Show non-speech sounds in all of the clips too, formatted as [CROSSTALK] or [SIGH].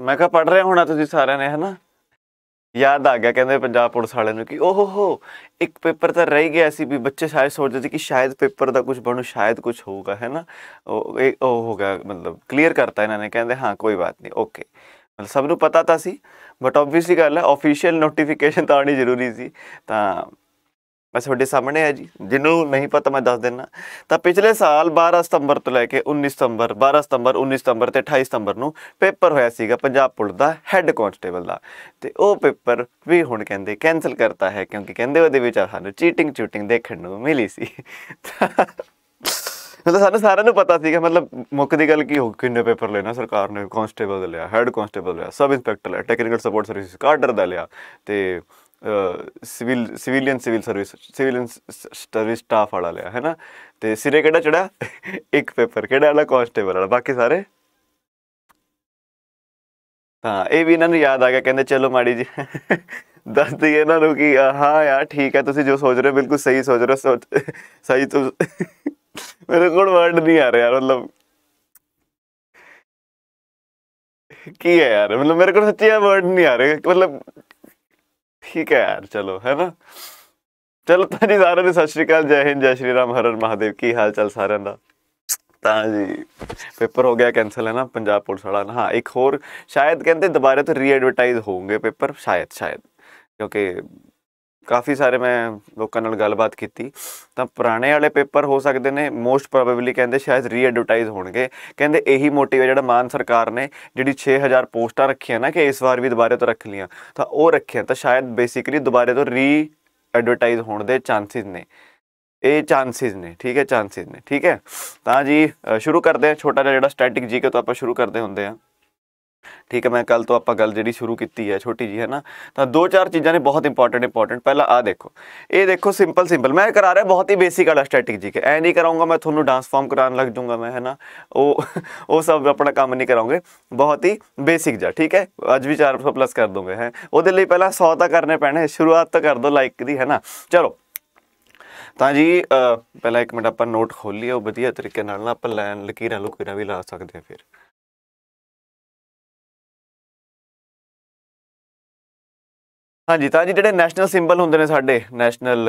ਮੈਂ ਕਿਹਾ ਪੜ ਰਹੇ ਹੋਣਾ ਤੁਸੀਂ ਸਾਰਿਆਂ ਨੇ, ਹਨਾ? ਯਾਦ ਆ ਗਿਆ ਕਹਿੰਦੇ ਪੰਜਾਬ ਪੁਲਿਸ ਵਾਲਿਆਂ ਨੂੰ ਕਿ ਓਹ ਹੋ ਇੱਕ ਪੇਪਰ ਤਾਂ ਰਹਿ ਗਿਆ ਸੀ ਵੀ ਬੱਚੇ ਸ਼ਾਇਦ ਸੋਚਦੇ ਸੀ ਕਿ ਸ਼ਾਇਦ ਪੇਪਰ ਦਾ ਕੁਝ ਬਣੂ, ਸ਼ਾਇਦ ਕੁਝ ਹੋਊਗਾ ਹੈ ਨਾ ਉਹ ਇਹ ਉਹ ਹੋ ਗਿਆ ਮਤਲਬ ਕਲੀਅਰ ਕਰਤਾ ਇਹਨਾਂ ਨੇ, ਕਹਿੰਦੇ ਹਾਂ ਕੋਈ ਬਾਤ ਨਹੀਂ ਓਕੇ ਮਤਲਬ ਸਭ ਨੂੰ ਪਤਾ ਤਾਂ ਸੀ ਬਟ ਆਬਵੀਅਸਲੀ ਗੱਲ ਹੈ ਆਫੀਸ਼ੀਅਲ ਨੋਟੀਫਿਕੇਸ਼ਨ ਤਾਂ ਆਣੀ ਜ਼ਰੂਰੀ ਸੀ, ਤਾਂ ਮੈਂ ਤੁਹਾਡੇ ਸਾਹਮਣੇ ਹੈ ਜੀ। ਜਿਹਨੂੰ ਨਹੀਂ ਪਤਾ ਮੈਂ ਦੱਸ ਦਿੰਨਾ। ਤਾਂ ਪਿਛਲੇ ਸਾਲ 12 ਸਤੰਬਰ ਤੋਂ ਲੈ ਕੇ 19 ਸਤੰਬਰ 12 ਸਤੰਬਰ 19 ਸਤੰਬਰ ਤੇ 28 ਸਤੰਬਰ ਨੂੰ ਪੇਪਰ ਹੋਇਆ ਸੀਗਾ ਪੰਜਾਬ ਪੁਲਿਸ ਦਾ, ਹੈੱਡ ਕਾਂਸਟੇਬਲ ਦਾ। ਤੇ ਉਹ ਪੇਪਰ ਵੀ ਹੁਣ ਕਹਿੰਦੇ ਕੈਨਸਲ ਕਰਤਾ ਹੈ ਕਿਉਂਕਿ ਕਹਿੰਦੇ ਉਹਦੇ ਵਿੱਚ ਸਾਨੂੰ ਚੀਟਿੰਗ ਚੂਟਿੰਗ ਦੇਖਣ ਨੂੰ ਮਿਲੀ ਸੀ। ਮਤਲਬ ਸਾਨੂੰ ਸਾਰਿਆਂ ਨੂੰ ਪਤਾ ਸੀਗਾ, ਮਤਲਬ ਮੁੱਖ ਦੀ ਗੱਲ ਕੀ ਹੋ ਕਿੰਨੇ ਪੇਪਰ ਲੈਣਾ ਸਰਕਾਰ ਨੇ ਕਾਂਸਟੇਬਲ ਦਾ ਲਿਆ, ਹੈੱਡ ਕਾਂਸਟੇਬਲ ਲਿਆ, ਸਬ ਇੰਸਪੈਕਟਰ ਲਿਆ, ਟੈਕਨੀਕਲ ਸਪੋਰਟ ਸਰਵਿਸ, ਕਾਡਰ ਦਾ ਲਿਆ ਤੇ civil civilian civil service civilian service staff ਵਾਲਾ ਲਿਆ, ਹੈ ਨਾ? ਤੇ ਸਿਰੇ ਕਿਹੜਾ ਚੜਾ ਇੱਕ ਪੇਪਰ, ਕਿਹੜਾ ਵਾਲਾ? ਕਾਂਸਟੇਬਲ ਵਾਲਾ, ਬਾਕੀ ਸਾਰੇ? ਹਾਂ, ਇਹ ਵੀ ਇਹਨਾਂ ਨੂੰ ਯਾਦ ਆ ਗਿਆ, ਕਹਿੰਦੇ ਚਲੋ ਮਾੜੀ ਜੀ। ਦੱਸ ਦਈਏ ਇਹਨਾਂ ਨੂੰ ਕਿ ਹਾਂ ਯਾਰ, ਠੀਕ ਹੈ, ਤੁਸੀਂ ਜੋ ਸੋਚ ਰਹੇ ਹੋ, ਬਿਲਕੁਲ ਸਹੀ ਸੋਚ ਰਹੇ ਹੋ ਸਹੀ ਤੋਂ [LAUGHS] ਮੇਰੇ ਕੋਲ ਵਰਡ ਨਹੀਂ ਆ ਰਿਹਾ ਯਾਰ ਮਤਲਬ। ਕੀ ਹੈ ਯਾਰ, ਮਤਲਬ ਮੇਰੇ ਕੋਲ ਸੱਚੀ ਵਰਡ ਨਹੀਂ ਆ ਰਹੇ, ਮਤਲਬ ਠੀਕ ਹੈ ਯਾਰ, ਚਲੋ, ਹੈ ਨਾ? ਚਲੋ ਤਾਂ ਜੀ ਸਾਰਿਆਂ ਨੂੰ ਸਤਿ ਸ਼੍ਰੀ ਅਕਾਲ, ਜੈ ਹਿੰਦ, ਜੈ ਸ਼੍ਰੀ ਰਾਮ ਹਰ ਮਹਾਦੇਵ, ਕੀ ਹਾਲ ਚਾਲ ਸਾਰਿਆਂ ਦਾ? ਤਾਂ ਜੀ, ਪੇਪਰ ਹੋ ਗਿਆ ਕੈਨਸਲ ਹੈ ਨਾ? ਪੰਜਾਬ ਪੁਲਿਸ ਵਾਲਾ, ਨਾ, ਹਾਂ, ਇੱਕ ਹੋਰ, ਸ਼ਾਇਦ ਕਹਿੰਦੇ ਦੁਬਾਰਾ ਤੋਂ ਰੀਐਡਵਰਟਾਈਜ਼ ਹੋਣਗੇ ਪੇਪਰ, ਸ਼ਾਇਦ ਸ਼ਾਇਦ, ਕਿਉਂਕਿ ਕਾਫੀ ਸਾਰੇ ਮੈਂ ਲੋਕਾਂ ਨਾਲ ਗੱਲਬਾਤ ਕੀਤੀ। ਤਾਂ ਪੁਰਾਣੇ ਵਾਲੇ ਪੇਪਰ ਹੋ ਸਕਦੇ ਨੇ ਮੋਸਟ ਪ੍ਰੋਬੇਬਲੀ ਕਹਿੰਦੇ ਸ਼ਾਇਦ ਰੀਐਡਵਰਟਾਈਜ਼ ਹੋਣਗੇ। ਕਹਿੰਦੇ ਇਹੀ ਮੋਟਿਵ ਹੈ ਜਿਹੜਾ ਮਾਨ ਸਰਕਾਰ ਨੇ ਜਿਹੜੀ 6000 ਪੋਸਟਾਂ ਰੱਖੀਆਂ ਨਾ ਕਿ ਇਸ ਵਾਰ ਵੀ ਦੁਬਾਰੇ ਤੋਂ ਰੱਖ ਲੀਆਂ ਤਾਂ ਉਹ ਰੱਖੀਆਂ, ਤਾਂ ਸ਼ਾਇਦ ਬੇਸਿਕਲੀ ਦੁਬਾਰੇ ਤੋਂ ਰੀ ਐਡਵਰਟਾਈਜ਼ ਹੋਣ ਦੇ ਚਾਂਸਸ ਨੇ। ਇਹ ਚਾਂਸਸ ਨੇ, ਠੀਕ ਹੈ ਚਾਂਸਸ ਨੇ, ਠੀਕ ਹੈ? ਤਾਂ ਜੀ ਸ਼ੁਰੂ ਕਰਦੇ ਹਾਂ, ਛੋਟਾ ਜਿਹਾ ਜਿਹੜਾ ਸਟੈਟਿਕ ਜੀਕੇ ਤੋਂ ਆਪਾਂ ਸ਼ੁਰੂ ਕਰਦੇ ਹੁੰਦੇ ਆ ਠੀਕ ਹੈ, ਮੈਂ ਕੱਲ ਤੋਂ ਆਪਾਂ ਗੱਲ ਜਿਹੜੀ ਸ਼ੁਰੂ ਕੀਤੀ ਹੈ, ਛੋਟੀ ਜੀ ਹੈ ਨਾ? ਤਾਂ ਦੋ ਚਾਰ ਚੀਜ਼ਾਂ ਨੇ ਬਹੁਤ ਇੰਪੋਰਟੈਂਟ ਇੰਪੋਰਟੈਂਟ ਪਹਿਲਾਂ ਆ ਦੇਖੋ। ਇਹ ਦੇਖੋ ਸਿੰਪਲ ਸਿੰਪਲ ਮੈਂ ਕਰਾ ਰਿਹਾ ਬਹੁਤ ਹੀ ਬੇਸਿਕ ਵਾਲਾ ਸਟੈਟਿਕ ਜੀ ਕੇ ਐ ਨਹੀਂ ਕਰਾਉਂਗਾ, ਮੈਂ ਤੁਹਾਨੂੰ ਡਾਂਸ ਫਾਰਮ ਕਰਾਉਣ ਲੱਗ ਜਾਊਂਗਾ ਮੈਂ, ਹੈ ਨਾ? ਉਹ ਉਹ ਸਭ ਆਪਣਾ ਕੰਮ ਨਹੀਂ ਕਰਾਉਂਗੇ। ਬਹੁਤ ਹੀ ਬੇਸਿਕ ਜਾ ਠੀਕ ਹੈ? ਅੱਜ ਵੀ 400 ਪਲੱਸ ਕਰ ਦੋਗੇ, ਹੈ? ਉਹਦੇ ਲਈ ਪਹਿਲਾਂ 100 ਤਾਂ ਕਰਨੇ ਪੈਣੇ, ਸ਼ੁਰੂਆਤ ਤਾਂ ਕਰ ਦੋ ਲਾਈਕ ਦੀ, ਹੈ ਨਾ? ਚਲੋ। ਤਾਂ ਜੀ ਪਹਿਲਾਂ ਇੱਕ ਮਿੰਟ ਆਪਾਂ ਨੋਟ ਖੋਲ ਉਹ ਵਧੀਆ ਤਰੀਕੇ ਨਾਲ ਨਾ ਆਪਾਂ ਲਾਈਨ ਲਕੀਰਾਂ ਲੁਕੀਰਾਂ ਵੀ ਲਾ ਸਕਦੇ ਆ ਫਿਰ। ਹਾਂਜੀ, ਤਾਂ ਜੀ ਜਿਹੜੇ ਨੈਸ਼ਨਲ ਸਿੰਬਲ ਹੁੰਦੇ ਨੇ ਸਾਡੇ ਨੈਸ਼ਨਲ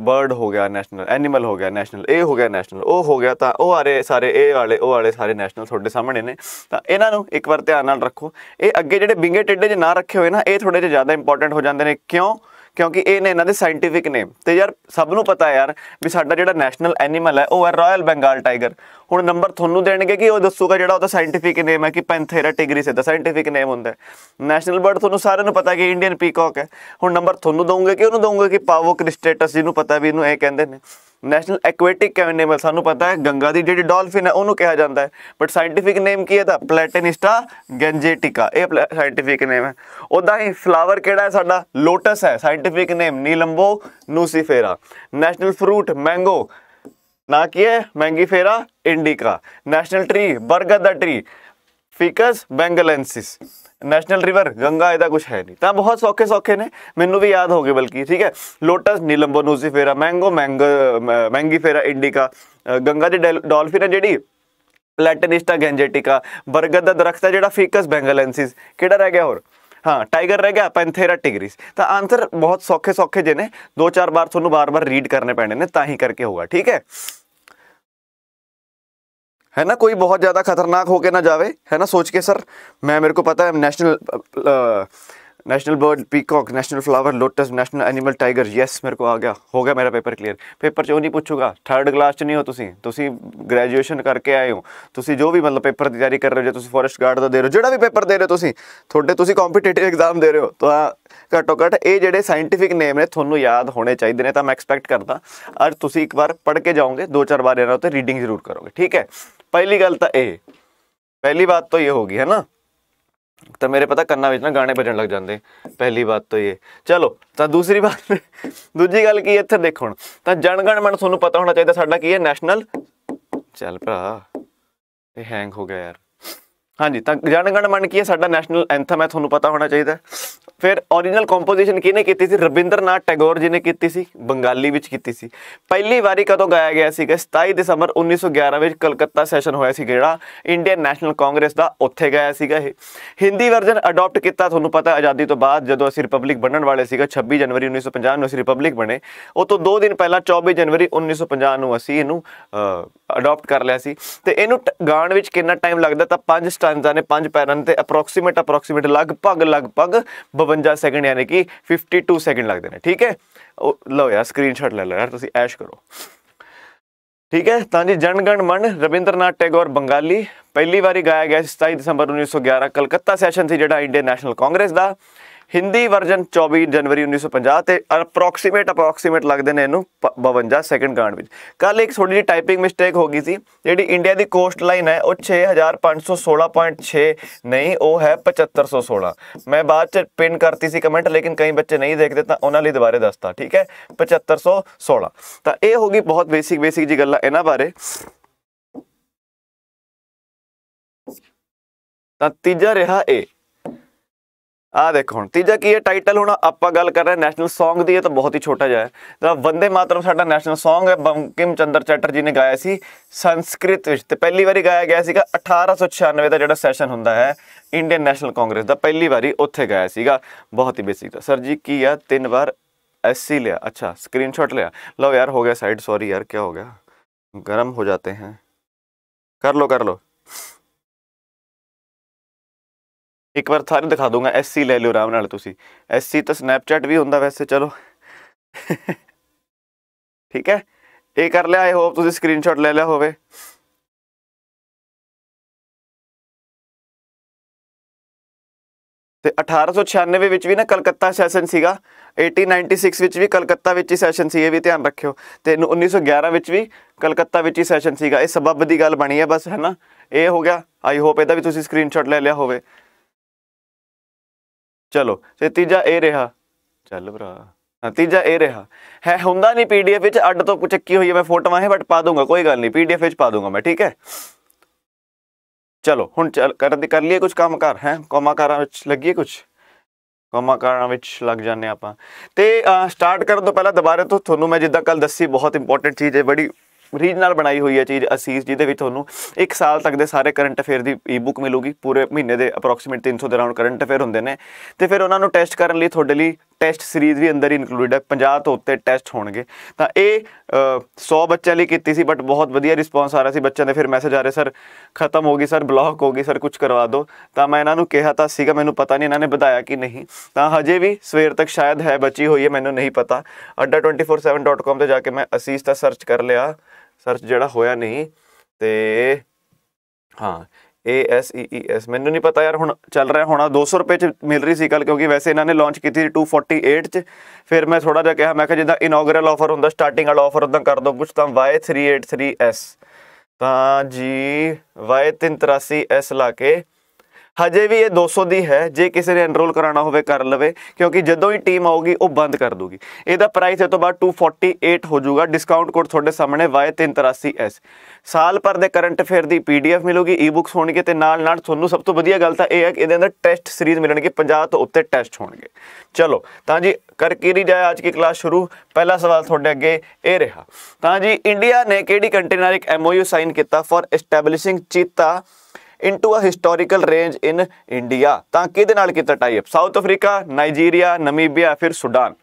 ਬਰਡ ਹੋ ਗਿਆ ਨੈਸ਼ਨਲ ਐਨੀਮਲ ਹੋ ਗਿਆ ਨੈਸ਼ਨਲ ਇਹ ਹੋ ਗਿਆ ਨੈਸ਼ਨਲ ਉਹ ਹੋ ਗਿਆ, ਤਾਂ ਉਹ ਆਰੇ ਸਾਰੇ, ਇਹ ਵਾਲੇ, ਉਹ ਵਾਲੇ ਸਾਰੇ ਨੈਸ਼ਨਲ ਤੁਹਾਡੇ ਸਾਹਮਣੇ ਨੇ। ਤਾਂ ਇਹਨਾਂ ਨੂੰ ਇੱਕ ਵਾਰ ਧਿਆਨ ਨਾਲ ਰੱਖੋ। ਇਹ ਅੱਗੇ ਜਿਹੜੇ ਬਿੰਗੇ ਟੇਡੇ ਜੇ ਨਾ ਰੱਖੇ ਹੋਏ ਨਾ, ਇਹ ਥੋੜੇ ਜਿਹਾ ਜ਼ਿਆਦਾ ਇੰਪੋਰਟੈਂਟ ਹੋ ਜਾਂਦੇ ਨੇ। ਕਿਉਂ? ਕਿਉਂਕਿ ਇਹ ਨੇ ਇਹਨਾਂ ਦੇ ਸਾਇੰਟੀਫਿਕ ਨੇਮ ਤੇ ਯਾਰ ਸਭ ਨੂੰ ਪਤਾ ਯਾਰ ਵੀ ਸਾਡਾ ਜਿਹੜਾ ਨੈਸ਼ਨਲ ਐਨੀਮਲ ਹੈ, ਉਹ ਹੈ ਰਾਇਲ ਬੰਗਾਲ ਟਾਈਗਰ ਹੁਣ ਨੰਬਰ ਤੁਹਾਨੂੰ ਦੇਣਗੇ ਕਿ ਉਹ ਦੱਸੂਗਾ ਜਿਹੜਾ ਉਹਦਾ ਸਾਇੰਟੀਫਿਕ ਨੇਮ ਹੈ ਕਿ ਪੈਂਥੇਰਾ ਟਿਗਰਿਸ ਦਾ ਸਾਇੰਟੀਫਿਕ ਨੇਮ ਹੁੰਦਾ ਹੈ। ਨੈਸ਼ਨਲ ਬਰਡ ਤੁਹਾਨੂੰ ਸਾਰਿਆਂ ਨੂੰ ਪਤਾ ਕਿ ਇੰਡੀਅਨ ਪੀਕੌਕ ਹੈ। ਹੁਣ ਨੰਬਰ ਤੁਹਾਨੂੰ ਦੋਗੇ ਕਿ ਉਹਨੂੰ ਦੋਗੇ ਕਿ ਪਾਵੋ ਕ੍ਰਿਸਟੇਟਸ ਜਿਹਨੂੰ ਪਤਾ ਵੀ ਇਹਨੂੰ ਇਹ ਕਹਿੰਦੇ ਨੇ। ਨੈਸ਼ਨਲ ਐਕੁਆਟਿਕ ਐਨੀਮਲ ਸਾਨੂੰ ਪਤਾ ਹੈ, ਗੰਗਾ ਦੀ ਜਿਹੜੀ ਡਾਲਫਿਨ ਹੈ, ਉਹਨੂੰ ਕਿਹਾ ਜਾਂਦਾ ਹੈ। ਬਟ ਸਾਇੰਟੀਫਿਕ ਨੇਮ ਕੀ ਹੈ ਦਾ ਪਲੈਟਨਿਸਟਾ ਗੈਂਜੇਟਿਕਾ ਇਹ ਸਾਇੰਟੀਫਿਕ ਨੇਮ ਹੈ। ਉਦਾਂ ਹੀ ਫਲਾਵਰ ਕਿਹੜਾ ਹੈ ਸਾਡਾ? ਲੋਟਸ ਹੈ। Scientific name Nelumbo nucifera national fruit mango ਨਾ ਕੀ ਹੈ? ਮੈਂਗੀਫੇਰਾ ਇੰਡੀਕਾ ਨੈਸ਼ਨਲ ਟਰੀ ਬਰਗਦ ਦਾ tree Ficus benghalensis national river Ganga ਇਹਦਾ ਕੁਝ ਹੈ ਨਹੀਂ। ਤਾਂ ਬਹੁਤ ਸੌਖੇ ਸੌਖੇ ਨੇ। ਮੈਨੂੰ ਵੀ ਯਾਦ ਹੋ ਗਏ ਬਲਕਿ, ਠੀਕ ਹੈ? Lotus Nelumbo nucifera mango mang Mangifera indica Ganga ਦੀ ਡਾਲਫਿਨ ਹੈ ਜਿਹੜੀ। ਲੈਟਨਿਸਟਾ ਗੈਂਜੇਟਿਕਾ ਬਰਗਦ ਦਾ ਦਰਖਤ ਹੈ ਜਿਹੜਾ ਫੀਕਸ ਬੈਂਗਲੈਂਸਿਸ ਕਿਹੜਾ ਰਹਿ ਗਿਆ ਹੋਰ? ਹਾਂ ਟਾਈਗਰ ਰਹਿ ਗਿਆ ਪੈਂਥੇਰਾ ਟਿਗਰਿਸ ਤਾਂ ਆਨਸਰ ਬਹੁਤ ਸੌਖੇ ਸੌਖੇ ਜੇ ਨੇ। ਦੋ ਚਾਰ ਵਾਰ ਤੁਹਾਨੂੰ ਬਾਰ-ਬਾਰ ਰੀਡ ਕਰਨੇ ਪੈਣੇ ਨੇ, ਤਾਂ ਹੀ ਕਰਕੇ ਹੋਗਾ ਠੀਕ ਹੈ? है ना कोई बहुत ज़्यादा खतरनाक होके ना जावे है ना सोच के सर मैं मेरे को पता है national national bird peacock national flower lotus national animal tiger yes मेरे को आ गया हो गया मेरा पेपर क्लियर पेपर चो नहीं पूछूगा थर्ड क्लास च नहीं हो तुसी तुसी ग्रेजुएशन करके आए हो तुसी जो भी मतलब पेपर की तैयारी कर रहे हो जो तुसी फॉरेस्ट गार्ड ਦਾ ਦੇ ਰਹੇ ਹੋ ਜਿਹੜਾ ਵੀ ਪੇਪਰ ਦੇ ਰਹੇ ਹੋ ਤੁਸੀਂ ਤੁਹਾਡੇ ਤੁਸੀਂ ਕੰਪੀਟੀਟਿਵ ਐਗਜ਼ਾਮ ਦੇ ਰਹੇ ਹੋ ਤਾਂ ਘੱਟੋ ਘੱਟ ਇਹ ਜਿਹੜੇ ਸਾਇੰਟੀਫਿਕ ਨੇਮ ਨੇ ਤੁਹਾਨੂੰ ਯਾਦ ਹੋਣੇ ਚਾਹੀਦੇ ਨੇ ਤਾਂ ਮੈਂ ਐਕਸਪੈਕਟ ਕਰਦਾ ਅੱਜ ਤੁਸੀਂ ਇੱਕ ਵਾਰ ਪੜ੍ਹ ਕੇ ਜਾਓਗੇ ਦੋ ਚਾਰ ਵਾਰ ਇਹਨਾਂ ਉੱਤੇ ਰੀਡਿੰਗ ਜ਼ਰੂਰ ਕਰੋਗੇ ਠੀਕ ਹੈ ਪਹਿਲੀ ਗੱਲ ਤਾਂ ਇਹ, ਪਹਿਲੀ ਬਾਤ ਤਾਂ ਇਹ ਹੋਗੀ ਹੈ ਨਾ ਤਾਂ ਮੇਰੇ ਪਤਾ ਕੰਨਾਂ ਵਿੱਚ ਨਾ ਗਾਣੇ ਵੱਜਣ ਲੱਗ ਜਾਂਦੇ, ਪਹਿਲੀ ਬਾਤ ਤਾਂ ਇਹ। ਚਲੋ, ਤਾਂ ਦੂਸਰੀ ਬਾਤ, ਦੂਜੀ ਗੱਲ ਕੀ ਇੱਥੇ ਦੇਖੋ ਹੁਣ, ਤਾਂ ਜਨਗਣ ਮਨ ਤੁਹਾਨੂੰ ਪਤਾ ਹੋਣਾ ਚਾਹੀਦਾ ਸਾਡਾ ਕੀ ਹੈ, ਨੈਸ਼ਨਲ? ਚੱਲ ਭਰਾ, ਇਹ ਹੈਂਗ ਹੋ ਗਿਆ ਯਾਰ। ਹਾਂਜੀ, ਤਾਂ ਜਨਗਣ ਮਨ ਕੀ ਹੈ ਸਾਡਾ ਨੈਸ਼ਨਲ ਐਂਥਮ ਹੈ, ਤੁਹਾਨੂੰ ਪਤਾ ਹੋਣਾ ਚਾਹੀਦਾ ਫਿਰ ਓਰੀਜਨਲ ਕੰਪੋਜੀਸ਼ਨ ਕਿਹਨੇ ਕੀਤੀ ਸੀ? ਰਵਿੰਦਰਨਾਥ ਟੈਗੋਰ ਜੀ ਨੇ ਕੀਤੀ ਸੀ, ਬੰਗਾਲੀ ਵਿੱਚ ਕੀਤੀ ਸੀ। ਪਹਿਲੀ ਵਾਰੀ ਕਦੋਂ ਗਾਇਆ ਗਿਆ ਸੀਗਾ? 27 ਦਸੰਬਰ 1911 ਵਿੱਚ ਕਲਕੱਤਾ ਸੈਸ਼ਨ ਹੋਇਆ ਸੀ ਜਿਹੜਾ ਇੰਡੀਅਨ ਨੈਸ਼ਨਲ ਕਾਂਗਰਸ ਦਾ ਉੱਥੇ ਗਾਇਆ ਸੀਗਾ ਇਹ। ਹਿੰਦੀ ਵਰਜ਼ਨ ਅਡਾਪਟ ਕੀਤਾ, ਤੁਹਾਨੂੰ ਪਤਾ ਆਜ਼ਾਦੀ ਤੋਂ ਬਾਅਦ ਜਦੋਂ ਅਸੀਂ ਰਿਪਬਲਿਕ ਬਣਨ ਵਾਲੇ ਸੀਗਾ 26 ਜਨਵਰੀ 1950 ਨੂੰ ਅਸੀਂ ਰਿਪਬਲਿਕ ਬਣੇ। ਉਹ ਤੋਂ 2 ਦਿਨ ਪਹਿਲਾਂ 24 ਜਨਵਰੀ 1950 ਨੂੰ ਅਸੀਂ ਇਹਨੂੰ ਅਡਾਪਟ ਕਰ ਲਿਆ ਸੀ। ਤੇ ਇਹਨੂੰ ਗਾਣ ਵਿੱਚ ਕਿੰਨਾ ਟਾਈਮ ਲੱਗਦਾ? ਤਾਂ ਪੰਜ ਸਟੈਂਜ਼ਾਂ ਨੇ ਪੰਜ ਪੈਰਾਂ ਤੇ ਅਪਰੋਕਸੀਮੇਟ ਅਪਰੋਕਸੀਮੇਟ ਲਗਭਗ ਲਗਭਗ 52 ਸੈਕਿੰਡ ਯਾਨੀ ਕਿ 52 ਸੈਕਿੰਡ ਲੱਗਦੇ ਨੇ, ਠੀਕ ਹੈ? ਲਓ ਯਾਰ ਸਕਰੀਨਸ਼ਾਟ ਲੈ ਲਓ ਯਾਰ, ਤੁਸੀਂ ਐਸ਼ ਕਰੋ। ਠੀਕ ਹੈ? ਤਾਂ ਜੀ, ਜਨਗਣ ਮਨ ਰਵਿੰਦਰਨਾਥ ਟੈਗੋਰ, ਬੰਗਾਲੀ। ਪਹਿਲੀ ਵਾਰੀ ਗਾਇਆ ਗਿਆ 27 ਦਸੰਬਰ 1911 ਕਲਕੱਤਾ ਸੈਸ਼ਨ ਸੀ ਜਿਹੜਾ ਇੰਡੀਅਨ ਨੈਸ਼ਨਲ ਕਾਂਗਰਸ ਦਾ। ਹਿੰਦੀ ਵਰਜ਼ਨ 24 ਜਨਵਰੀ 1950 ਤੇ ਅਪਰੋਕਸੀਮੇਟ ਅਪਰੋਕਸੀਮੇਟ ਲੱਗਦੇ ਨੇ ਇਹਨੂੰ 52 ਸੈਕਿੰਡ ਗਾਣ ਵਿੱਚ। ਕੱਲ ਇੱਕ ਥੋੜੀ ਜਿਹੀ ਟਾਈਪਿੰਗ ਮਿਸਟੇਕ ਹੋ ਗਈ ਸੀ, ਜਿਹੜੀ ਇੰਡੀਆ ਦੀ ਕੋਸਟ ਲਾਈਨ ਹੈ, ਉਹ 6516.6 ਨਹੀਂ, ਉਹ ਹੈ 7516 ਮੈਂ ਬਾਅਦ ਚ ਪਿਨ ਕਰਤੀ ਸੀ ਕਮੈਂਟ ਲੇਕਿਨ ਕਈ ਬੱਚੇ ਨਹੀਂ ਦੇਖਦੇ, ਤਾਂ ਉਹਨਾਂ ਲਈ ਦੁਬਾਰੇ ਦੱਸਤਾ, ਠੀਕ ਹੈ? 7516 ਤਾਂ ਇਹ ਹੋ ਗਈ ਬਹੁਤ ਬੇਸਿਕ ਬੇਸਿਕ ਜੀ ਗੱਲਾਂ ਇਹਨਾਂ ਬਾਰੇ। ਤਾਂ ਤੀਜਾ ਰਿਹਾ ਇਹ ਆ ਦੇਖੋ ਹੁਣ, ਤੀਜਾ ਕੀ ਹੈ? ਟਾਈਟਲ ਹੁਣ ਆਪਾਂ ਗੱਲ ਕਰ ਰਹੇ ਨੈਸ਼ਨਲ Song ਦੀ, ਇਹ ਤਾਂ ਬਹੁਤ ਹੀ ਛੋਟਾ ਜਿਹਾ ਹੈ। ਤਾਂ ਵੰਦੇ ਮਾਤਰਮ ਸਾਡਾ ਨੈਸ਼ਨਲ Song ਹੈ ਬੰਕਿਮ ਚੰਦਰ ਚੈਟਰਜੀ ਨੇ ਗਾਇਆ ਸੀ ਸੰਸਕ੍ਰਿਤ ਵਿੱਚ। ਤੇ ਪਹਿਲੀ ਵਾਰੀ ਗਾਇਆ ਗਿਆ ਸੀਗਾ 1896 ਦਾ ਜਿਹੜਾ ਸੈਸ਼ਨ ਹੁੰਦਾ ਹੈ ਇੰਡੀਅਨ ਨੈਸ਼ਨਲ ਕਾਂਗਰਸ ਦਾ। ਪਹਿਲੀ ਵਾਰੀ ਉੱਥੇ ਗਾਇਆ ਸੀਗਾ। ਬਹੁਤ ਹੀ ਬੇਸਿਕ ਦਾ ਸਰ ਜੀ, ਕੀ ਆ? ਤਿੰਨ ਵਾਰ ਐਸਸੀ ਲਿਆ। ਅੱਛਾ ਸਕਰੀਨਸ਼ਾਟ ਲਿਆ। ਲਓ ਯਾਰ, ਹੋ ਗਿਆ ਸਾਈਡ ਸੌਰੀ ਯਾਰ ਕੀ ਹੋ ਗਿਆ? ਗਰਮ ਹੋ ਜਾਤੇ हैं ਕਰ ਲੋ ਕਰ ਲੋ ਇੱਕ ਵਾਰ ਸਾਰੇ ਦਿਖਾ ਦੂੰਗਾ ਐਸਸੀ ਲੈ ਲਿਓ ਆਰਾਮ ਨਾਲ ਤੁਸੀਂ। ਐਸਸੀ ਤਾਂ ਸਨੈਪਚੈਟ ਵੀ ਹੁੰਦਾ ਵੈਸੇ, ਚਲੋ। ਠੀਕ ਹੈ? ਇਹ ਕਰ ਲਿਆ ਆਈ ਹੋਪ ਤੁਸੀਂ ਸਕਰੀਨਸ਼ਾਟ ਲੈ ਲਿਆ ਹੋਵੇ। ਤੇ 1896 ਵਿੱਚ ਵੀ ਨਾ ਕਲਕੱਤਾ ਸੈਸ਼ਨ ਸੀਗਾ। 1896 ਵਿੱਚ ਵੀ ਕਲਕੱਤਾ ਵਿੱਚ ਹੀ ਸੈਸ਼ਨ ਸੀ, ਇਹ ਵੀ ਧਿਆਨ ਰੱਖਿਓ। ਤੇ 1911 ਵਿੱਚ ਵੀ ਕਲਕੱਤਾ ਵਿੱਚ ਹੀ ਸੈਸ਼ਨ ਸੀਗਾ। ਇਹ ਸਬਬ ਦੀ ਗੱਲ ਬਣੀ ਹੈ ਬਸ, ਹੈ ਨਾ? ਇਹ ਹੋ ਗਿਆ। ਆਈ ਹੋਪ ਇਹਦਾ ਵੀ ਤੁਸੀਂ ਸਕਰੀਨਸ਼ਾਟ ਲੈ ਲਿਆ ਹੋਵੇ। ਚਲੋ, ਤੇ ਤੀਜਾ ਇਹ ਰਿਹਾ। ਚੱਲ ਭਰਾ। ਤੀਜਾ ਇਹ ਰਿਹਾ। ਹੈ, ਹੁੰਦਾ ਨਹੀਂ ਪੀਡੀਐਫ ਵਿੱਚ ਅੱਡ ਤੋਂ ਚੱਕੀ ਹੋਈ ਹੈ, ਮੈਂ ਫੋਟੋਆਂ ਹੈ ਬਟ ਪਾ ਦੂੰਗਾ, ਕੋਈ ਗੱਲ ਨਹੀਂ। ਪੀਡੀਐਫ ਵਿੱਚ ਪਾ ਦੂੰਗਾ ਮੈਂ, ਠੀਕ ਹੈ? ਚਲੋ, ਹੁਣ ਚੱਲ, ਕਰ ਕਰ ਲਈਏ ਕੁਝ ਕੰਮ ਕਰ ਹੈ? ਕਾਰਾਂ ਵਿੱਚ ਲੱਗੀਏ ਕੁਝ ਕਾਰਾਂ ਵਿੱਚ ਲੱਗ ਜਾਂਦੇ ਆਪਾਂ। ਤੇ ਸਟਾਰਟ ਕਰਨ ਤੋਂ ਪਹਿਲਾਂ ਦੁਬਾਰਾ ਤੋਂ ਤੁਹਾਨੂੰ ਮੈਂ ਜਿੱਦਾਂ ਕੱਲ ਦੱਸੀ, ਬਹੁਤ ਇੰਪੋਰਟੈਂਟ ਚੀਜ਼ ਹੈ, ਬੜੀ ਰੀਜ ਨਾਲ ਬਣਾਈ ਹੋਈ ਹੈ ਚੀਜ਼ ਅਸੀਸ, ਜਿਹਦੇ ਵਿੱਚ ਤੁਹਾਨੂੰ 1 ਸਾਲ ਤੱਕ ਦੇ ਸਾਰੇ ਕਰੰਟ ਅਫੇਅਰ ਦੀ ਈ-ਬੁੱਕ ਮਿਲੂਗੀ, ਪੂਰੇ ਮਹੀਨੇ ਦੇ ਅਪਰੋਕਸੀਮੇਟ 300 ਦੇ ਰਾਉਂਡ ਕਰੰਟ ਅਫੇਅਰ ਹੁੰਦੇ ਨੇ। ਤੇ ਫਿਰ ਉਹਨਾਂ ਨੂੰ ਟੈਸਟ ਕਰਨ ਲਈ ਤੁਹਾਡੇ ਲਈ ਟੈਸਟ ਸੀਰੀਜ਼ ਵੀ ਅੰਦਰ ਹੀ ਇਨਕਲੂਡਡ ਹੈ 50 ਤੋਂ ਉੱਤੇ ਟੈਸਟ ਹੋਣਗੇ। ਤਾਂ ਇਹ 100 ਬੱਚਿਆਂ ਲਈ ਕੀਤੀ ਸੀ ਬਟ ਬਹੁਤ ਵਧੀਆ ਰਿਸਪੌਂਸ ਆ ਰਿਹਾ ਸੀ। ਬੱਚਿਆਂ ਦੇ ਫਿਰ ਮੈਸੇਜ ਆ ਰਹੇ ਸਰ ਖਤਮ ਹੋ ਗਈ ਸਰ ਬਲੌਕ ਹੋ ਗਈ ਸਰ ਕੁਝ ਕਰਵਾ ਦਿਓ। ਤਾਂ ਮੈਂ ਇਹਨਾਂ ਨੂੰ ਕਿਹਾ ਤਾਂ ਸੀਗਾ, ਮੈਨੂੰ ਪਤਾ ਨਹੀਂ ਇਹਨਾਂ ਨੇ ਵਧਾਇਆ ਕਿ ਨਹੀਂ। ਤਾਂ ਹਜੇ ਵੀ ਸਵੇਰ ਤੱਕ ਸ਼ਾਇਦ ਹੈ, ਬਚੀ ਹੋਈ ਹੈ, ਮੈਨੂੰ ਨਹੀਂ ਪਤਾ। adda247.com ਤੇ ਜਾ ਕੇ ਮੈਂ ਅਸੀਸ ਦਾ ਸਰਚ ਕਰ ਲਿਆ। ਸਰਚ ਜਿਹੜਾ ਹੋਇਆ ਨਹੀਂ, ਤੇ, ਹਾਂ A S E E S ਮੈਨੂੰ ਨਹੀਂ ਪਤਾ ਯਾਰ ਹੁਣ ਚੱਲ ਰਿਹਾ ਹੋਣਾ 200 ਰੁਪਏ ਚ ਮਿਲ ਰਹੀ ਸੀ ਕੱਲ ਕਿਉਂਕਿ ਵੈਸੇ ਇਹਨਾਂ ਨੇ ਲਾਂਚ ਕੀਤੀ ਸੀ 248 ਚ, ਫਿਰ ਮੈਂ ਥੋੜਾ ਜਿਹਾ ਕਿਹਾ, ਮੈਂ ਕਿਹਾ ਜਿੱਦਾਂ ਇਨੋਗਰਲ ਆਫਰ ਹੁੰਦਾ ਸਟਾਰਟਿੰਗ ਵਾਲਾ ਆਫਰ ਉਦਾਂ ਕਰ ਦੋ ਕੁਝ ਤਾਂ Y383S ਤਾਂ ਜੀ Y383S ਲਾ ਕੇ ਹਜੇ ਵੀ ਇਹ 200 ਦੀ ਹੈ, ਜੇ ਕਿਸੇ ਨੇ ਐਨਰੋਲ ਕਰਾਉਣਾ ਹੋਵੇ ਕਰ ਲਵੇ, ਕਿਉਂਕਿ ਜਦੋਂ ਹੀ ਟੀਮ ਆਊਗੀ, ਉਹ ਬੰਦ ਕਰ ਦੂਗੀ। ਇਹਦਾ ਪ੍ਰਾਈਸ ਇਹ ਤੋਂ ਬਾਅਦ 248 ਹੋ ਜਾਊਗਾ ਡਿਸਕਾਊਂਟ ਕੋਡ ਤੁਹਾਡੇ ਸਾਹਮਣੇ Y383S ਸਾਲ ਭਰ ਦੇ ਕਰੰਟ ਅਫੇਅਰ ਦੀ ਪੀਡੀਐਫ ਮਿਲੂਗੀ ਈ-ਬੁੱਕਸ ਹੋਣਗੇ ਤੇ ਨਾਲ ਨਾਲ ਤੁਹਾਨੂੰ ਸਭ ਤੋਂ ਵਧੀਆ ਗੱਲ ਤਾਂ ਇਹ ਹੈ ਕਿ ਇਹਦੇ ਅੰਦਰ ਟੈਸਟ ਸੀਰੀਜ਼ ਮਿਲਣਗੇ 50 ਤੋਂ ਉੱਤੇ ਟੈਸਟ ਹੋਣਗੇ। ਚਲੋ, ਤਾਂ ਜੀ ਕਰ ਕੀਰੀ ਜਾਏ, ਅੱਜ ਦੀ ਕਲਾਸ ਸ਼ੁਰੂ? ਪਹਿਲਾ ਸਵਾਲ ਤੁਹਾਡੇ ਅੱਗੇ ਇਹ ਰਿਹਾ। ਤਾਂ ਜੀ ਇੰਡੀਆ ਨੇ ਕਿਹੜੀ ਕੰਟਰੀ ਨਾਲ ਇੱਕ ਐਮਓਯੂ ਸਾਈਨ ਕੀਤਾ for establishing cheetah into a historical range in India ਤਾਂ ਕਿਹਦੇ ਨਾਲ ਕੀਤਾ tie up South Africa Nigeria Namibia ਫਿਰ Sudan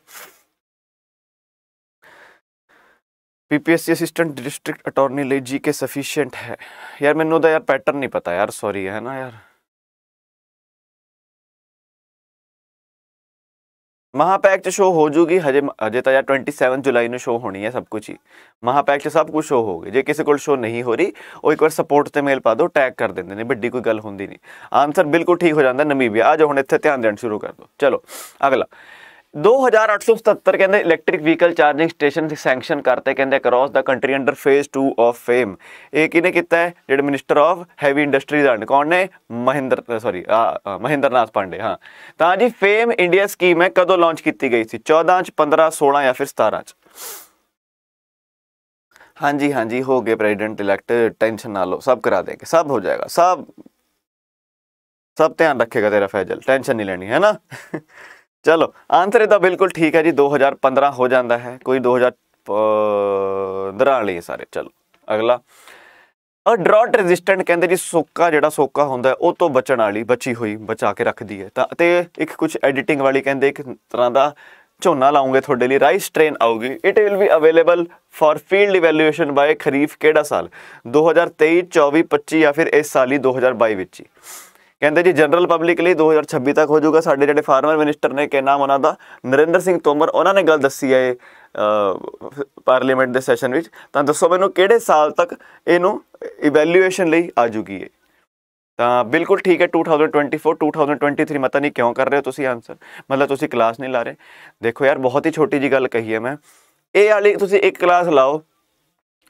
PPSC assistant district attorney ਲਈ ਜੀਕੇ ਸਫੀਸ਼ੀਐਂਟ ਹੈ। ਯਾਰ ਮੈਨੂੰ ਤਾਂ ਯਾਰ ਪੈਟਰਨ ਨਹੀਂ ਪਤਾ ਯਾਰ ਸੌਰੀ ਹੈ ਨਾ ਯਾਰ। ਮਹਾਪੈਕ ਚ ਸ਼ੋ ਹੋ ਜੂਗੀ, ਹਜੇ ਅਜੇ ਤਾਂ ਯਾਰ 27 ਜੁਲਾਈ ਨੂੰ ਸ਼ੋ ਹੋਣੀ ਹੈ ਸਭ ਕੁਝ ਹੀ। ਮਹਾਪੈਕ ਚ ਸਭ ਕੁਝ ਸ਼ੋ ਹੋਗੇ ਜੇ ਕਿਸੇ ਕੋਲ ਸ਼ੋ ਨਹੀਂ ਹੋ ਰਹੀ, ਉਹ ਇੱਕ ਵਾਰ ਸਪੋਰਟ ਤੇ ਮੇਲ ਪਾ ਦਿਓ ਟੈਗ ਕਰ ਦਿੰਦੇ ਨੇ, ਵੱਡੀ ਕੋਈ ਗੱਲ ਹੁੰਦੀ ਨਹੀਂ। ਆਨਸਰ ਬਿਲਕੁਲ ਠੀਕ ਹੋ ਜਾਂਦਾ ਨਮੀਬੀਆ। ਆ ਜਾ ਹੁਣ ਇੱਥੇ ਧਿਆਨ ਦੇਣ ਸ਼ੁਰੂ ਕਰ ਦਿਓ। ਚਲੋ, ਅਗਲਾ। 2877 ਕਹਿੰਦੇ electric vehicle charging station sanction ਕਰਤੇ ਕਹਿੰਦੇ across the country under phase 2 of FAME ਇਹ ਕਿਹਨੇ ਕੀਤਾ ਹੈ? ਜਿਹੜੇ minister of heavy industries and ਕੌਣ ਨੇ? ਮਹਿੰਦਰ ਸੌਰੀ ਮਹਿੰਦਰਨਾਥ ਪਾਂਡੇ, ਹਾਂ। ਤਾਂ ਜੀ ਫੇਮ ਇੰਡੀਆ ਸਕੀਮ ਹੈ, ਕਦੋਂ ਲਾਂਚ ਕੀਤੀ ਗਈ ਸੀ? 14 ਚ 15 16 ਜਾਂ ਫਿਰ 17 ਚ? ਹਾਂਜੀ ਹਾਂਜੀ, ਹੋ ਗਏ ਪ੍ਰੈਜ਼ੀਡੈਂਟ ਇਲੈਕਟ ਟੈਨਸ਼ਨ ਨਾ ਲਓ, ਸਭ ਕਰਾ ਦੇਗੇ, ਸਭ ਹੋ ਜਾਏਗਾ, ਸਭ ਸਭ ਧਿਆਨ ਰੱਖੇਗਾ ਤੇਰਾ ਫੈਜ਼ਲ ਟੈਨਸ਼ਨ ਨਹੀਂ ਲੈਣੀ, ਹੈ ਨਾ? ਚਲੋ ਆਨਸਰ ਇਹਦਾ ਬਿਲਕੁਲ ਠੀਕ ਹੈ ਜੀ 2015 ਹੋ ਜਾਂਦਾ ਹੈ, ਕੋਈ 2015 ਵਾਲੀ ਸਾਰੇ, ਚਲੋ, ਅਗਲਾ। ਅ ਡਰਾਟ ਰੈਜ਼ਿਸਟੈਂਟ ਕਹਿੰਦੇ ਜੀ, ਸੋਕਾ ਜਿਹੜਾ ਸੋਕਾ ਹੁੰਦਾ ਉਹ ਤੋਂ ਬਚਣ ਵਾਲੀ, ਬਚੀ ਹੋਈ, ਬਚਾ ਕੇ ਰੱਖਦੀ ਹੈ। ਤਾਂ, ਤੇ ਇੱਕ ਕੁਝ ਐਡੀਟਿੰਗ ਵਾਲੀ ਕਹਿੰਦੇ, ਇੱਕ ਤਰ੍ਹਾਂ ਦਾ ਝੋਨਾ ਲਾਉਂਗੇ ਤੁਹਾਡੇ ਲਈ ਰਾਈਸ ਟ੍ਰੇਨ ਆਊਗੀ। It will be available for field evaluation by kharif ਕਿਹੜਾ ਸਾਲ? 2023 24 25 ਜਾਂ ਫਿਰ ਇਸ ਸਾਲ ਹੀ 2022 ਵਿੱਚ ਹੀ। ਕਹਿੰਦੇ ਜੀ ਜਨਰਲ ਪਬਲਿਕ ਲਈ 2026 ਤੱਕ ਹੋ ਜਾਊਗਾ। ਸਾਡੇ ਜਿਹੜੇ ਫਾਰਮਰ ਮਿਨਿਸਟਰ ਨੇ, ਕਿ ਨਾਮ ਉਹਨਾਂ ਦਾ? ਨਰਿੰਦਰ ਸਿੰਘ ਤੋਮਰ, ਉਹਨਾਂ ਨੇ ਗੱਲ ਦੱਸੀ ਹੈ ਪਾਰਲੀਮੈਂਟ ਦੇ ਸੈਸ਼ਨ ਵਿੱਚ। ਤਾਂ ਦੱਸੋ ਮੈਨੂੰ ਕਿਹੜੇ ਸਾਲ ਤੱਕ ਇਹਨੂੰ ਇਵੈਲੂਏਸ਼ਨ ਲਈ ਆ ਜੂਗੀ ਇਹ? ਤਾਂ ਬਿਲਕੁਲ ਠੀਕ ਹੈ 2024 2023 ਮਤਾ ਨਹੀਂ ਕਿਉਂ ਕਰ ਰਹੇ ਹੋ ਤੁਸੀਂ ਆਨਸਰ ਮਤਲਬ ਤੁਸੀਂ ਕਲਾਸ ਨਹੀਂ ਲਾ ਰਹੇ। ਦੇਖੋ ਯਾਰ, ਬਹੁਤ ਹੀ ਛੋਟੀ ਜੀ ਗੱਲ ਕਹੀ ਹੈ ਮੈਂ। ਇਹ ਵਾਲੀ ਤੁਸੀਂ ਇੱਕ ਕਲਾਸ ਲਾਓ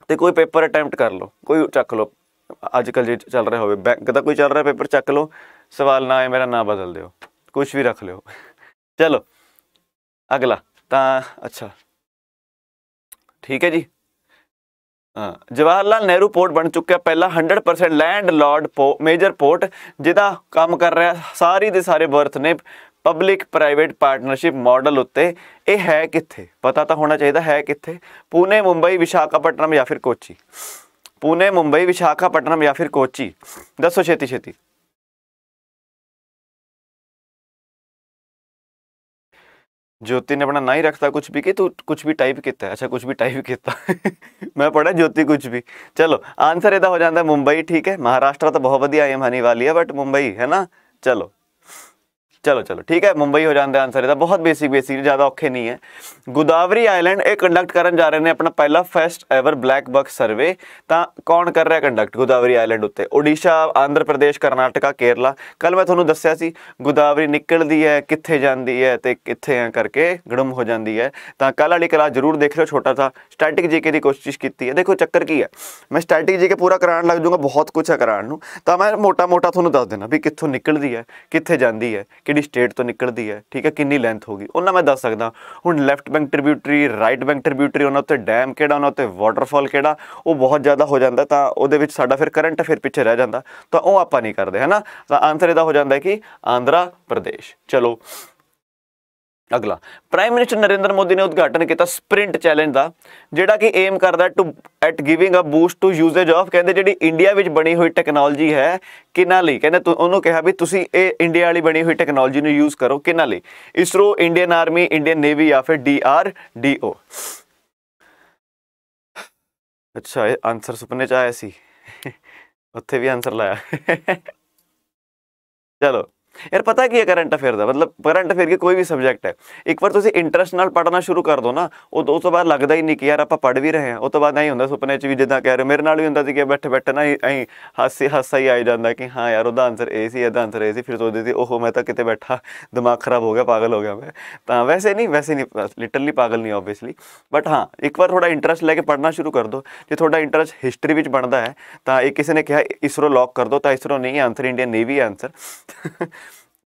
ਤੇ ਕੋਈ ਪੇਪਰ ਅਟੈਂਪਟ ਕਰ ਲਓ, ਕੋਈ ਚੱਕ ਲਓ। ਅੱਜ ਕੱਲ ਜੇ ਚੱਲ ਰਿਹਾ ਹੋਵੇ, ਬੈਂਕ ਦਾ ਕੋਈ ਚੱਲ ਰਿਹਾ ਪੇਪਰ ਚੱਕ ਲਓ, ਸਵਾਲ ਨਾ ਹੈ ਮੇਰਾ ਨਾਮ ਬਦਲ ਦਿਓ ਕੁਝ ਵੀ ਰੱਖ ਲਿਓ। ਚਲੋ, ਅਗਲਾ, ਤਾਂ, ਅੱਛਾ। ਠੀਕ ਹੈ ਜੀ। ਜਵਾਹਰ ਲਾਲ ਨਹਿਰੂ ਪੋਰਟ ਬਣ ਚੁੱਕਿਆ, ਪਹਿਲਾ 100% ਲੈਂਡ ਲਾਰਡ ਮੇਜਰ ਪੋਰਟ ਜਿਹਦਾ ਕੰਮ ਕਰ ਰਿਹਾ ਸਾਰੀ ਦੇ ਸਾਰੇ ਬਰਥ ਨੇ ਪਬਲਿਕ ਪ੍ਰਾਈਵੇਟ ਪਾਰਟਨਰਸ਼ਿਪ ਮਾਡਲ ਉੱਤੇ। ਇਹ ਹੈ ਕਿੱਥੇ? ਪਤਾ ਤਾਂ ਹੋਣਾ ਚਾਹੀਦਾ ਹੈ ਕਿੱਥੇ? ਪੂਨੇ ਮੁੰਬਈ, ਵਿਸ਼ਾਖਾਪਟਨਮ ਜਾਂ ਫਿਰ ਕੋਚੀ। पुणे, मुंबई, विशाखापट्टनम या फिर कोची दसो छेती छेती ज्योति ने अपना ना ही रखता कुछ भी कि तू कुछ भी टाइप किया अच्छा कुछ भी टाइप किया [LAUGHS] मैं पढ़ा ज्योति कुछ भी। चलो आंसर ऐसा हो जाता है मुंबई, ठीक है? महाराष्ट्र तो बहुत बढ़िया आई एम हनी वाली है बट मुंबई, है ना? चलो। चलो ਚਲੋ ਚਲੋ, ਠੀਕ ਹੈ, ਮੁੰਬਈ ਹੋ ਜਾਂਦਾ ਆਨਸਰ ਇਹਦਾ, ਬਹੁਤ ਬੇਸਿਕ ਬੇਸਿਕ ਜ਼ਿਆਦਾ ਔਖੇ ਨਹੀਂ ਹੈ। ਗੋਦਾਵਰੀ ਆਈਲੈਂਡ ਇਹ ਕੰਡਕਟ ਕਰਨ ਜਾ ਰਹੇ ਨੇ ਆਪਣਾ ਪਹਿਲਾ first ever black buck survey ਤਾਂ ਕੌਣ ਕਰ ਰਿਹਾ ਕੰਡਕਟ ਗੋਦਾਵਰੀ ਆਈਲੈਂਡ ਉੱਤੇ? ਓਡੀਸ਼ਾ ਆਂਧਰ ਪ੍ਰਦੇਸ਼, ਕਰਨਾਟਕਾ, ਕੇਰਲਾ। ਕੱਲ ਮੈਂ ਤੁਹਾਨੂੰ ਦੱਸਿਆ ਸੀ, ਗੋਦਾਵਰੀ ਨਿਕਲਦੀ ਹੈ, ਕਿੱਥੇ ਜਾਂਦੀ ਹੈ ਤੇ ਕਿੱਥੇ ਆ ਕਰਕੇ ਗੜਮ ਹੋ ਜਾਂਦੀ ਹੈ। ਤਾਂ ਕੱਲ ਵਾਲੀ ਕਲਾਸ ਜ਼ਰੂਰ ਦੇਖ ਲਿਓ, ਛੋਟਾ ਸਾ ਸਟੈਟਿਕ ਜੀਕੇ ਦੀ ਕੋਸ਼ਿਸ਼ ਕੀਤੀ ਹੈ। ਦੇਖੋ ਚੱਕਰ ਕੀ ਹੈ, ਮੈਂ ਸਟੈਟਿਕ ਜੀਕੇ ਪੂਰਾ ਕਰਾਉਣ ਲੱਗ ਜਾਊਂਗਾ, ਬਹੁਤ ਕੁਝ ਹੈ ਕਰਾਉਣ ਨੂੰ। ਤਾਂ ਮੈਂ ਮੋਟਾ ਮੋਟਾ ਤੁਹਾਨੂੰ ਦੱਸ ਦੇਣਾ ਵੀ ਕਿੱਥੋਂ ਨਿਕਲਦੀ ਹੈ, ਕਿੱਥੇ ਜਾਂਦੀ ਹੈ ਕਿਹੜੀ ਸਟੇਟ ਤੋਂ ਨਿਕਲਦੀ ਹੈ, ਠੀਕ ਹੈ, ਕਿੰਨੀ ਲੈਂਥ ਹੋਗੀ ਉਹਨਾਂ ਮੈਂ ਦੱਸ ਸਕਦਾ, ਹੁਣ left bank tributary right bank tributary ਉਹਨਾਂ ਉੱਤੇ ਡੈਮ ਕਿਹੜਾ, ਉਹਨਾਂ ਉੱਤੇ ਵਾਟਰਫਾਲ ਕਿਹੜਾ, ਉਹ ਬਹੁਤ ਜ਼ਿਆਦਾ ਹੋ ਜਾਂਦਾ ਤਾਂ ਉਹਦੇ ਵਿੱਚ ਸਾਡਾ ਫਿਰ ਕਰੰਟ ਫਿਰ ਪਿੱਛੇ ਰਹਿ ਜਾਂਦਾ। ਤਾਂ ਉਹ ਆਪਾਂ ਨਹੀਂ ਕਰਦੇ ਹੈ ਨਾ ਤਾਂ ਆਨਸਰ ਇਹਦਾ ਹੋ ਜਾਂਦਾ ਹੈ ਕਿ ਆਂਧਰਾ ਪ੍ਰਦੇਸ਼। ਚਲੋ ਅਗਲਾ। ਪ੍ਰਾਈਮ ਮਿਨਿਸਟਰ ਨਰਿੰਦਰ ਮੋਦੀ ਨੇ ਉਦਘਾਟਨ ਕੀਤਾ ਸਪ੍ਰਿੰਟ ਚੈਲੰਜ ਦਾ, ਜਿਹੜਾ ਕਿ ਏਮ ਕਰਦਾ to at giving a boost to usage of ਕਹਿੰਦੇ ਜਿਹੜੀ ਇੰਡੀਆ ਵਿੱਚ ਬਣੀ ਹੋਈ ਟੈਕਨੋਲੋਜੀ ਹੈ ਕਿਨਾਂ ਲਈ? ਕਹਿੰਦੇ ਉਹਨੂੰ ਕਿਹਾ ਵੀ ਤੁਸੀਂ ਇਹ ਇੰਡੀਆ ਵਾਲੀ ਬਣੀ ਹੋਈ ਟੈਕਨੋਲੋਜੀ ਨੂੰ ਯੂਜ਼ ਕਰੋ ਕਿਨਾਂ ਲਈ? ISRO Indian army Indian navy ਜਾਂ ਫਿਰ ਡੀਆਰਡੀਓ ਅੱਛਾ, ਇਹ ਆਨਸਰ ਸੁਪਨੇ ਚ ਆਇਆ ਸੀ। ਉੱਥੇ ਵੀ ਆਨਸਰ ਲਾਇਆ। ਚਲੋ। ਯਾਰ ਪਤਾ ਕੀ ਹੈ ਕਰੰਟ ਅਫੇਅਰ ਦਾ? ਮਤਲਬ ਕਰੰਟ ਅਫੇਅਰ ਕੀ ਕੋਈ ਵੀ ਸਬਜੈਕਟ ਹੈ। ਇੱਕ ਵਾਰ ਤੁਸੀਂ ਇੰਟਰਸਟ ਨਾਲ ਪੜ੍ਹਨਾ ਸ਼ੁਰੂ ਕਰ ਦੋ ਨਾ, ਉਹ ਉਸ ਤੋਂ ਬਾਅਦ ਲੱਗਦਾ ਹੀ ਨਹੀਂ ਕਿ ਯਾਰ ਆਪਾਂ ਪੜ੍ਹ ਵੀ ਰਹੇ ਹਾਂ। ਉਹ ਤੋਂ ਬਾਅਦ ਨਹੀਂ ਹੁੰਦਾ ਸੁਪਨੇ 'ਚ ਵੀ ਜਿੱਦਾਂ ਕਹਿ ਰਹੇ ਮੇਰੇ ਨਾਲ ਵੀ ਹੁੰਦਾ ਸੀ ਕਿ ਬੈਠੇ ਬੈਠੇ ਨਾ ਐਂ ਹਾਸੇ ਹਾਸਾ ਹੀ ਆਈ ਜਾਂਦਾ ਕਿ ਹਾਂ ਯਾਰ ਉਹਦਾ ਆਨਸਰ ਇਹ ਸੀ, ਇਹਦਾ ਆਨਸਰ ਇਹ ਸੀ, ਫਿਰ ਸੋਚਦੇ ਸੀ, ਓਹੋ, ਮੈਂ ਤਾਂ ਕਿਤੇ ਬੈਠਾ, ਦਿਮਾਗ ਖਰਾਬ ਹੋ ਗਿਆ, ਪਾਗਲ ਹੋ ਗਿਆ ਮੈਂ। ਤਾਂ ਵੈਸੇ ਨਹੀਂ ਵੈਸੇ ਨਹੀਂ ਲਿਟਰਲੀ ਪਾਗਲ ਨਹੀਂ ਆਬਵੀਅਸਲੀ ਬਟ ਹਾਂ, ਇੱਕ ਵਾਰ ਥੋੜਾ ਇੰਟਰਸਟ ਲੈ ਕੇ ਪੜ੍ਹਨਾ ਸ਼ੁਰੂ ਕਰ ਦੋ। ਜੇ ਤੁਹਾਡਾ ਇੰਟਰਸਟ ਹਿਸਟਰੀ ਵਿੱਚ ਬਣਦਾ ਹੈ, ਤਾਂ ਇਹ ਕਿਸੇ ਨੇ ਕਿਹਾ, ਇਸਰੋ ਲੌਕ ਕਰ ਦੋ, ਤਾਂ ਇਸਰੋ ਨਹੀਂ ਆਨਸਰ ਇੰਡੀਅਨ ਨੇਵੀ ਆਨਸਰ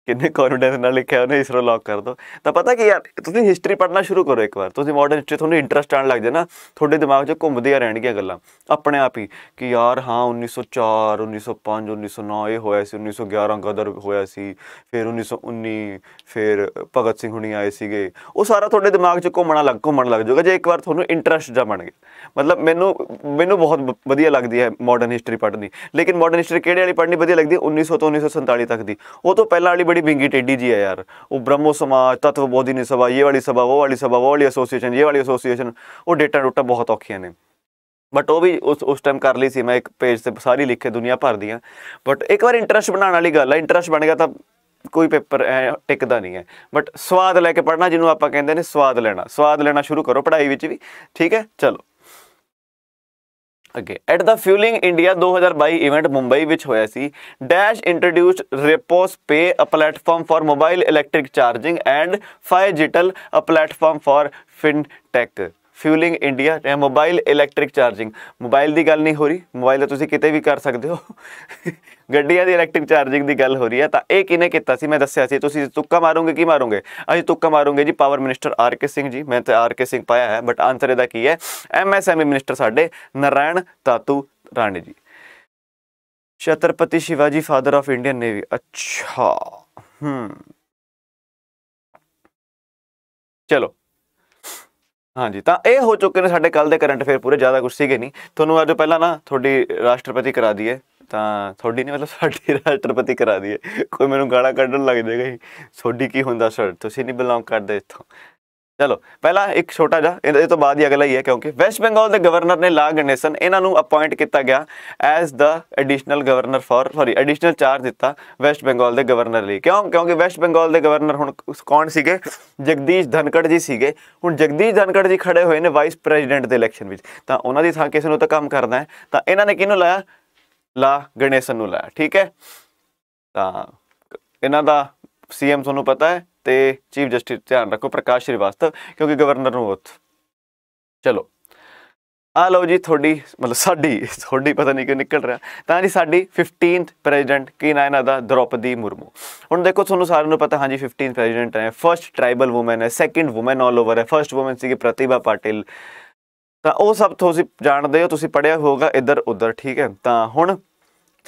ਕਿੰਨੇ ਕੌਨਫੀਡੈਂਸ ਨਾਲ ਲਿਖਿਆ ਉਹਨੇ ਇਸਰੋ ਲੌਕ ਕਰ ਦੋ। ਤਾਂ ਪਤਾ ਕੀ ਯਾਰ ਤੁਸੀਂ ਹਿਸਟਰੀ ਪੜ੍ਹਨਾ ਸ਼ੁਰੂ ਕਰੋ ਇੱਕ ਵਾਰ। ਤੁਸੀਂ ਮਾਡਰਨ ਹਿਸਟਰੀ ਤੁਹਾਨੂੰ ਇੰਟਰਸਟ ਆਣ ਲੱਗ ਜਾਏ ਨਾ ਤੁਹਾਡੇ ਦਿਮਾਗ 'ਚ ਘੁੰਮਦੀਆਂ ਰਹਿਣਗੀਆਂ ਗੱਲਾਂ। ਆਪਣੇ ਆਪ ਹੀ ਕਿ ਯਾਰ, ਹਾਂ 1904 1905 1909 ਇਹ ਹੋਇਆ ਸੀ 1911 ਗਦਰ ਹੋਇਆ ਸੀ, ਫਿਰ 1919 ਫਿਰ ਭਗਤ ਸਿੰਘ ਹੁਣੀ ਆਏ ਸੀਗੇ। ਉਹ ਸਾਰਾ ਤੁਹਾਡੇ ਦਿਮਾਗ 'ਚ ਘੁੰਮਣਾ ਲੱਗ, ਘੁੰਮਣ ਲੱਗ ਜਾਊਗਾ, ਜੇ ਇੱਕ ਵਾਰ ਤੁਹਾਨੂੰ ਇੰਟਰਸਟ ਜਾ ਬਣ ਗਿਆ। ਮਤਲਬ ਮੈਨੂੰ ਮੈਨੂੰ ਬਹੁਤ ਵਧੀਆ ਲੱਗਦੀ ਹੈ ਮਾਡਰਨ ਹਿਸਟਰੀ ਪੜ੍ਹਨੀ। ਲੇਕਿਨ ਮਾਡਰਨ ਹਿਸਟਰੀ ਕਿਹੜੇ ਵਾਲੀ ਪੜ੍ਹਨੀ ਵਧੀਆ ਲੱਗਦੀ ਹੈ? 1900 ਤੋਂ 1947 ਤੱਕ ਦੀ। ਉਹ ਤੋਂ ਪਹਿਲਾਂ ਵਾਲੀ ਬੜੀ ਬਿੰਗੀ ਟੇਡੀ ਜੀ ਹੈ ਯਾਰ? ਉਹ ਬ੍ਰਹਮੋ ਸਮਾਜ, ਤਤਵ ਬੋਧਿਨੀ ਸਭਾ, ਇਹ ਵਾਲੀ ਸਭਾ, ਉਹ ਵਾਲੀ ਸਭਾ, ਉਹ ਵਾਲੀ ਐਸੋਸੀਏਸ਼ਨ ਇਹ ਵਾਲੀ ਐਸੋਸੀਏਸ਼ਨ ਉਹ ਡੇਟਾ ਡੋਟਾ ਬਹੁਤ ਔਖੀਆਂ ਨੇ। ਬਟ ਉਹ ਵੀ ਉਸ ਉਸ ਟਾਈਮ ਕਰ ਲਈ ਸੀ ਮੈਂ ਇੱਕ ਪੇਜ ਤੇ ਸਾਰੀ ਲਿਖੇ ਦੁਨੀਆ ਭਰ ਦੀਆਂ। ਬਟ ਇੱਕ ਵਾਰ ਇੰਟਰਸਟ ਬਣਾਉਣ ਵਾਲੀ ਗੱਲ ਹੈ ਇੰਟਰਸਟ ਬਣ ਗਿਆ ਤਾਂ ਕੋਈ ਪੇਪਰ ਟਿਕਦਾ ਨਹੀਂ ਹੈ। ਬਟ ਸਵਾਦ ਲੈ ਕੇ ਪੜਨਾ ਜਿਹਨੂੰ ਆਪਾਂ ਕਹਿੰਦੇ ਨੇ ਸਵਾਦ ਲੈਣਾ। ਸਵਾਦ ਲੈਣਾ ਸ਼ੁਰੂ ਕਰੋ ਪੜ੍ਹਾਈ ਵਿੱਚ ਵੀ, ਠੀਕ ਹੈ? ਚਲੋ। ਅੱਗੇ। At the fuelling India 2022 event Mumbai ਵਿੱਚ ਹੋਇਆ ਸੀ। Dash introduced Repos pay a platform for mobile electric charging and phygital a platform for fintech fuelling India ਜਾਂ ਮੋਬਾਈਲ ਇਲੈਕਟ੍ਰਿਕ ਚਾਰਜਿੰਗ ਮੋਬਾਈਲ ਦੀ ਗੱਲ ਨਹੀਂ ਹੋ ਰਹੀ ਮੋਬਾਈਲ ਤਾਂ ਤੁਸੀਂ ਕਿਤੇ ਵੀ ਕਰ ਸਕਦੇ ਹੋ। ਗੱਡੀਆਂ ਦੀ ਇਲੈਕਟ੍ਰਿਕ ਚਾਰਜਿੰਗ ਦੀ ਗੱਲ ਹੋ ਰਹੀ ਹੈ, ਤਾਂ ਇਹ ਕਿਨੇ ਕੀਤਾ ਸੀ? ਮੈਂ ਦੱਸਿਆ ਸੀ, ਤੁਸੀਂ ਤੁੱਕਾ ਮਾਰੋਗੇ ਕੀ ਮਾਰੋਗੇ? ਅਸੀਂ ਤੁੱਕਾ ਮਾਰੋਗੇ ਜੀ power minister R K Singh ji, ਮੈਂ ਤਾਂ ਆਰ ਕੇ ਸਿੰਘ ਪਾਇਆ ਹੈ ਬਟ ਆਨਸਰ ਇਹਦਾ ਕੀ ਹੈ? ਐਮਐਸਐਮਈ ਮਿਨਿਸਟਰ ਸਾਡੇ, Narayan Tatu Rane ji. Chhatrapati Shivaji father of Indian navy ਅੱਛਾ ਹਮ ਚਲੋ ਹਾਂਜੀ, ਤਾਂ ਇਹ ਹੋ ਚੁੱਕੇ ਨੇ ਸਾਡੇ ਕੱਲ ਦੇ ਕਰੰਟ ਅਫੇਅਰ ਪੂਰੇ, ਜ਼ਿਆਦਾ ਕੁਝ ਸੀਗੇ ਨਹੀਂ। ਤੁਹਾਨੂੰ ਅੱਜ ਪਹਿਲਾਂ ਨਾ ਤੁਹਾਡੀ ਰਾਸ਼ਟਰਪਤੀ ਕਰਾ ਦਈਏ, ਤਾਂ ਤੁਹਾਡੀ ਨਹੀਂ ਮਤਲਬ ਸਾਡੀ [LAUGHS] ਰਾਸ਼ਟਰਪਤੀ ਕਰਾ ਦਈਏ। ਕੋਈ ਮੈਨੂੰ ਗਾਲਾਂ ਕੱਢਣ ਲੱਗ ਜਾਏਗਾ ਤੁਹਾਡੀ ਕੀ ਹੁੰਦਾ ਸਰ ਤੁਸੀਂ ਨਹੀਂ ਬਿਲੋਂਗ ਕਰਦੇ ਇੱਥੋਂ। ਚਲੋ, ਪਹਿਲਾਂ ਇੱਕ ਛੋਟਾ ਜਿਹਾ ਇਹ ਤੋਂ ਬਾਅਦ ਹੀ ਅਗਲਾ ਹੀ ਹੈ ਕਿਉਂਕਿ ਵੈਸਟ ਬੰਗਾਲ ਦੇ ਗਵਰਨਰ ਨੇ ਲਾ ਗਣੇਸਨ ਇਹਨਾਂ ਨੂੰ ਅਪਾਇੰਟ ਕੀਤਾ ਗਿਆ as the additional governor for sorry additional charge ਦਿੱਤਾ ਵੈਸਟ ਬੰਗਾਲ ਦੇ ਗਵਰਨਰ ਲਈ। ਕਿਉਂ? ਕਿਉਂਕਿ ਵੈਸਟ ਬੰਗਾਲ ਦੇ ਗਵਰਨਰ ਹੁਣ ਕੌਣ ਸੀਗੇ? ਜਗਦੀਸ਼ ਧਨਕੜ ਜੀ ਸੀਗੇ। ਹੁਣ ਜਗਦੀਸ਼ ਧਨਕੜ ਜੀ ਖੜੇ ਹੋਏ ਨੇ ਵਾਈਸ ਪ੍ਰੈਜ਼ੀਡੈਂਟ ਦੇ ਇਲੈਕਸ਼ਨ ਵਿੱਚ। ਤਾਂ ਉਹਨਾਂ ਦੀ ਥਾਂ ਕਿਸੇ ਨੂੰ ਤਾਂ ਕੰਮ ਕਰਨਾ ਹੈ। ਤਾਂ ਇਹਨਾਂ ਨੇ ਕਿਹਨੂੰ ਲਾਇਆ? ਲਾ ਗਣੇਸਨ ਨੂੰ ਲਾਇਆ, ਠੀਕ ਹੈ? ਤਾਂ ਇਹਨਾਂ ਦਾ ਸੀਐਮ ਤੁਹਾਨੂੰ ਪਤਾ ਹੈ। ਤੇ ਚੀਫ ਜਸਟਿਸ ਧਿਆਨ ਰੱਖੋ ਪ੍ਰਕਾਸ਼ ਸ਼੍ਰੀਵਾਸਤਵ, ਕਿਉਂਕਿ ਗਵਰਨਰ ਨੂੰ ਉਥ ਚਲੋ। ਆ ਲਓ ਜੀ ਤੁਹਾਡੀ, ਮਤਲਬ ਸਾਡੀ, ਤੁਹਾਡੀ ਪਤਾ ਨਹੀਂ ਕਿ ਨਿਕਲ ਰਿਹਾ। ਤਾਂ ਜੀ ਸਾਡੀ 15th ਪ੍ਰੈਜ਼ੀਡੈਂਟ ਕੀ ਨਾ ਇਹਨਾਂ ਦਾ? ਦ੍ਰੋਪਦੀ ਮੁਰਮੂ। ਹੁਣ ਦੇਖੋ ਤੁਹਾਨੂੰ ਸਾਰਿਆਂ ਨੂੰ ਪਤਾ, ਹਾਂਜੀ 15th ਪ੍ਰੈਜ਼ੀਡੈਂਟ ਹੈ ਫਰਸਟ ਟ੍ਰਾਈਬਲ ਔਮਨ ਹੈ ਸੈਕੰਡ ਔਮਨ ਆਲ ਓਵਰ ਹੈ ਫਰਸਟ ਔਮਨ ਸੀਗੀ ਪ੍ਰਤਿਭਾ ਪਾਟਿਲ। ਤਾਂ ਉਹ ਸਭ ਤੁਸੀਂ ਜਾਣਦੇ ਹੋ, ਤੁਸੀਂ ਪੜਿਆ ਹੋਗਾ ਇੱਧਰ ਉੱਧਰ ਠੀਕ ਹੈ। ਤਾਂ ਹੁਣ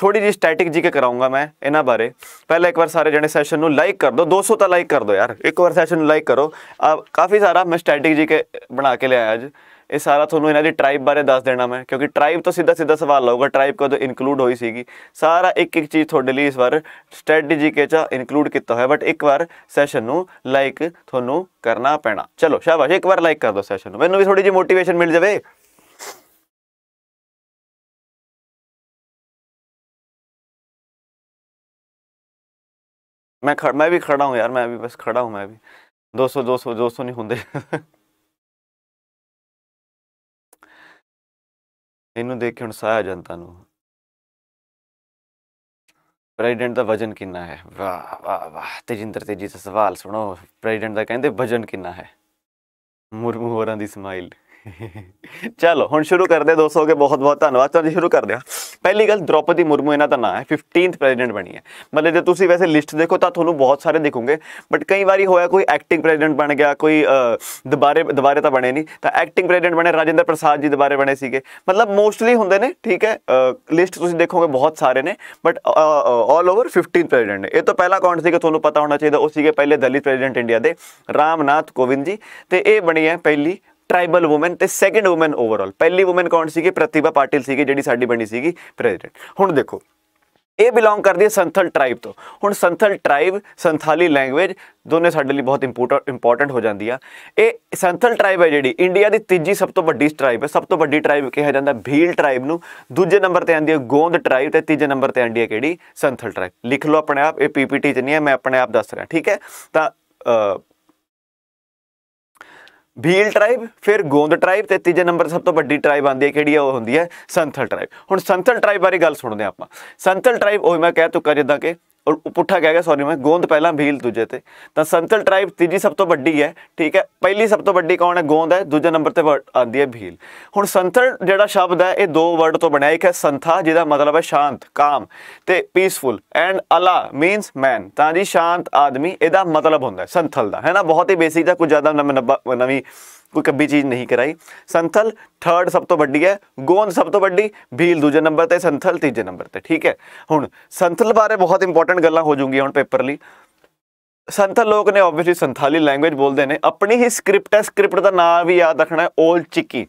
ਥੋੜੀ ਜੀ ਸਟੈਟਿਕ ਜੀ ਕਰਾਉਂਗਾ ਮੈਂ ਇਹਨਾਂ ਬਾਰੇ। ਪਹਿਲਾਂ ਇੱਕ ਵਾਰ ਸਾਰੇ ਜਣੇ ਸੈਸ਼ਨ ਨੂੰ ਲਾਈਕ ਕਰ ਦਿਓ। 200 ਤਾਂ ਲਾਈਕ ਕਰ ਦਿਓ ਯਾਰ। ਇੱਕ ਵਾਰ ਸੈਸ਼ਨ ਨੂੰ ਲਾਈਕ ਕਰੋ। ਆ ਕਾਫੀ ਸਾਰਾ ਮੈਂ ਸਟੈਟਿਕ ਜੀ ਕੇ ਬਣਾ ਕੇ ਲਿਆਇਆ ਅੱਜ। ਇਹ ਸਾਰਾ ਤੁਹਾਨੂੰ ਇਹਨਾਂ ਦੀ ਟ੍ਰਾਈਬ ਬਾਰੇ ਦੱਸ ਦੇਣਾ ਮੈਂ, ਕਿਉਂਕਿ ਟ੍ਰਾਈਬ ਤੋਂ ਸਿੱਧਾ ਸਿੱਧਾ ਸਵਾਲ ਆਊਗਾ ਟ੍ਰਾਈਬ ਕਦੋਂ ਇਨਕਲੂਡ ਹੋਈ ਸੀਗੀ। ਸਾਰਾ ਇੱਕ ਇੱਕ ਚੀਜ਼ ਤੁਹਾਡੇ ਲਈ ਇਸ ਵਾਰ ਸਟ੍ਰੈਟਜੀ ਕੇ ਚ ਇਨਕਲੂਡ ਕੀਤਾ ਹੋਇਆ ਬਟ ਇੱਕ ਵਾਰ ਸੈਸ਼ਨ ਨੂੰ ਲਾਈਕ ਤੁਹਾਨੂੰ ਕਰਨਾ ਪੈਣਾ। ਚਲੋ ਸ਼ਾਬਾਸ਼, ਇੱਕ ਵਾਰ ਲਾਈਕ ਕਰ ਦਿਓ ਸੈਸ਼ਨ ਨੂੰ। ਮੈਨੂੰ ਵੀ ਥੋੜੀ ਜਿਹੀ ਮੋਟੀਵੇਸ਼ਨ ਮਿਲ ਜਾਵੇ। ਮੈਂ ਖੜ, ਮੈਂ ਵੀ ਖੜਾ ਹਾਂ ਯਾਰ, ਮੈਂ ਵੀ ਬਸ ਖੜਾ ਹਾਂ ਮੈਂ ਵੀ। 200 200 200 ਨਹੀਂ ਹੁੰਦੇ। ਇਹਨੂੰ ਦੇਖ ਕੇ ਹੁਣ ਸਾਇਆ ਜਨਤਾ ਨੂੰ। ਪ੍ਰੈਜ਼ੀਡੈਂਟ ਦਾ ਵਜਨ ਕਿੰਨਾ ਹੈ? ਵਾਹ ਵਾਹ ਵਾਹ। ਤੇਜਿੰਦਰ ਤੇਜੀ ਦਾ ਸਵਾਲ ਸੁਣੋ। ਪ੍ਰੈਜ਼ੀਡੈਂਟ ਦਾ ਕਹਿੰਦੇ ਵਜਨ ਕਿੰਨਾ ਹੈ? ਮੁਰਮੂ ਹੋਰਾਂ ਦੀ ਸਮਾਈਲ। ਚਲੋ, ਹੁਣ ਸ਼ੁਰੂ ਕਰਦੇ ਦੋਸਤੋ ਕੇ ਬਹੁਤ ਬਹੁਤ ਧੰਨਵਾਦ। ਤੁਹਾਨੂੰ ਸ਼ੁਰੂ ਕਰਦੇ ਹਾਂ। ਪਹਿਲੀ ਗੱਲ, ਦ੍ਰੋਪਦੀ ਮੁਰਮੂ ਇਹਨਾਂ ਦਾ ਨਾਮ ਹੈ। 15th ਪ੍ਰੈਜ਼ੀਡੈਂਟ ਬਣੀ ਹੈ। ਮਤਲਬ ਜੇ ਤੁਸੀਂ ਵੈਸੇ ਲਿਸਟ ਦੇਖੋ ਤਾਂ ਤੁਹਾਨੂੰ ਬਹੁਤ ਸਾਰੇ ਦਿਖੋਗੇ। ਬਟ ਕਈ ਵਾਰੀ ਹੋਇਆ ਕੋਈ ਐਕਟਿੰਗ ਪ੍ਰੈਜ਼ੀਡੈਂਟ ਬਣ ਗਿਆ, ਕੋਈ ਦੁਬਾਰੇ ਦੁਬਾਰੇ ਤਾਂ ਬਣੇ ਨਹੀਂ। ਤਾਂ ਐਕਟਿੰਗ ਪ੍ਰੈਜ਼ੀਡੈਂਟ ਬਣੇ, ਰਾਜਿੰਦਰ ਪ੍ਰਸਾਦ ਜੀ ਦੁਬਾਰੇ ਬਣੇ ਸੀਗੇ। ਮਤਲਬ ਮੋਸਟਲੀ ਹੁੰਦੇ ਨੇ, ਠੀਕ ਹੈ? ਲਿਸਟ ਤੁਸੀਂ ਦੇਖੋਗੇ, ਬਹੁਤ ਸਾਰੇ ਨੇ। ਬਟ ਆਲ ਓਵਰ 15 ਪ੍ਰੈਜ਼ੀਡੈਂਟ ਨੇ। ਇਹ ਤੋਂ ਪਹਿਲਾਂ ਕੌਣ ਸੀਗਾ? ਤੁਹਾਨੂੰ ਪਤਾ ਹੋਣਾ ਚਾਹੀਦਾ, ਉਹ ਸੀਗੇ ਪਹਿਲੇ ਦਲਿਤ ਪ੍ਰੈਜ਼ੀਡੈਂਟ ਇੰਡੀਆ ਦੇ ਰਾਮਨਾਥ ਕੋਵਿੰਦ ਜੀ। ਤੇ ਇਹ ਬਣੀ ਹੈ ਪਹਿਲੀ ਟ੍ਰਾਈਬਲ ਔਮਨ ਤੇ ਸੈਕੰਡ ਔਮਨ ਓਵਰਆਲ ਪਹਿਲੀ ਔਮਨ ਕੌਣ ਸੀਗੀ? ਪ੍ਰਤਿਭਾ ਪਾਟਿਲ ਸੀਗੀ, ਜਿਹੜੀ ਸਾਡੀ ਬਣੀ ਸੀਗੀ ਪ੍ਰੈਜ਼ੀਡੈਂਟ ਹੁਣ ਦੇਖੋ, ਇਹ ਬਿਲੋਂਗ ਕਰਦੀ ਹੈ ਸੰਥਲ ਟ੍ਰਾਈਬ ਤੋਂ। ਹੁਣ ਸੰਥਲ ਟ੍ਰਾਈਬ ਸੰਥਾਲੀ ਲੈਂਗੁਏਜ ਦੋਨੇ ਸਾਡੇ ਲਈ ਬਹੁਤ ਇੰਪੋਰਟੈਂਟ ਹੋ ਜਾਂਦੀ ਆ। ਇਹ ਸੰਥਲ ਟ੍ਰਾਈਬ ਹੈ ਜਿਹੜੀ ਇੰਡੀਆ ਦੀ ਤੀਜੀ ਸਭ ਤੋਂ ਵੱਡੀ ਟ੍ਰਾਈਬ ਹੈ। ਸਭ ਤੋਂ ਵੱਡੀ ਟ੍ਰਾਈਬ ਕਿਹਾ ਜਾਂਦਾ ਭੀਲ ਟ੍ਰਾਈਬ ਨੂੰ। ਦੂਜੇ ਨੰਬਰ ਤੇ ਆਂਦੀ ਹੈ ਗੋਂਦ ਟ੍ਰਾਈਬ ਤੇ ਤੀਜੇ ਨੰਬਰ ਤੇ ਆਂਦੀ ਹੈ ਕਿਹੜੀ? ਸੰਥਲ ਟ੍ਰਾਈਬ ਲਿਖ ਲਓ ਆਪਣੇ ਆਪ, ਇਹ ਪੀਪੀਟੀ ਚ ਨਹੀਂ ਹੈ, ਮੈਂ ਆਪਣੇ ਆਪ ਦੱਸ ਰਿਹਾ, ਠੀਕ ਹੈ? ਤਾਂ ਭੀਲ ਟ੍ਰਾਈਬ ਫਿਰ ਗੋਂਦ ਟ੍ਰਾਈਬ ਤੇ ਤੀਜੇ ਨੰਬਰ ਸਭ ਤੋਂ ਵੱਡੀ ਟ੍ਰਾਈਬ ਆਂਦੀ ਹੈ, ਕਿਹੜੀ ਉਹ ਹੁੰਦੀ ਹੈ ਸੰਥਲ ਟ੍ਰਾਈਬ ਹੁਣ ਸੰਥਲ ਟ੍ਰਾਈਬ ਬਾਰੇ ਗੱਲ ਸੁਣਦੇ ਆਪਾਂ। ਸੰਥਲ ਟ੍ਰਾਈਬ ਉਹ ਮੈਂ ਕਹਿ ਚੁੱਕਾ ਜਿੱਦਾਂ ਕਿ ਔਰ ਪੁੱਠਾ ਕਹਿ ਗਿਆ ਸੌਰੀ ਮੈਂ, ਗੋਂਦ ਪਹਿਲਾਂ ਭੀਲ ਦੂਜੇ ਤੇ। ਤਾਂ ਸੰਤਲ ਟ੍ਰਾਈਬ ਤੀਜੀ ਸਭ ਤੋਂ ਵੱਡੀ ਹੈ, ਠੀਕ ਹੈ? ਪਹਿਲੀ ਸਭ ਤੋਂ ਵੱਡੀ ਕੌਣ ਹੈ? ਗੋਂਦ ਹੈ, ਦੂਜੇ ਨੰਬਰ ਤੇ ਆਂਦੀ ਹੈ ਭੀਲ। ਹੁਣ ਸੰਤਲ ਜਿਹੜਾ ਸ਼ਬਦ ਹੈ, ਇਹ ਦੋ ਵਰਡ ਤੋਂ ਬਣਿਆ, ਇੱਕ ਹੈ ਸੰਥਾ, ਜਿਹਦਾ ਮਤਲਬ ਹੈ ਸ਼ਾਂਤ, ਕਾਮ ਤੇ ਪੀਸਫੁਲ ਐਂਡ ਅਲਾ ਮੀਨਸ ਮੈਨ ਤਾਂ ਜੀ, ਸ਼ਾਂਤ ਆਦਮੀ, ਇਹਦਾ ਮਤਲਬ ਹੁੰਦਾ ਹੈ, ਸੰਥਲ ਦਾ। ਹੈ ਨਾ? ਬਹੁਤ ਹੀ ਬੇਸਿਕ ਦਾ ਕੁਝ ਜ਼ਿਆਦਾ ਨਵੀਂ ਕੋਈ ਕੱਬੀ ਚੀਜ਼ ਨਹੀਂ ਕਰਾਈ। ਸੰਥਲ ਥਰਡ ਸਭ ਤੋਂ ਵੱਡੀ ਹੈ, ਗੋਂਦ ਸਭ ਤੋਂ ਵੱਡੀ, ਭੀਲ ਦੂਜੇ ਨੰਬਰ ਤੇ, ਸੰਥਲ ਤੀਜੇ ਨੰਬਰ ਤੇ, ਠੀਕ ਹੈ। ਹੁਣ ਸੰਥਲ ਬਾਰੇ ਬਹੁਤ ਇੰਪੋਰਟੈਂਟ ਗੱਲਾਂ ਹੋ ਜੂਗੀਆਂ ਹੁਣ ਪੇਪਰ ਲਈ। ਸੰਥਲ ਲੋਕ ਨੇ ਆਬਵੀਅਸਲੀ ਸੰਥਾਲੀ ਲੈਂਗੁਏਜ ਬੋਲਦੇ ਨੇ। ਆਪਣੀ ਹੀ ਸਕ੍ਰਿਪਟ ਹੈ ਸਕ੍ਰਿਪਟ ਦਾ ਨਾਮ ਵੀ ਯਾਦ ਰੱਖਣਾ ਹੈ ਓਲਡ ਚਿੱਕੀ।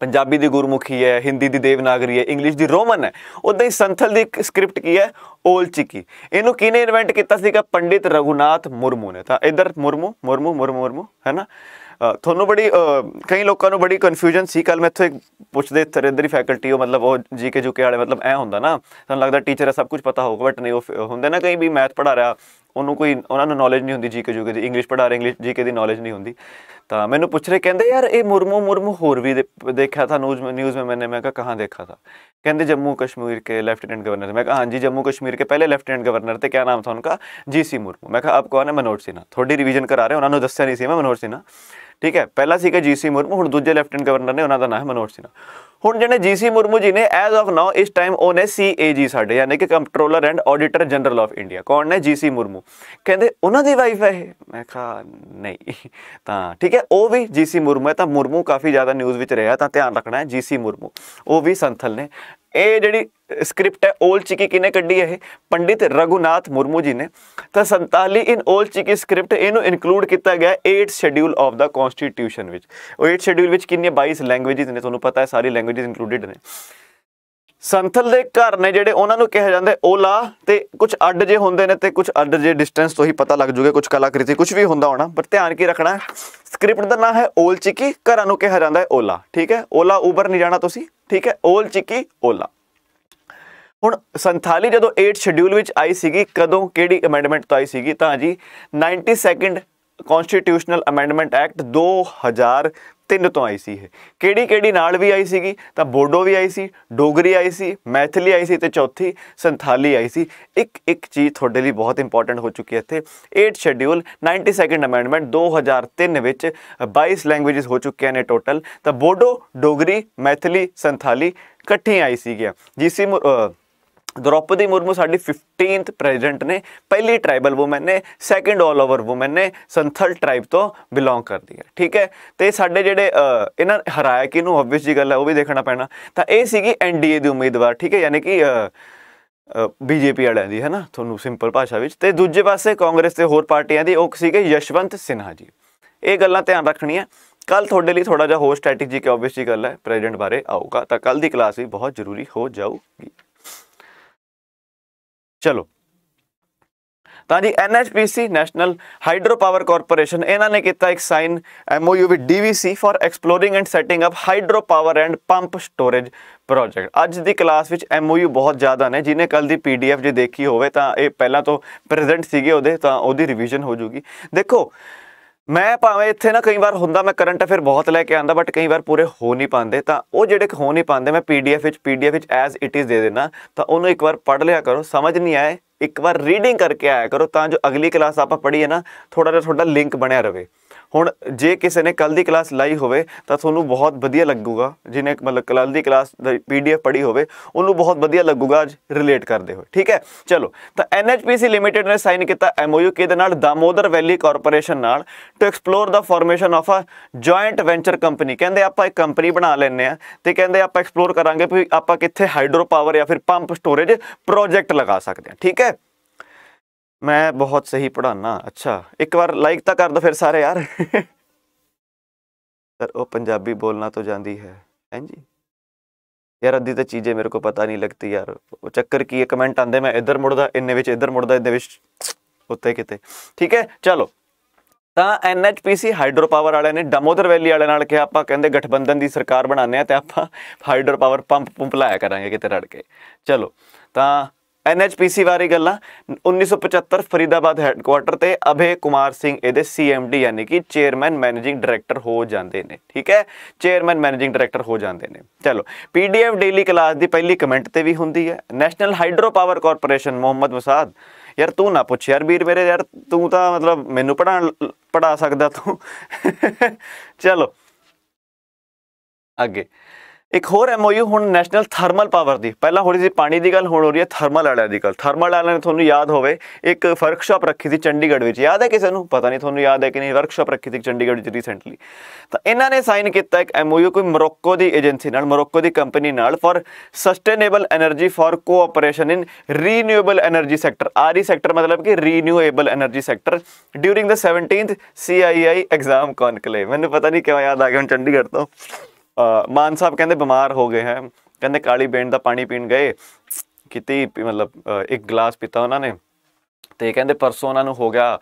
ਪੰਜਾਬੀ ਦੀ ਗੁਰਮੁਖੀ ਹੈ, ਹਿੰਦੀ ਦੀ ਦੇਵਨਾਗਰੀ ਹੈ, ਇੰਗਲਿਸ਼ ਦੀ ਰੋਮਨ ਹੈ। ਉਦਾਂ ਹੀ ਸੰਥਲ ਦੀ ਸਕ੍ਰਿਪਟ ਕੀ ਹੈ? ਓਲ ਚਿੱਕੀ। ਇਹਨੂੰ ਕਿਨੇ ਇਨਵੈਂਟ ਕੀਤਾ ਸੀਗਾ? ਪੰਡਿਤ ਰਘੁਨਾਥ ਮੁਰਮੂ ਨੇ। ਤਾਂ ਇਧਰ ਮੁਰਮੂ ਮੁਰਮੂ ਮੁਰਮੂ ਮੁਰਮੂ, ਹੈ ਨਾ? ਤੁਹਾਨੂੰ ਬੜੀ ਕਈ ਲੋਕਾਂ ਨੂੰ ਬੜੀ ਕਨਫਿਊਜ਼ਨ ਸੀ। ਕੱਲ ਮੈਂ ਇੱਥੇ ਪੁੱਛਦੇ ਤੇਰੇ ਫੈਕਲਟੀ ਉਹ ਮਤਲਬ ਉਹ ਜੀਕੇ ਜੂਕੇ ਵਾਲੇ, ਮਤਲਬ ਐ ਹੁੰਦਾ ਨਾ, ਤੁਹਾਨੂੰ ਲੱਗਦਾ ਟੀਚਰ ਹੈ ਸਭ ਕੁਝ ਪਤਾ ਹੋਊਗਾ ਬਟ ਨਹੀਂ, ਉਹ ਹੁੰਦੇ ਨਾ ਕਈ ਵੀ ਮੈਥ ਪੜਾ ਰਿਹਾ ਉਹਨੂੰ ਕੋਈ, ਉਹਨਾਂ ਨੂੰ ਨੌਲੇਜ ਨਹੀਂ ਹੁੰਦੀ ਜੀ ਕੇ ਜੂਕੇ ਦੀ ਇੰਗਲਿਸ਼ ਪੜਾ ਰਹੇ ਇੰਗਲਿਸ਼ ਜੀ ਕੇ ਦੀ ਨੌਲੇਜ ਨਹੀਂ ਹੁੰਦੀ। ਤਾਂ ਮੈਨੂੰ ਪੁੱਛ ਰਹੇ, ਕਹਿੰਦੇ ਯਾਰ ਇਹ ਮੁਰਮੂ ਮੁਰਮੂ ਹੋਰ ਵੀ ਦੇਖਿਆ ਤਾਂ ਨਿਊਜ਼ ਨਿਊਜ਼ ਮੈਂ, ਮੈਨੇ, ਮੈਂ ਕਿਹਾ ਕਹਾਂ ਦੇਖਾ ਥਾ? ਕਹਿੰਦੇ ਜੰਮੂ ਕਸ਼ਮੀਰ ਕੇ ਲੈਫਟੀਨੈਂਟ ਗਵਰਨਰ ਮੈਂ ਕਿਹਾ, ਹਾਂਜੀ, ਜੰਮੂ ਕਸ਼ਮੀਰ ਕੇ ਪਹਿਲੇ ਲੈਫਟੀਨੈਂਟ ਗਵਰਨਰ ਤੇ, ਕਿਆ ਨਾਮ ਥਾ ਉਹਨਾਂ ਜੀ ਸੀ ਮੁਰਮੂ। ਮੈਂ ਕਿਹਾ, ਆਪ ਕੌਣ ਹੈ? ਮਨੋਜ ਸਿਨਾ। ਥੋੜੀ ਰਿਵੀਜ਼ਨ ਕਰਾ ਰਹੇ, ਉਹਨਾਂ ਨੂੰ ਦੱਸਿਆ ਨਹੀਂ ਸੀ ਮੈਂ ਮਨੋਜ ਸਿਨਾ। ਠੀਕ ਹੈ, ਪਹਿਲਾ ਸੀਗਾ ਜੀਸੀ ਮੁਰਮੂ ਹੁਣ ਦੂਜੇ ਲੈਫਟੀਨੈਂਟ ਗਵਰਨਰ ਨੇ ਉਹਨਾਂ ਦਾ ਨਾਮ ਹੈ ਮਨੋਜ ਸਿਨਹਾ। ਹੁਣ ਜਿਹੜੇ ਜੀਸੀ ਮੁਰਮੂ ਜੀ ਨੇ ਐਜ਼ ਆਫ ਨਾਓ ਇਸ ਟਾਈਮ ਉਹ ਨੇ ਸੀਏਜੀ ਸਾਡੇ, ਯਾਨੀ ਕਿ controller and auditor general of India ਕੌਣ ਨੇ? ਜੀਸੀ ਮੁਰਮੂ ਕਹਿੰਦੇ, ਉਹਨਾਂ ਦੀ ਵਾਈਫ ਹੈ ਇਹ। ਮੈਂ ਕਿਹਾ, ਨਹੀਂ, ਤਾਂ ਠੀਕ ਹੈ, ਉਹ ਵੀ ਜੀਸੀ ਮੁਰਮੂ ਹੈ, ਤਾਂ ਮੁਰਮੂ ਕਾਫੀ ਜ਼ਿਆਦਾ ਨਿਊਜ਼ ਵਿੱਚ ਰਿਹਾ, ਤਾਂ ਧਿਆਨ ਰੱਖਣਾ ਹੈ ਜੀਸੀ ਮੁਰਮੂ ਉਹ ਵੀ ਸੰਥਲ ਨੇ। ਇਹ ਜਿਹੜੀ ਸਕ੍ਰਿਪਟ ਹੈ, ਓਲ ਚਿਕੀ ਕਿਨੇ ਕੱਢੀ ਹੈ ਇਹ? ਪੰਡਿਤ ਰਗੁਨਾਥ ਮੁਰਮੂ ਜੀ ਨੇ। ਤਾਂ 47 ਇਨ ਓਲ ਚਿਕੀ ਸਕ੍ਰਿਪਟ ਇਹਨੂੰ ਇਨਕਲੂਡ ਕੀਤਾ ਗਿਆ 8 ਸ਼ੈਡਿਊਲ ਆਫ ਦਾ ਕਨਸਟੀਟਿਊਸ਼ਨ ਵਿੱਚ। ਉਹ 8 ਸ਼ੈਡਿਊਲ ਵਿੱਚ ਕਿੰਨੀਆਂ 22 ਲੈਂਗੁਏਜਸ ਨੇ, ਤੁਹਾਨੂੰ ਪਤਾ ਹੈ, ਸਾਰੀ ਲੈਂਗੁਏਜਸ ਇਨਕਲੂਡਡ ਨੇ। ਸੰਥਲ ਦੇ ਘਰ ਨੇ ਜਿਹੜੇ, ਉਹਨਾਂ ਨੂੰ ਕਿਹਾ ਜਾਂਦਾ ਓਲਾ ਤੇ ਕੁਝ ਅੱਡ ਜੇ ਹੁੰਦੇ ਨੇ ਤੇ ਕੁਝ ਅੱਡ ਜੇ ਡਿਸਟੈਂਸ ਤੋਂ ਹੀ ਪਤਾ ਲੱਗ ਜੂਗਾ ਕੁਝ ਕਲਾਕ੍ਰਿਤੀ ਕੁਝ ਵੀ ਹੁੰਦਾ ਹੋਣਾ, ਪਰ ਧਿਆਨ ਕੀ ਰੱਖਣਾ ਸਕ੍ਰਿਪਟ ਦਾ ਨਾਮ ਹੈ ਓਲ ਚਿਕੀ, ਘਰਾਂ ਨੂੰ ਕਿਹਾ ਜਾਂਦਾ ਹੈ ਓਲਾ। ਠੀਕ ਹੈ? ਓਲਾ ਉਬਰ ਨਹੀਂ ਜਾਣਾ ਤੁਸੀਂ। ਠੀਕ ਹੈ? ਓਲ ਚਿਕੀ, ਓਲਾ। ਹੁਣ ਸੰਥਾਲੀ ਜਦੋਂ 8 ਸ਼ਡਿਊਲ ਵਿੱਚ ਆਈ ਸੀਗੀ, ਕਦੋਂ, ਕਿਹੜੀ ਅਮੈਂਡਮੈਂਟ ਤੋਂ ਆਈ ਸੀਗੀ? ਤਾਂ ਜੀ 92nd ਕਨਸਟੀਟਿਊਸ਼ਨਲ ਅਮੈਂਡਮੈਂਟ ਐਕਟ ਤਿੰਨ ਤੋਂ ਆਈ ਸੀ ਇਹ। ਕਿਹੜੀ ਕਿਹੜੀ ਨਾਲ ਵੀ ਆਈ ਸੀਗੀ? ਤਾਂ ਬੋਡੋ ਵੀ ਆਈ ਸੀ, ਡੋਗਰੀ ਆਈ ਸੀ, ਮੈਥਲੀ ਆਈ ਸੀ ਤੇ ਚੌਥੀ ਸੰਥਾਲੀ ਆਈ ਸੀ। ਇੱਕ ਇੱਕ ਚੀਜ਼ ਤੁਹਾਡੇ ਲਈ ਬਹੁਤ ਇੰਪੋਰਟੈਂਟ ਹੋ ਚੁੱਕੀ ਹੈ ਇੱਥੇ। 8 ਸ਼ਡਿਊਲ 92nd ਅਮੈਂਡਮੈਂਟ 2003 ਵਿੱਚ 22 ਲੈਂਗੁਏਜਸ ਹੋ ਚੁੱਕੀਆਂ ਨੇ ਟੋਟਲ ਤਾਂ ਬੋਡੋ ਡੋਗਰੀ, ਮੈਥਲੀ, ਸੰਥਾਲੀ ਇਕੱਠੀਆਂ ਆਈ ਸੀਗੀਆਂ। ਜੀਸੀ ਦ੍ਰੋਪਦੀ ਮੁਰਮੂ ਸਾਡੀ 15th ਪ੍ਰੈਜ਼ੀਡੈਂਟ ਨੇ, ਪਹਿਲੀ ਟ੍ਰਾਈਬਲ ਔਮਨ ਨੇ ਸੈਕੰਡ ਆਲ ਓਵਰ ਔਮਨ ਨੇ ਸੰਥਲ ਟ੍ਰਾਈਬ ਤੋਂ ਬਿਲੋਂਗ ਕਰਦੀ ਹੈ, ਠੀਕ ਹੈ? ਤੇ ਸਾਡੇ ਜਿਹੜੇ ਇਹਨਾਂ ਹਰਾਇਆ ਕਿਨੂੰ ਆਬਵੀਅਸ ਜੀ ਗੱਲ ਹੈ, ਉਹ ਵੀ ਦੇਖਣਾ ਪੈਣਾ। ਤਾਂ ਇਹ ਸੀਗੀ ਐਨਡੀਏ ਦੀ ਉਮੀਦਵਾਰ, ਠੀਕ ਹੈ? ਯਾਨੀ ਕਿ ਬੀਜੇਪੀ ਵਾਲਿਆਂ ਦੀ ਹੈ ਨਾ ਤੁਹਾਨੂੰ ਸਿੰਪਲ ਭਾਸ਼ਾ ਵਿੱਚ। ਤੇ ਦੂਜੇ ਪਾਸੇ ਕਾਂਗਰਸ ਤੇ ਹੋਰ ਪਾਰਟੀਆਂ ਦੀ, ਉਹ ਸੀਗੇ ਯਸ਼ਵੰਤ ਸਿਨਹਾ ਜੀ। ਇਹ ਗੱਲਾਂ ਧਿਆਨ ਰੱਖਣੀਆਂ। ਕੱਲ ਤੁਹਾਡੇ ਲਈ ਥੋੜਾ ਜਿਹਾ ਹੋਰ ਸਟ੍ਰੈਟਜੀ ਆਬਵੀਅਸ ਜੀ ਗੱਲ ਹੈ ਪ੍ਰੈਜ਼ੀਡੈਂਟ ਬਾਰੇ ਆਊਗਾ। ਤਾਂ ਕੱਲ ਦੀ ਕਲਾਸ ਵੀ ਬਹੁਤ ਜ਼ਰੂਰੀ ਹੋ ਜਾਊਗੀ। ਚਲੋ। ਤਾਂ ਜੀ NHPC national hydro power corporation, ਇਹਨਾਂ ਨੇ ਕੀਤਾ ਇੱਕ sign MOU with DVC for exploring and setting up hydro power and pump storage project ਅੱਜ ਦੀ ਕਲਾਸ ਵਿੱਚ ਐਮਓਯੂ ਬਹੁਤ ਜ਼ਿਆਦਾ ਨੇ, ਜਿਨੇ ਕੱਲ ਦੀ ਪੀਡੀਐਫ ਜੇ ਦੇਖੀ ਹੋਵੇ ਤਾਂ ਇਹ ਪਹਿਲਾਂ ਤੋਂ ਪ੍ਰੈਜ਼ੈਂਟ ਸੀਗੇ ਉਹਦੇ, ਤਾਂ ਉਹਦੀ ਰਿਵੀਜ਼ਨ ਹੋ ਜੂਗੀ। ਦੇਖੋ ਮੈਂ ਭਾਵੇਂ ਇੱਥੇ ਨਾ ਕਈ ਵਾਰ ਹੁੰਦਾ, ਮੈਂ ਕਰੰਟ ਅਫੇਅਰ ਬਹੁਤ ਲੈ ਕੇ ਆਂਦਾ ਬਟ ਕਈ ਵਾਰ ਪੂਰੇ ਹੋ ਨਹੀਂ ਪਾਉਂਦੇ, ਤਾਂ ਉਹ ਜਿਹੜੇ ਹੋ ਨਹੀਂ ਪਾਉਂਦੇ, ਮੈਂ ਪੀਡੀਐਫ ਵਿੱਚ ਪੀਡੀਐਫ ਵਿੱਚ ਐਜ਼ ਇਟ ਇਜ਼ ਦੇ ਦੇਣਾ ਤਾਂ ਉਹਨੂੰ ਇੱਕ ਵਾਰ ਪੜ੍ਹ ਲਿਆ ਕਰੋ, ਸਮਝ ਨਹੀਂ ਆਏ, ਇੱਕ ਵਾਰ ਰੀਡਿੰਗ ਕਰਕੇ ਆਇਆ ਕਰੋ, ਤਾਂ ਜੋ ਅਗਲੀ ਕਲਾਸ ਆਪਾਂ ਪੜ੍ਹੀਏ ਨਾ ਥੋੜਾ ਜਿਹਾ ਤੁਹਾਡਾ ਲਿੰਕ ਬਣਿਆ ਰਵੇ। ਹੁਣ ਜੇ ਕਿਸੇ ਨੇ ਕੱਲ ਦੀ ਕਲਾਸ ਲਾਈ ਹੋਵੇ ਤਾਂ ਤੁਹਾਨੂੰ ਬਹੁਤ ਵਧੀਆ ਲੱਗੂਗਾ। ਜਿਹਨੇ ਮਤਲਬ ਕੱਲ ਦੀ ਕਲਾਸ ਦਾ ਪੀਡੀਐਫ ਪੜ੍ਹੀ ਹੋਵੇ, ਉਹਨੂੰ ਬਹੁਤ ਵਧੀਆ ਲੱਗੂਗਾ ਅੱਜ ਰਿਲੇਟ ਕਰਦੇ ਹੋਏ, ਠੀਕ ਹੈ? ਚਲੋ, ਤਾਂ ਐਨਐਚਪੀਸੀ ਲਿਮਿਟਿਡ ਨੇ ਸਾਈਨ ਕੀਤਾ ਐਮਓਯੂ ਦੇ ਨਾਲ ਦਾਮੋਦਰ ਵੈਲੀ ਕਾਰਪੋਰੇਸ਼ਨ ਨਾਲ to explore the formation of a joint venture company ਕਹਿੰਦੇ ਆਪਾਂ ਇੱਕ ਕੰਪਨੀ ਬਣਾ ਲੈਣੇ ਆ ਤੇ ਕਹਿੰਦੇ ਆਪਾਂ ਐਕਸਪਲੋਰ ਕਰਾਂਗੇ ਵੀ ਆਪਾਂ ਕਿੱਥੇ ਹਾਈਡਰੋ ਪਾਵਰ ਜਾਂ ਫਿਰ ਪੰਪ ਸਟੋਰੇਜ ਪ੍ਰੋਜੈਕਟ ਲਗਾ ਸਕਦੇ ਹਾਂ, ਠੀਕ ਹੈ? ਮੈਂ ਬਹੁਤ ਸਹੀ ਪੜਾਣਾ ਅੱਛਾ। ਇੱਕ ਵਾਰ ਲਾਈਕ ਤਾਂ ਕਰ ਦੋ ਫਿਰ ਸਾਰੇ ਯਾਰ। ਸਰ ਉਹ ਪੰਜਾਬੀ ਬੋਲਣਾ ਤਾਂ ਜਾਂਦੀ ਹੈ। ਹਾਂਜੀ ਯਾਰ ਅੱਧੀ ਤਾਂ ਚੀਜ਼ੇ ਮੇਰੇ ਕੋ ਪਤਾ ਨਹੀਂ ਲੱਗਦੀ ਯਾਰ। ਉਹ ਚੱਕਰ ਕੀ ਹੈ? ਕਮੈਂਟ ਆਂਦੇ ਮੈਂ ਇੱਧਰ ਮੁੜਦਾ, ਇੰਨੇ ਵਿੱਚ ਇੱਧਰ ਮੁੜਦਾ, ਇੰਨੇ ਵਿੱਚ ਉੱਤੇ ਕਿਤੇ। ਠੀਕ ਹੈ? ਚਲੋ। ਤਾਂ ਐਨਐਚਪੀਸੀ ਹਾਈਡਰੋ ਪਾਵਰ ਵਾਲਿਆਂ ਨੇ ਡਮੋਦਰ ਵੈਲੀ ਵਾਲਿਆਂ ਨਾਲ ਕਿਹਾ, ਆਪਾਂ ਕਹਿੰਦੇ ਗਠਬੰਧਨ ਦੀ ਸਰਕਾਰ ਬਣਾਉਂਦੇ ਆ ਤੇ ਆਪਾਂ ਹਾਈਡਰੋ ਪਾਵਰ ਪੰਪ ਪੰਪ ਲਾਇਆ ਕਰਾਂਗੇ ਕਿਤੇ ਰੜ ਕੇ। ਚਲੋ। ਤਾਂ ਐਨਐਚਪੀਸੀ ਬਾਰੇ ਗੱਲਾਂ। 1975 ਫਰੀਦਾਬਾਦ ਹੈੱਡਕੁਆਰਟਰ ਤੇ ਅਭੇ ਕੁਮਾਰ ਸਿੰਘ, ਇਹਦੇ ਸੀਐਮਡੀ ਯਾਨੀ ਕਿ ਚੇਅਰਮੈਨ ਮੈਨੇਜਿੰਗ ਡਾਇਰੈਕਟਰ ਹੋ ਜਾਂਦੇ ਨੇ। ਠੀਕ ਹੈ? ਚੇਅਰਮੈਨ ਮੈਨੇਜਿੰਗ ਡਾਇਰੈਕਟਰ ਹੋ ਜਾਂਦੇ ਨੇ। ਚਲੋ ਪੀਡੀਐਫ ਡੇਲੀ ਕਲਾਸ ਦੀ ਪਹਿਲੀ ਕਮੈਂਟ ਤੇ ਵੀ ਹੁੰਦੀ ਹੈ। National hydro power corporation Mohammad Musad, ਯਾਰ ਤੂੰ ਨਾ ਪੁੱਛ ਯਾਰ ਵੀਰ ਮੇਰੇ, ਯਾਰ ਤੂੰ ਤਾਂ ਮਤਲਬ ਮੈਨੂੰ ਪੜਾਣ ਪੜਾ ਸਕਦਾ ਤੂੰ। ਚਲੋ, ਅੱਗੇ। ਇੱਕ ਹੋਰ ਐਮਓਯੂ ਹੁਣ ਨੈਸ਼ਨਲ ਥਰਮਲ ਪਾਵਰ ਦੀ। ਪਹਿਲਾਂ ਹੋਰੀ ਸੀ ਪਾਣੀ ਦੀ ਗੱਲ, ਹੁਣ ਹੋ ਰਹੀ ਹੈ ਥਰਮਲ ਵਾਲਿਆਂ ਦੀ ਗੱਲ। ਥਰਮਲ ਵਾਲਿਆਂ ਨੇ ਤੁਹਾਨੂੰ ਯਾਦ ਹੋਵੇ, ਇੱਕ ਵਰਕਸ਼ਾਪ ਰੱਖੀ ਸੀ ਚੰਡੀਗੜ੍ਹ ਵਿੱਚ। ਯਾਦ ਹੈ ਕਿਸੇ ਨੂੰ? ਪਤਾ ਨਹੀਂ ਤੁਹਾਨੂੰ ਯਾਦ ਹੈ ਕਿ ਨਹੀਂ ਵਰਕਸ਼ਾਪ ਰੱਖੀ ਸੀ ਚੰਡੀਗੜ੍ਹ ਵਿੱਚ ਰੀਸੈਂਟਲੀ ਤਾਂ ਇਹਨਾਂ ਨੇ ਸਾਈਨ ਕੀਤਾ ਇੱਕ ਐਮਓਯੂ ਕੋਈ ਮਰੋਕੋ ਦੀ ਏਜੰਸੀ ਨਾਲ ਮਰੋਕੋ ਦੀ ਕੰਪਨੀ ਨਾਲ for sustainable energy for cooperation in renewable energy sector RE sector ਮਤਲਬ ਕਿ renewable energy sector during the 17th ਆਈ ਐਗਜ਼ਾਮ ਕਨਕਲੇਵ ਮੈਨੂੰ ਪਤਾ ਨਹੀਂ ਕਿਉਂ ਯਾਦ ਆ ਗਿਆ ਹੁਣ ਚੰਡੀਗੜ੍ਹ ਤੋਂ। ਮਾਨ ਸਾਹਿਬ ਕਹਿੰਦੇ ਬਿਮਾਰ ਹੋ ਗਏ ਹੈ। ਕਹਿੰਦੇ ਕਾਲੀ ਬੇਣ ਦਾ ਪਾਣੀ ਪੀਣ ਗਏ। ਕਿਤੇ ਮਤਲਬ ਇੱਕ ਗਲਾਸ ਪੀਤਾ ਉਹਨਾਂ ਨੇ। ਤੇ ਕਹਿੰਦੇ ਪਰਸੋਂ ਉਹਨਾਂ ਨੂੰ ਹੋ ਗਿਆ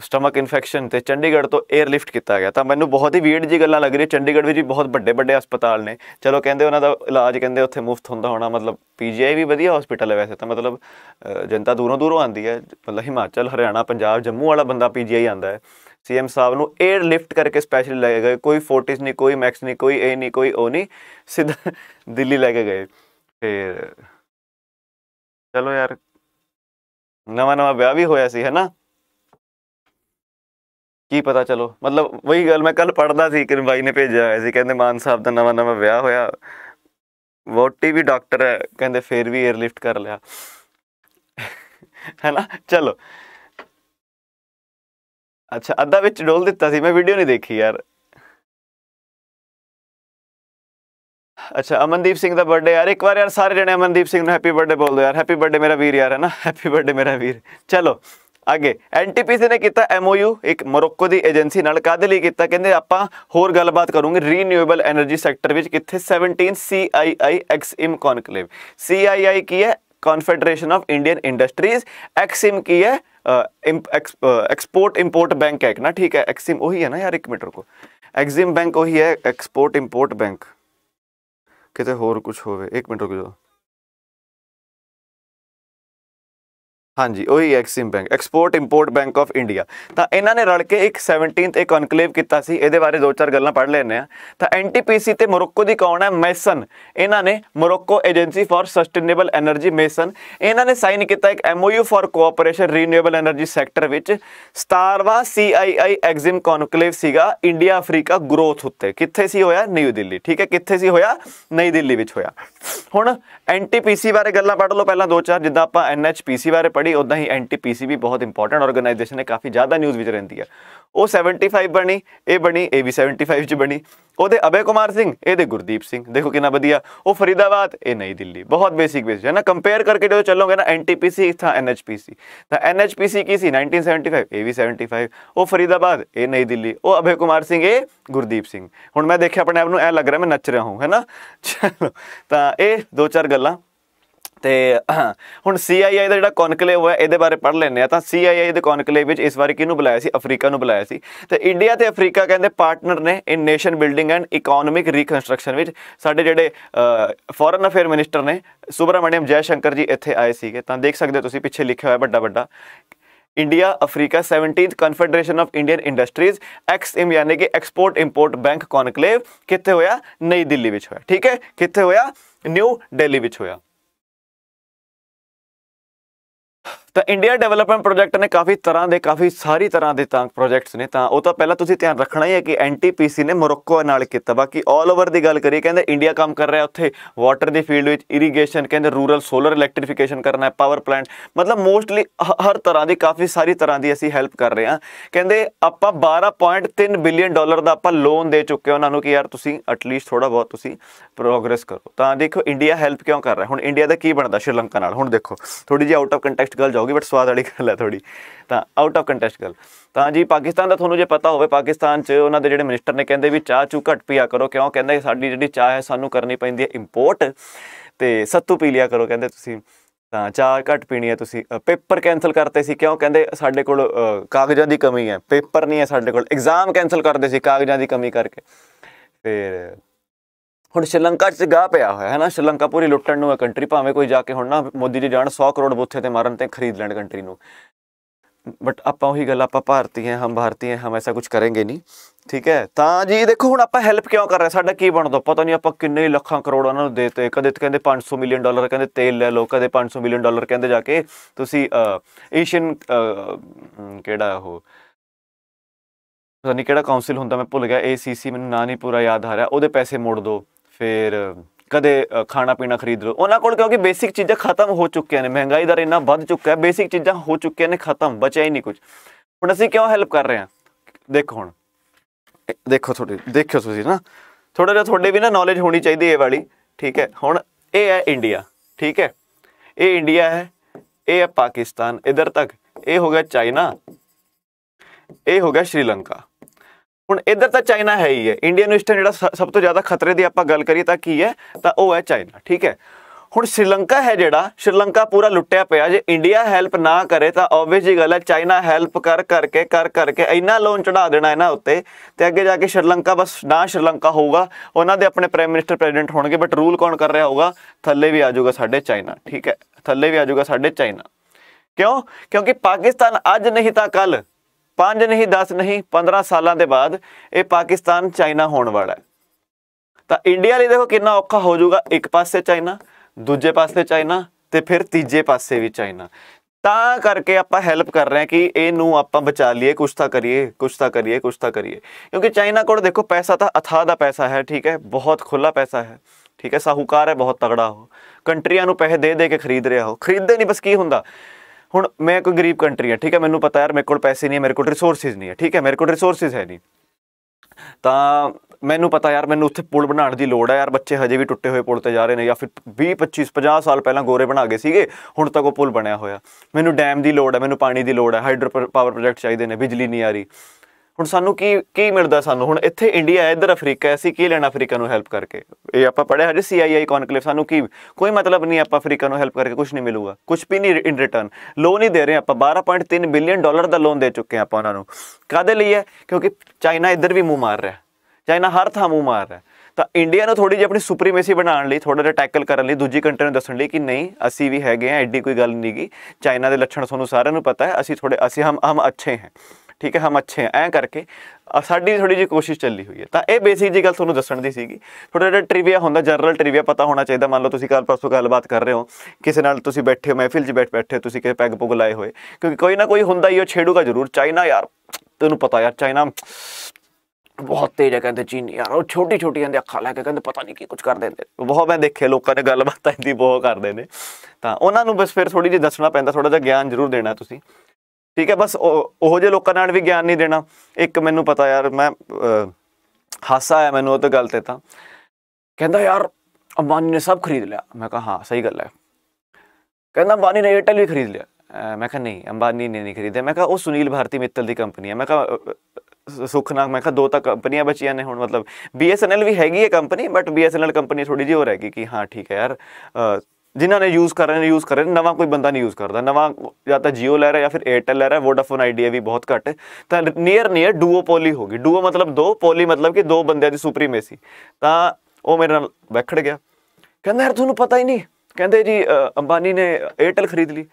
ਸਟਮਕ ਇਨਫੈਕਸ਼ਨ ਤੇ ਚੰਡੀਗੜ੍ਹ ਤੋਂ 에ਅਰ ਲਿਫਟ ਕੀਤਾ ਗਿਆ। ਤਾਂ ਮੈਨੂੰ ਬਹੁਤ ਹੀ ਵੀਰਡ ਜੀ ਗੱਲਾਂ ਲੱਗ ਰਹੀ ਚੰਡੀਗੜ੍ਹ ਵਿੱਚ ਵੀ ਬਹੁਤ ਵੱਡੇ ਵੱਡੇ ਹਸਪਤਾਲ ਨੇ। ਚਲੋ ਕਹਿੰਦੇ ਉਹਨਾਂ ਦਾ ਇਲਾਜ ਕਹਿੰਦੇ ਉੱਥੇ ਮੁਫਤ ਹੁੰਦਾ ਹੋਣਾ। ਮਤਲਬ ਪੀਜੀਆਈ ਵੀ ਵਧੀਆ ਹਸਪੀਟਲ ਹੈ ਵੈਸੇ ਤਾਂ। ਮਤਲਬ ਜਨਤਾ ਦੂਰੋਂ ਦੂਰੋਂ ਆਂਦੀ ਹੈ। ਮਤਲਬ ਹਿਮਾਚਲ, ਹਰਿਆਣਾ, ਪੰਜਾਬ, ਜੰਮੂ ਵਾਲਾ ਬੰਦਾ ਪੀਜੀਆਈ ਆਂਦਾ ਹੈ। ਸੀਐਮ ਸਾਹਿਬ ਨੂੰ 에ਅਰ ਲਿਫਟ ਕਰਕੇ ਸਪੈਸ਼ਲ ਲੈ ਗਏ। ਕੋਈ ਫੋਰਟਿਸ ਨਹੀਂ ਕੋਈ ਮੈਕਸ ਨਹੀਂ ਕੋਈ ਏ ਨਹੀਂ ਕੋਈ ਉਹ ਨਹੀਂ ਸਿੱਧਾ ਦਿੱਲੀ ਲੈ ਕੇ ਗਏ। ਫਿਰ ਚਲੋ ਯਾਰ, ਨਵਾਂ ਨਵਾਂ ਵਿਆਹ ਵੀ ਹੋਇਆ ਸੀ ਹੈ ਨਾ ਕੀ ਪਤਾ ਚਲੋ, ਮਤਲਬ ਵਹੀ ਗੱਲ ਮੈਂ ਕੱਲ ਪੜਦਾ ਸੀ ਕਿ ਬਾਈ ਨੇ ਭੇਜਿਆ ਹੋਇਆ ਸੀ, ਕਹਿੰਦੇ ਮਾਨ ਸਾਹਿਬ ਦਾ ਨਵਾਂ ਨਵਾਂ ਵਿਆਹ ਹੋਇਆ। ਵੋਟੀ ਵੀ ਡਾਕਟਰ ਹੈ, ਕਹਿੰਦੇ ਫੇਰ ਵੀ 에ਅਰ ਲਿਫਟ ਕਰ ਲਿਆ। ਹੈ ਨਾ ਚਲੋ। ਅੱਛਾ, ਅੱਧਾ ਵਿੱਚ ਡੋਲ ਦਿੱਤਾ ਸੀ, ਮੈਂ ਵੀਡੀਓ ਨਹੀਂ ਦੇਖੀ ਯਾਰ। ਅੱਛਾ, ਅਮਨਦੀਪ ਸਿੰਘ ਦਾ ਬਰਥਡੇ ਯਾਰ, ਇੱਕ ਵਾਰ ਯਾਰ ਸਾਰੇ ਜਣੇ ਅਮਨਦੀਪ ਸਿੰਘ ਨੂੰ ਹੈਪੀ ਬਰਥਡੇ ਬੋਲ ਦਿਓ ਯਾਰ। ਹੈਪੀ ਬਰਥਡੇ ਮੇਰਾ ਵੀਰ ਯਾਰ ਹੈ ਨਾ ਹੈਪੀ ਬਰਥਡੇ ਮੇਰਾ ਵੀਰ। ਚਲੋ, ਅੱਗੇ। ਐਨਟੀਪੀਸੀ ਨੇ ਕੀਤਾ ਐਮਓਯੂ ਇੱਕ ਮੋਰੋਕੋ ਦੀ ਏਜੰਸੀ ਨਾਲ ਕਾਦੇ ਲਈ ਕੀਤਾ? ਕਹਿੰਦੇ ਆਪਾਂ ਹੋਰ ਗੱਲਬਾਤ ਕਰੂਗੇ ਰੀਨਿਊਏਬਲ ਐਨਰਜੀ ਸੈਕਟਰ ਵਿੱਚ ਕਿੱਥੇ? 17 ਸੀਆਈਆਈ ਐਕਸਇਮ ਕਨਕਲੇਵ ਸੀਆਈਆਈ ਕੀ ਹੈ? Confederation of Indian industries Exim ਕੀ ਹੈ? ਐਕਸਪੋਰਟ ਇੰਪੋਰਟ ਬੈਂਕ ਹੈ ਨਾ ਠੀਕ ਹੈ ਐਕਸਿਮ ਉਹੀ ਹੈ ਨਾ ਯਾਰ ਇੱਕ ਮਿੰਟ ਰੁਕੋ ਐਕਸਿਮ ਬੈਂਕ ਉਹੀ ਹੈ ਐਕਸਪੋਰਟ ਇੰਪੋਰਟ ਬੈਂਕ ਕਿਤੇ ਹੋਰ ਕੁਝ ਹੋਵੇ ਇੱਕ ਮਿੰਟ ਰੁਕੋ ਹਾਂਜੀ, ਉਹੀ Exim bank export import bank of India ਤਾਂ ਇਹਨਾਂ ਨੇ ਰਲ ਕੇ ਇੱਕ 17th ਇੱਕ ਕਨਕਲੇਵ ਕੀਤਾ ਸੀ, ਇਹਦੇ ਬਾਰੇ ਦੋ ਚਾਰ ਗੱਲਾਂ ਪੜ੍ਹ ਲੈਣੇ ਆ ਤਾਂ ਐਨਟੀਪੀਸੀ ਤੇ ਮੋਰੋਕੋ ਦੀ ਕੌਣ ਹੈ? ਮੈਸਨ ਇਹਨਾਂ ਨੇ Morocco agency for sustainable energy MASEN ਇਹਨਾਂ ਨੇ ਸਾਈਨ ਕੀਤਾ ਇੱਕ MOU for cooperation renewable energy sector ਵਿੱਚ। 17ਵਾਂ ਸੀਆਈਆਈ ਐਗਜ਼ਿਮ ਕਨਕਲੇਵ ਸੀਗਾ ਇੰਡੀਆ ਅਫਰੀਕਾ ਗਰੋਥ ਉੱਤੇ। ਕਿੱਥੇ ਸੀ ਹੋਇਆ? ਨਿਊ ਦਿੱਲੀ ਠੀਕ ਹੈ, ਕਿੱਥੇ ਸੀ ਹੋਇਆ? ਨਈ ਦਿੱਲੀ ਵਿੱਚ ਹੋਇਆ। ਹੁਣ ਐਨਟੀਪੀਸੀ ਬਾਰੇ ਗੱਲਾਂ ਪੜ੍ਹ ਲਓ। ਪਹਿਲਾਂ ਦੋ ਚਾਰ, ਜਿੱਦਾਂ ਆਪਾਂ ਐਨਐਚਪੀਸੀ ਬਾਰੇ ਪੜ੍ਹੀ ਉਦਾਂ ਹੀ ਐਨਟੀਪੀਸੀ ਵੀ ਬਹੁਤ ਇੰਪੋਰਟੈਂਟ ਆਰਗੇਨਾਈਜੇਸ਼ਨ ਹੈ ਕਾਫੀ ਜ਼ਿਆਦਾ ਨਿਊਜ਼ ਵਿੱਚ ਰਹਿੰਦੀ ਹੈ ਉਹ 75 ਬਣੀ, ਇਹ ਬਣੀ, ਇਹ ਵੀ 75 ਚ ਬਣੀ। ਉਹਦੇ ਅਬੇ ਕੁਮਾਰ ਸਿੰਘ, ਇਹਦੇ ਗੁਰਦੀਪ ਸਿੰਘ। ਦੇਖੋ ਕਿੰਨਾ ਵਧੀਆ। ਉਹ ਫਰੀਦਾਬਾਦ, ਇਹ ਨਈ ਦਿੱਲੀ। ਬਹੁਤ ਬੇਸਿਕ ਬੇਸਿਕ ਹੈ ਨਾ ਕੰਪੇਅਰ ਕਰਕੇ ਜਦੋਂ ਚੱਲੋਗੇ ਨਾ ਐਨਟੀਪੀਸੀ ਥਾ ਐਨਐਚਪੀਸੀ ਤਾਂ ਐਨਐਚਪੀਸੀ ਕੀ ਸੀ? 1975 ਇਹ ਵੀ 75 ਉਹ ਫਰੀਦਾਬਾਦ, ਇਹ ਨਈ ਦਿੱਲੀ। ਉਹ ਅਬੇ ਕੁਮਾਰ ਸਿੰਘ, ਇਹ ਗੁਰਦੀਪ ਸਿੰਘ। ਹੁਣ ਮੈਂ ਦੇਖਿਆ, ਆਪਣੇ ਆਪ ਨੂੰ ਐ ਲੱਗ ਰਿਹਾ, ਮੈਂ ਨੱਚ ਰਿਹਾ ਹਾਂ ਹੈ ਨਾ ਚਲੋ, ਤਾਂ ਇਹ ਦੋ ਚਾਰ ਗੱਲਾਂ। ਤੇ ਹੁਣ ਸੀਆਈਆਈ ਦਾ ਜਿਹੜਾ ਕਨਕਲੇਵ ਹੋਇਆ, ਇਹਦੇ ਬਾਰੇ ਪੜ੍ਹ ਲੈਂਦੇ ਆ ਤਾਂ ਸੀਆਈਆਈ ਦੇ ਕਨਕਲੇਵ ਵਿੱਚ ਇਸ ਵਾਰੀ ਕਿਹਨੂੰ ਬੁਲਾਇਆ ਸੀ? ਅਫਰੀਕਾ ਨੂੰ ਬੁਲਾਇਆ ਸੀ। ਤੇ ਇੰਡੀਆ ਤੇ ਅਫਰੀਕਾ ਕਹਿੰਦੇ ਪਾਰਟਨਰ ਨੇ in nation building and economic reconstruction ਵਿੱਚ। ਸਾਡੇ ਜਿਹੜੇ ਫੋਰਨ ਅਫੇਅਰ ਮਿਨਿਸਟਰ ਨੇ, ਸੁਬਰਾਮਣੀਅਮ ਜੈ ਸ਼ੰਕਰ ਜੀ ਇੱਥੇ ਆਏ ਸੀਗੇ। ਤਾਂ ਦੇਖ ਸਕਦੇ ਹੋ ਤੁਸੀਂ ਪਿੱਛੇ ਲਿਖਿਆ ਹੋਇਆ ਵੱਡਾ ਵੱਡਾ। India Africa 17th confederation of Indian industries Exim ਯਾਨੀ ਕਿ ਐਕਸਪੋਰਟ ਇੰਪੋਰਟ ਬੈਂਕ ਕਨਕਲੇਵ ਕਿੱਥੇ ਹੋਇਆ? ਨਈ ਦਿੱਲੀ ਵਿੱਚ ਹੋਇਆ। ਠੀਕ ਹੈ? ਕਿੱਥੇ ਹੋਇਆ? ਨਿਊ ਦਿੱਲੀ ਵਿੱਚ ਹੋਇਆ। ਤਾਂ ਇੰਡੀਆ ਡਿਵੈਲਪਮੈਂਟ ਪ੍ਰੋਜੈਕਟ ਨੇ ਕਾਫੀ ਤਰ੍ਹਾਂ ਦੇ, ਕਾਫੀ ਸਾਰੀ ਤਰ੍ਹਾਂ ਦੇ ਤਾਂ ਪ੍ਰੋਜੈਕਟਸ ਨੇ ਤਾਂ ਉਹ ਤਾਂ ਪਹਿਲਾਂ ਤੁਸੀਂ ਧਿਆਨ ਰੱਖਣਾ ਹੀ ਹੈ ਕਿ ਐਨਟੀਪੀਸੀ ਨੇ ਮੋਰੋਕੋ ਨਾਲ ਕੀਤਾ। ਬਾਕੀ 올 ਓਵਰ ਦੀ ਗੱਲ ਕਰੀਏ, ਕਹਿੰਦੇ ਇੰਡੀਆ ਕੰਮ ਕਰ ਰਿਹਾ ਉੱਥੇ ਵਾਟਰ ਦੀ ਫੀਲਡ ਵਿੱਚ ਇਰੀਗੇਸ਼ਨ ਕਹਿੰਦੇ ਰੂਰਲ ਸੋਲਰ ਇਲੈਕਟ੍ਰੀਫਿਕੇਸ਼ਨ ਕਰਨਾ ਹੈ ਪਾਵਰ ਪਲਾਂਟ ਮਤਲਬ ਮੋਸਟਲੀ ਹਰ ਤਰ੍ਹਾਂ ਦੀ, ਕਾਫੀ ਸਾਰੀ ਤਰ੍ਹਾਂ ਦੀ ਅਸੀਂ ਹੈਲਪ ਕਰ ਰਹੇ ਹਾਂ। ਕਹਿੰਦੇ ਆਪਾਂ 12.3 ਬਿਲੀਅਨ ਡਾਲਰ ਦਾ ਆਪਾਂ ਲੋਨ ਦੇ ਚੁੱਕੇ ਉਹਨਾਂ ਨੂੰ ਕਿ ਯਾਰ ਤੁਸੀਂ ਐਟਲੀਸਟ ਥੋੜਾ ਬਹੁਤ ਤੁਸੀਂ ਪ੍ਰੋਗਰੈਸ ਕਰੋ। ਤਾਂ ਦੇਖੋ ਇੰਡੀਆ ਹੈਲਪ ਕਿਉਂ ਕਰ ਰਿਹਾ? ਹੁਣ ਇੰਡੀਆ ਦਾ ਕੀ ਬਣਦਾ ਸ਼੍ਰੀਲੰਕਾ ਨਾਲ? ਹੁਣ ਦੇਖੋ ਥੋੜੀ ਜਿਹੀ ਆਊਟ ਆਫ ਕੰਟੈਕਸਟ ਗੱਲ ਜਾਊਗੀ ਬਟ ਸਵਾਦ ਵਾਲੀ ਗੱਲ ਹੈ ਥੋੜੀ ਤਾਂ ਆਊਟ ਆਫ ਕੰਟੈਸਟ ਗੱਲ। ਤਾਂ ਜੀ, ਪਾਕਿਸਤਾਨ ਦਾ ਤੁਹਾਨੂੰ ਜੇ ਪਤਾ ਹੋਵੇ, ਪਾਕਿਸਤਾਨ 'ਚ ਉਹਨਾਂ ਦੇ ਜਿਹੜੇ ਮਿਨਿਸਟਰ ਨੇ ਕਹਿੰਦੇ ਵੀ ਚਾਹ ਚੂ ਘੱਟ ਪੀਆ ਕਰੋ, ਕਿਉਂ? ਕਹਿੰਦੇ ਸਾਡੀ ਜਿਹੜੀ ਚਾਹ ਹੈ, ਸਾਨੂੰ ਕਰਨੀ ਪੈਂਦੀ ਹੈ ਇੰਪੋਰਟ ਤੇ ਸੱਤੂ ਪੀ ਲਿਆ ਕਰੋ, ਕਹਿੰਦੇ ਤੁਸੀਂ। ਤਾਂ ਚਾਹ ਘੱਟ ਪੀਣੀ ਹੈ ਤੁਸੀਂ। ਪੇਪਰ ਕੈਨਸਲ ਕਰਤੇ ਸੀ, ਕਿਉਂ? ਕਹਿੰਦੇ ਸਾਡੇ ਕੋਲ ਕਾਗਜ਼ਾਂ ਦੀ ਕਮੀ ਹੈ। ਪੇਪਰ ਨਹੀਂ ਹੈ ਸਾਡੇ ਕੋਲ। ਐਗਜ਼ਾਮ ਕੈਨਸਲ ਕਰਦੇ ਸੀ, ਕਾਗਜ਼ਾਂ ਦੀ ਕਮੀ ਕਰਕੇ। ਫਿਰ ਹੁਣ ਸ਼੍ਰੀਲੰਕਾ 'ਚ ਗਾ ਪਿਆ ਹੋਇਆ, ਹੈ ਨਾ? ਸ਼੍ਰੀਲੰਕਾ ਪੂਰੀ ਲੁੱਟਣ ਨੂੰ ਹੈ ਕੰਟਰੀ, ਭਾਵੇਂ ਕੋਈ ਜਾ ਕੇ ਹੁਣ ਨਾ ਮੋਦੀ ਜੀ ਜਾਣ 100 ਕਰੋੜ ਬੁੱਥੇ ਤੇ ਮਾਰਨ ਤੇ ਖਰੀਦ ਲੈਣ ਕੰਟਰੀ ਨੂੰ। ਬਟ ਆਪਾਂ ਉਹੀ ਗੱਲ, ਆਪਾਂ ਭਾਰਤੀ ਹੈ, ਹਮ ਭਾਰਤੀ ਹੈ, ਹਮ ਐਸਾ ਕੁਝ ਕਰਾਂਗੇ ਨਹੀਂ। ਠੀਕ ਹੈ? ਤਾਂ ਜੀ, ਦੇਖੋ ਹੁਣ ਆਪਾਂ ਹੈਲਪ ਕਿਉਂ ਕਰ ਰਹੇ? ਸਾਡਾ ਕੀ ਬਣਦਾ? ਪਤਾ ਨਹੀਂ ਆਪਾਂ ਕਿੰਨੇ ਲੱਖਾਂ ਕਰੋੜ ਉਹਨਾਂ ਨੂੰ ਦੇਤੇ ਕਦੇ ਕਹਿੰਦੇ 500 ਮਿਲੀਅਨ ਡਾਲਰ ਕਹਿੰਦੇ ਤੇਲ ਲੈ ਲਓ, ਕਦੇ 500 ਮਿਲੀਅਨ ਡਾਲਰ ਕਹਿੰਦੇ ਜਾ ਕੇ ਤੁਸੀਂ ਏਸ਼ੀਅਨ ਕਿਹੜਾ ਉਹ? ਪਤਾ ਨਹੀਂ ਕਿਹੜਾ ਕਾਉਂਸਲ ਹੁੰਦਾ, ਮੈਂ ਭੁੱਲ ਗਿਆ ਏਸੀਸੀ ਮੈਨੂੰ ਨਾਂ ਨਹੀਂ ਪੂਰਾ ਯਾਦ ਆ ਰਿਹਾ, ਉਹਦੇ ਪੈਸੇ ਮੋੜ ਦਿਓ। ਫਿਰ, ਕਦੇ ਖਾਣਾ ਪੀਣਾ ਖਰੀਦ ਲਓ। ਉਹਨਾਂ ਕੋਲ ਕਿਉਂਕਿ ਬੇਸਿਕ ਚੀਜ਼ਾਂ ਖਤਮ ਹੋ ਚੁੱਕੀਆਂ ਨੇ, ਮਹਿੰਗਾਈ ਦਰ ਇੰਨਾ ਵੱਧ ਚੁੱਕਾ ਹੈ ਬੇਸਿਕ ਚੀਜ਼ਾਂ ਹੋ ਚੁੱਕੀਆਂ ਨੇ, ਖਤਮ, ਬਚਿਆ ਹੀ ਨਹੀਂ ਕੁਝ ਹੁਣ ਅਸੀਂ ਕਿਉਂ ਹੈਲਪ ਕਰ ਰਹੇ ਹਾਂ? ਦੇਖੋ ਹੁਣ। ਦੇਖੋ ਥੋੜੀ, ਦੇਖਿਓ ਤੁਸੀਂ ਨਾ। ਥੋੜਾ ਜਿਹਾ ਤੁਹਾਡੇ ਵੀ ਨਾ ਨੌਲੇਜ ਹੋਣੀ ਚਾਹੀਦੀ ਇਹ ਵਾਲੀ, ਠੀਕ ਹੈ? ਹੁਣ ਇਹ ਹੈ ਇੰਡੀਆ ਠੀਕ ਹੈ? ਇਹ ਇੰਡੀਆ ਹੈ, ਇਹ ਹੈ ਪਾਕਿਸਤਾਨ, ਇਧਰ ਤੱਕ। ਇਹ ਹੋ ਗਿਆ ਚਾਈਨਾ ਇਹ ਹੋ ਗਿਆ ਸ਼੍ਰੀਲੰਕਾ ਹੁਣ ਇੱਧਰ ਤਾਂ ਚਾਈਨਾ ਹੈ ਹੀ ਹੈ। ਇੰਡੀਆ ਨੂੰ ਇਸ ਟਾਈਮ ਜਿਹੜਾ ਸਭ ਤੋਂ ਜ਼ਿਆਦਾ ਖਤਰੇ ਦੀ ਆਪਾਂ ਗੱਲ ਕਰੀਏ ਤਾਂ ਕੀ ਹੈ, ਤਾਂ ਉਹ ਹੈ ਚਾਈਨਾ, ਠੀਕ ਹੈ। ਹੁਣ ਸ਼੍ਰੀਲੰਕਾ ਹੈ ਜਿਹੜਾ, ਸ਼੍ਰੀਲੰਕਾ ਪੂਰਾ ਲੁੱਟਿਆ ਪਿਆ, ਜੇ ਇੰਡੀਆ ਹੈਲਪ ਨਾ ਕਰੇ ਤਾਂ ਆਬਵੀਅਸ ਜੀ ਗੱਲ ਹੈ, ਚਾਈਨਾ ਹੈਲਪ ਕਰ ਕਰਕੇ ਕਰ ਕਰਕੇ ਇੰਨਾ ਲੋਨ ਚੜਾ ਦੇਣਾ ਇਹਨਾਂ ਉੱਤੇ ਤੇ ਅੱਗੇ ਜਾ ਕੇ ਸ਼੍ਰੀਲੰਕਾ ਬਸ ਨਾ ਸ਼੍ਰੀਲੰਕਾ ਹੋਊਗਾ, ਉਹਨਾਂ ਦੇ ਆਪਣੇ ਪ੍ਰਾਈਮ ਮਿਨਿਸਟਰ ਪ੍ਰੈਜ਼ੀਡੈਂਟ ਹੋਣਗੇ ਬਟ ਰੂਲ ਕੌਣ ਕਰ ਰਿਹਾ ਹੋਊਗਾ? ਥੱਲੇ ਵੀ ਆ ਜਾਊਗਾ ਸਾਡੇ ਚਾਈਨਾ, ਠੀਕ ਹੈ। ਥੱਲੇ ਵੀ ਆ ਜਾਊਗਾ ਸਾਡੇ ਚਾਈਨਾ। ਕਿਉਂ? ਕਿਉਂਕਿ ਪਾਕਿਸਤਾਨ ਅੱਜ ਨਹੀਂ ਤਾਂ ਕੱਲ 5 ਨਹੀਂ 10 ਨਹੀਂ 15 ਸਾਲਾਂ ਦੇ ਬਾਅਦ ਇਹ ਪਾਕਿਸਤਾਨ ਚਾਈਨਾ ਹੋਣ ਵਾਲਾ ਹੈ। ਤਾਂ ਇੰਡੀਆ ਲਈ ਦੇਖੋ ਕਿੰਨਾ ਔਖਾ ਹੋ ਜਾਊਗਾ, ਇੱਕ ਪਾਸੇ ਚਾਈਨਾ, ਦੂਜੇ ਪਾਸੇ ਚਾਈਨਾ ਤੇ ਫਿਰ ਤੀਜੇ ਪਾਸੇ ਵੀ ਚਾਈਨਾ। ਤਾਂ ਕਰਕੇ ਆਪਾਂ ਹੈਲਪ ਕਰ ਰਹੇ ਹਾਂ ਕਿ ਇਹਨੂੰ ਆਪਾਂ ਬਚਾ ਲਈਏ, ਕੁਛ ਤਾਂ ਕਰੀਏ, ਕੁਛ ਤਾਂ ਕਰੀਏ, ਕੁਛ ਤਾਂ ਕਰੀਏ। ਕਿਉਂਕਿ ਚਾਈਨਾ ਕੋਲ ਦੇਖੋ ਪੈਸਾ ਤਾਂ ਅਥਾਹ ਦਾ ਪੈਸਾ ਹੈ, ਠੀਕ ਹੈ, ਬਹੁਤ ਖੁੱਲਾ ਪੈਸਾ ਹੈ, ਠੀਕ ਹੈ, ਸਾਹੂਕਾਰ ਹੈ, ਬਹੁਤ ਤਗੜਾ ਹੋ ਕੰਟਰੀਆਂ ਨੂੰ ਪੈਸੇ ਦੇ ਦੇ ਕੇ ਖਰੀਦ ਰਿਹਾ ਹੋ ਖਰੀਦਦੇ ਨਹੀਂ ਬਸ ਕੀ ਹੁੰਦਾ? ਹੁਣ ਮੈਂ ਕੋਈ ਗਰੀਬ ਕੰਟਰੀ ਹੈ, ਠੀਕ ਹੈ? ਮੈਨੂੰ ਪਤਾ ਯਾਰ, ਮੇਰੇ ਕੋਲ ਪੈਸੇ ਨਹੀਂ ਹੈ, ਮੇਰੇ ਕੋਲ ਰਿਸੋਰਸਿਸ ਨਹੀਂ ਹੈ, ਠੀਕ ਹੈ? ਮੇਰੇ ਕੋਲ ਰਿਸੋਰਸਿਸ ਹੈ ਨਹੀਂ। ਤਾਂ ਮੈਨੂੰ ਪਤਾ ਯਾਰ, ਮੈਨੂੰ ਉੱਥੇ ਪੁਲ ਬਣਾਉਣ ਦੀ ਲੋੜ ਹੈ ਯਾਰ, ਬੱਚੇ ਹਜੇ ਵੀ ਟੁੱਟੇ ਹੋਏ ਪੁਲ ਤੇ ਜਾ ਰਹੇ ਨੇ ਜਾਂ ਫਿਰ 20 25 50 ਸਾਲ ਪਹਿਲਾਂ ਗੋਰੇ ਬਣਾ ਗਏ ਸੀਗੇ, ਹੁਣ ਤੱਕ ਉਹ ਪੁਲ ਬਣਿਆ ਹੋਇਆ। ਮੈਨੂੰ ਡੈਮ ਦੀ ਲੋੜ ਹੈ, ਮੈਨੂੰ ਪਾਣੀ ਦੀ ਲੋੜ ਹੈ ਹਾਈਡਰੋ ਪਾਵਰ ਪ੍ਰੋਜੈਕਟ ਚਾਹੀਦੇ ਨੇ, ਬਿਜਲੀ ਨਹੀਂ ਆ ਰਹੀ। ਹੁਣ ਸਾਨੂੰ ਕੀ ਕੀ ਮਿਲਦਾ ਸਾਨੂੰ? ਹੁਣ ਇੱਥੇ ਇੰਡੀਆ ਹੈ, ਇੱਧਰ ਅਫਰੀਕਾ ਹੈ, ਅਸੀਂ ਕੀ ਲੈਣਾ ਅਫਰੀਕਾ ਨੂੰ ਹੈਲਪ ਕਰਕੇ? ਇਹ ਆਪਾਂ ਪੜਿਆ ਹਜੇ ਸੀਆਈਆਈ ਕਨਕਲੇਵ ਸਾਨੂੰ ਕੀ, ਕੋਈ ਮਤਲਬ ਨਹੀਂ ਆਪਾਂ ਅਫਰੀਕਾ ਨੂੰ ਹੈਲਪ ਕਰਕੇ ਕੁਝ ਨਹੀਂ ਮਿਲੂਗਾ। ਕੁਝ ਵੀ ਨਹੀਂ ਇਨ ਰਿਟਰਨ ਲੋਨ ਹੀ ਦੇ ਰਹੇ ਆਪਾਂ 12.3 ਬਿਲੀਅਨ ਡਾਲਰ ਦਾ ਲੋਨ ਦੇ ਚੁੱਕੇ ਆਪਾਂ ਉਹਨਾਂ ਨੂੰ। ਕਾਦੇ ਲਈ ਹੈ? ਕਿਉਂਕਿ ਚਾਈਨਾ ਇੱਧਰ ਵੀ ਮੂੰਹ ਮਾਰ ਰਿਹਾ। ਚਾਈਨਾ ਹਰ ਥਾਂ ਮੂੰਹ ਮਾਰ ਰਿਹਾ। ਤਾਂ ਇੰਡੀਆ ਨੂੰ ਥੋੜੀ ਜਿਹੀ ਆਪਣੀ ਸੁਪਰੀਮੇਸੀ ਬਣਾਉਣ ਲਈ ਥੋੜਾ ਜਿਹਾ ਟੈਕਲ ਕਰਨ ਲਈ, ਦੂਜੀ ਕੰਟਰੀ ਨੂੰ ਦੱਸਣ ਲਈ ਕਿ ਨਹੀਂ, ਅਸੀਂ ਵੀ ਹੈਗੇ ਆ ਐਡੀ ਕੋਈ ਗੱਲ ਨਹੀਂਗੀ ਚਾਈਨਾ ਦੇ ਲੱਛਣ ਤੁਹਾਨੂੰ ਸਾਰਿਆਂ ਨੂੰ ਪਤਾ ਹੈ, ਅਸੀਂ ਥੋੜੇ ਅਸੀਂ ਹਮ ਹਮ ਅੱਛੇ ਹਾਂ। ਠੀਕ ਹੈ, ਹਮ ਅੱਛੇ ਹੈ, ਐ ਕਰਕੇ ਸਾਡੀ ਥੋੜੀ ਜਿਹੀ ਕੋਸ਼ਿਸ਼ ਚੱਲੀ ਹੋਈ ਹੈ। ਤਾਂ ਇਹ ਬੇਸਿਕ ਜੀ ਗੱਲ ਤੁਹਾਨੂੰ ਦੱਸਣ ਦੀ ਸੀਗੀ। ਥੋੜਾ ਜਿਹਾ ਟ੍ਰਿਵੀਆ ਹੁੰਦਾ ਜਨਰਲ ਟ੍ਰਿਵੀਆ ਪਤਾ ਹੋਣਾ ਚਾਹੀਦਾ। ਮੰਨ ਲਓ ਤੁਸੀਂ ਕੱਲ ਪਰਸੋਂ ਗੱਲਬਾਤ ਕਰ ਰਹੇ ਹੋ, ਕਿਸੇ ਨਾਲ ਤੁਸੀਂ ਬੈਠੇ ਹੋ, ਮਹਿਫਿਲ 'ਚ ਬੈਠ, ਬੈਠੇ ਤੁਸੀਂ ਕਿਸੇ ਪੈਗ ਪੁਗ ਲਾਏ ਹੋਏ। ਕਿਉਂਕਿ ਕੋਈ ਨਾ ਕੋਈ ਹੁੰਦਾ ਹੀ ਉਹ ਛੇੜੂਗਾ ਜ਼ਰੂਰ। ਚਾਈਨਾ ਯਾਰ, ਤੈਨੂੰ ਪਤਾ ਯਾਰ, ਚਾਈਨਾ ਬਹੁਤ ਤੇਜ਼ ਹੈ, ਕਹਿੰਦੇ ਚੀਨ ਯਾਰ, ਉਹ ਛੋਟੀ ਛੋਟੀ ਦੇ ਅੱਖਾਂ ਲੈ ਕੇ ਕਹਿੰਦੇ ਪਤਾ ਨਹੀਂ ਕੀ ਕੁਝ ਕਰ ਦਿੰਦੇ ਬਹੁਤ ਮੈਂ ਦੇਖੇ ਲੋਕਾਂ ਨੇ ਗੱਲਬਾਤ ਇੰਦੀ ਬਹੁਤ ਕਰਦੇ ਨੇ। ਤਾਂ ਉਹਨਾਂ ਨੂੰ ਬਸ ਫਿਰ ਥੋੜੀ ਜਿਹੀ ਦੱਸਣਾ ਪੈਂਦਾ ਥੋੜਾ ਜਿਹਾ ਗਿਆਨ ਜ਼ਰੂਰ ਦੇਣਾ ਤੁਸੀਂ। ਠੀਕ ਹੈ, ਬਸ ਉਹੋ ਜਿਹੇ ਲੋਕਾਂ ਨਾਲ ਵੀ ਗਿਆਨ ਨਹੀਂ ਦੇਣਾ। ਇੱਕ ਮੈਨੂੰ ਪਤਾ ਯਾਰ, ਮੈਂ ਹਾਸਾ ਆਇਆ ਮੈਨੂੰ ਉਹ ਤੇ ਗੱਲ ਤੇ ਤਾਂ। ਕਹਿੰਦਾ ਯਾਰ, ਅੰਬਾਨੀ ਨੇ ਸਭ ਖਰੀਦ ਲਿਆ। ਮੈਂ ਕਿਹਾ, ਹਾਂ, ਸਹੀ ਗੱਲ ਹੈ। ਕਹਿੰਦਾ ਅੰਬਾਨੀ ਨੇ ਏਅਰਟੈਲ ਵੀ ਖਰੀਦ ਲਿਆ। ਮੈਂ ਕਿਹਾ, ਨਹੀਂ, ਅੰਬਾਨੀ ਨੇ ਨਹੀਂ ਖਰੀਦਿਆ। ਮੈਂ ਕਿਹਾ, ਉਹ ਸੁਨੀਲ ਭਾਰਤੀ ਮਿੱਤਲ ਦੀ ਕੰਪਨੀ ਹੈ। ਮੈਂ ਕਿਹਾ ਸੁਖ ਨਾਲ ਮੈਂ ਕਿਹਾ, ਦੋ ਤਾਂ ਕੰਪਨੀਆਂ ਬਚੀਆਂ ਨੇ ਹੁਣ, ਮਤਲਬ BSNL ਵੀ ਹੈਗੀ ਹੈ ਕੰਪਨੀ ਬਟ BSNL ਕੰਪਨੀ ਥੋੜੀ ਜਿਹੀ ਹੋਰ ਹੈਗੀ ਕਿ, ਹਾਂ, ਠੀਕ ਹੈ ਯਾਰ। ਜਿਨ੍ਹਾਂ ਨੇ ਯੂਜ਼ ਕਰ ਰਹੇ ਨੇ ਯੂਜ਼ ਕਰ ਰਹੇ ਨੇ, ਨਵਾਂ ਕੋਈ ਬੰਦਾ ਨਹੀਂ ਯੂਜ਼ ਕਰਦਾ। ਨਵਾਂ ਜਾਂ ਤਾਂ Jio ਲੈ ਰਿਹਾ ਜਾਂ ਫਿਰ Airtel ਲੈ ਰਿਹਾ ਵੋਡਾਫੋਨ ਆਈਡੀਆ ਵੀ ਬਹੁਤ ਘੱਟ। ਤਾਂ ਨੀਅਰ ਨੀਅਰ ਡੂਓਪੋਲੀ ਹੋ ਗਈ। ਡੂਓ ਮਤਲਬ ਦੋ ਪੋਲੀ ਮਤਲਬ ਕਿ ਦੋ ਬੰਦਿਆਂ ਦੀ ਸੁਪਰੀਮੇਸੀ ਤਾਂ ਉਹ ਮੇਰੇ ਨਾਲ ਬੈਠੜ ਗਿਆ। ਕਹਿੰਦਾ, ਯਾਰ ਤੁਹਾਨੂੰ ਪਤਾ ਹੀ ਨਹੀਂ। ਕਹਿੰਦੇ, ਜੀ ਅੰਬਾਨੀ ਨੇ Airtel ਖਰੀਦ ਲਈ।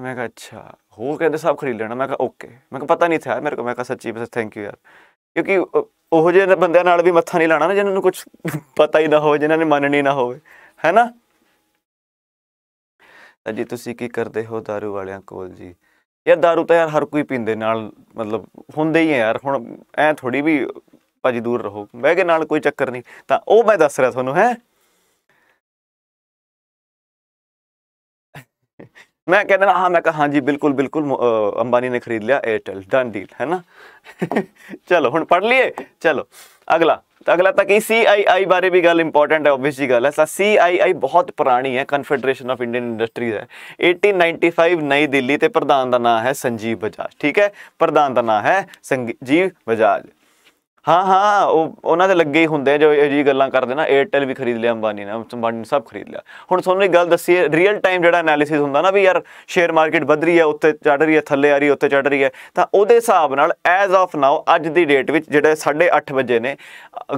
ਮੈਂ ਕਿਹਾ, ਅੱਛਾ। ਹੋ ਕਹਿੰਦੇ, ਸਭ ਖਰੀਦ ਲੈਣਾ। ਮੈਂ ਕਿਹਾ, ਓਕੇ। ਮੈਂ ਕਿਹਾ, ਪਤਾ ਨਹੀਂ ਥਾ ਮੇਰੇ ਕੋ ਮੈਂ ਕਿਹਾ, ਸੱਚੀ, ਬਸ ਥੈਂਕ ਯੂ ਯਾਰ। ਕਿਉਂਕਿ ਉਹ ਜਿਹੇ ਬੰਦਿਆਂ ਨਾਲ ਵੀ ਮੱਥਾ ਨਹੀਂ ਲਾਣਾ ਨਾ, ਜਿਨ੍ਹਾਂ ਨੂੰ ਕੁਝ ਪਤਾ ਹੀ ਨਾ ਹੋਵੇ, ਜਿਨ੍ਹਾਂ ਨੇ ਮੰਨਣੀ ਨਾ ਹੋਵੇ। ਹੈਨਾ ਤਾਂ ਜੀ ਤੁਸੀਂ ਕੀ ਕਰਦੇ ਹੋ दारू ਵਾਲਿਆਂ ਕੋਲ ਜੀ? ਯਾਰ दारू ਤਾਂ ਯਾਰ ਹਰ ਕੋਈ ਪੀਂਦੇ, ਨਾਲ ਮਤਲਬ ਹੁੰਦੇ ਹੀ ਆ ਯਾਰ, ਹੁਣ ਐ ਥੋੜੀ ਵੀ ਭਾਜੀ ਦੂਰ ਰਹੋ। ਬਹਿ ਕੇ ਨਾਲ ਕੋਈ ਚੱਕਰ ਨਹੀਂ, ਤਾਂ ਉਹ ਮੈਂ ਦੱਸ ਰਿਹਾ ਤੁਹਾਨੂੰ, ਹੈ? ਮੈਂ ਕਹਿੰਦਾ, ਹਾਂ, ਮੈਂ ਕਹਾ ਹਾਂਜੀ ਬਿਲਕੁਲ ਬਿਲਕੁਲ ਅੰਬਾਨੀ ਨੇ ਖਰੀਦ ਲਿਆ 에ਅਰਟੈਲ ਡਨ ਡੀਲ ਹੈ ਨਾ? ਚਲੋ, ਹੁਣ ਪੜ ਲਈਏ, ਚਲੋ। ਅਗਲਾ ਤਾਂ ਅਗਲਾ ਤਾਂ ਕੀ ਸੀਆਈਆਈ ਬਾਰੇ ਵੀ ਗੱਲ ਇੰਪੋਰਟੈਂਟ ਹੈ ਆਬਵੀਅਸ ਜੀ ਗੱਲ ਹੈ। ਸਾ ਸੀਆਈਆਈ ਬਹੁਤ ਪੁਰਾਣੀ ਹੈ ਕਨਫੈਡਰੇਸ਼ਨ ਆਫ ਇੰਡੀਅਨ ਇੰਡਸਟਰੀਜ਼ ਹੈ। 1895 ਨਈ ਦਿੱਲੀ ਤੇ ਪ੍ਰਧਾਨ ਦਾ ਨਾਮ ਹੈ ਸੰਜੀਵ ਬਜਾਜ, ਠੀਕ ਹੈ? ਪ੍ਰਧਾਨ ਦਾ ਨਾਮ ਹੈ ਸੰਜੀਵ ਬਜਾਜ। ਹਾਂ ਹਾਂ ਉਹ, ਉਹਨਾਂ ਦੇ ਲੱਗੇ ਹੀ ਹੁੰਦੇ ਜੋ ਇਹ ਜੀ ਗੱਲਾਂ ਕਰਦੇ ਨਾ 에ਅਰਟੈਲ ਵੀ ਖਰੀਦ ਲਿਆ, ਅੰਬਾਨੀ ਨੇ ਅੰਬਾਨੀ ਨੇ ਸਭ ਖਰੀਦ ਲਿਆ। ਹੁਣ ਤੁਹਾਨੂੰ ਇੱਕ ਗੱਲ ਦੱਸੀ ਹੈ ਰੀਅਲ ਟਾਈਮ ਜਿਹੜਾ ਐਨਾਲਿਸਿਸ ਹੁੰਦਾ ਨਾ ਵੀ ਯਾਰ ਸ਼ੇਅਰ ਮਾਰਕੀਟ ਵਧ ਰਹੀ ਹੈ, ਉੱਤੇ ਚੜ ਰਹੀ ਹੈ, ਥੱਲੇ ਆ ਰਹੀ ਹੈ, ਉੱਤੇ ਚੜ ਰਹੀ ਹੈ, ਤਾਂ ਉਹਦੇ ਹਿਸਾਬ ਨਾਲ ਐਜ਼ ਆਫ ਨਾਓ ਅੱਜ ਦੀ ਡੇਟ ਵਿੱਚ ਜਿਹੜੇ 8:30 ਵਜੇ ਨੇ,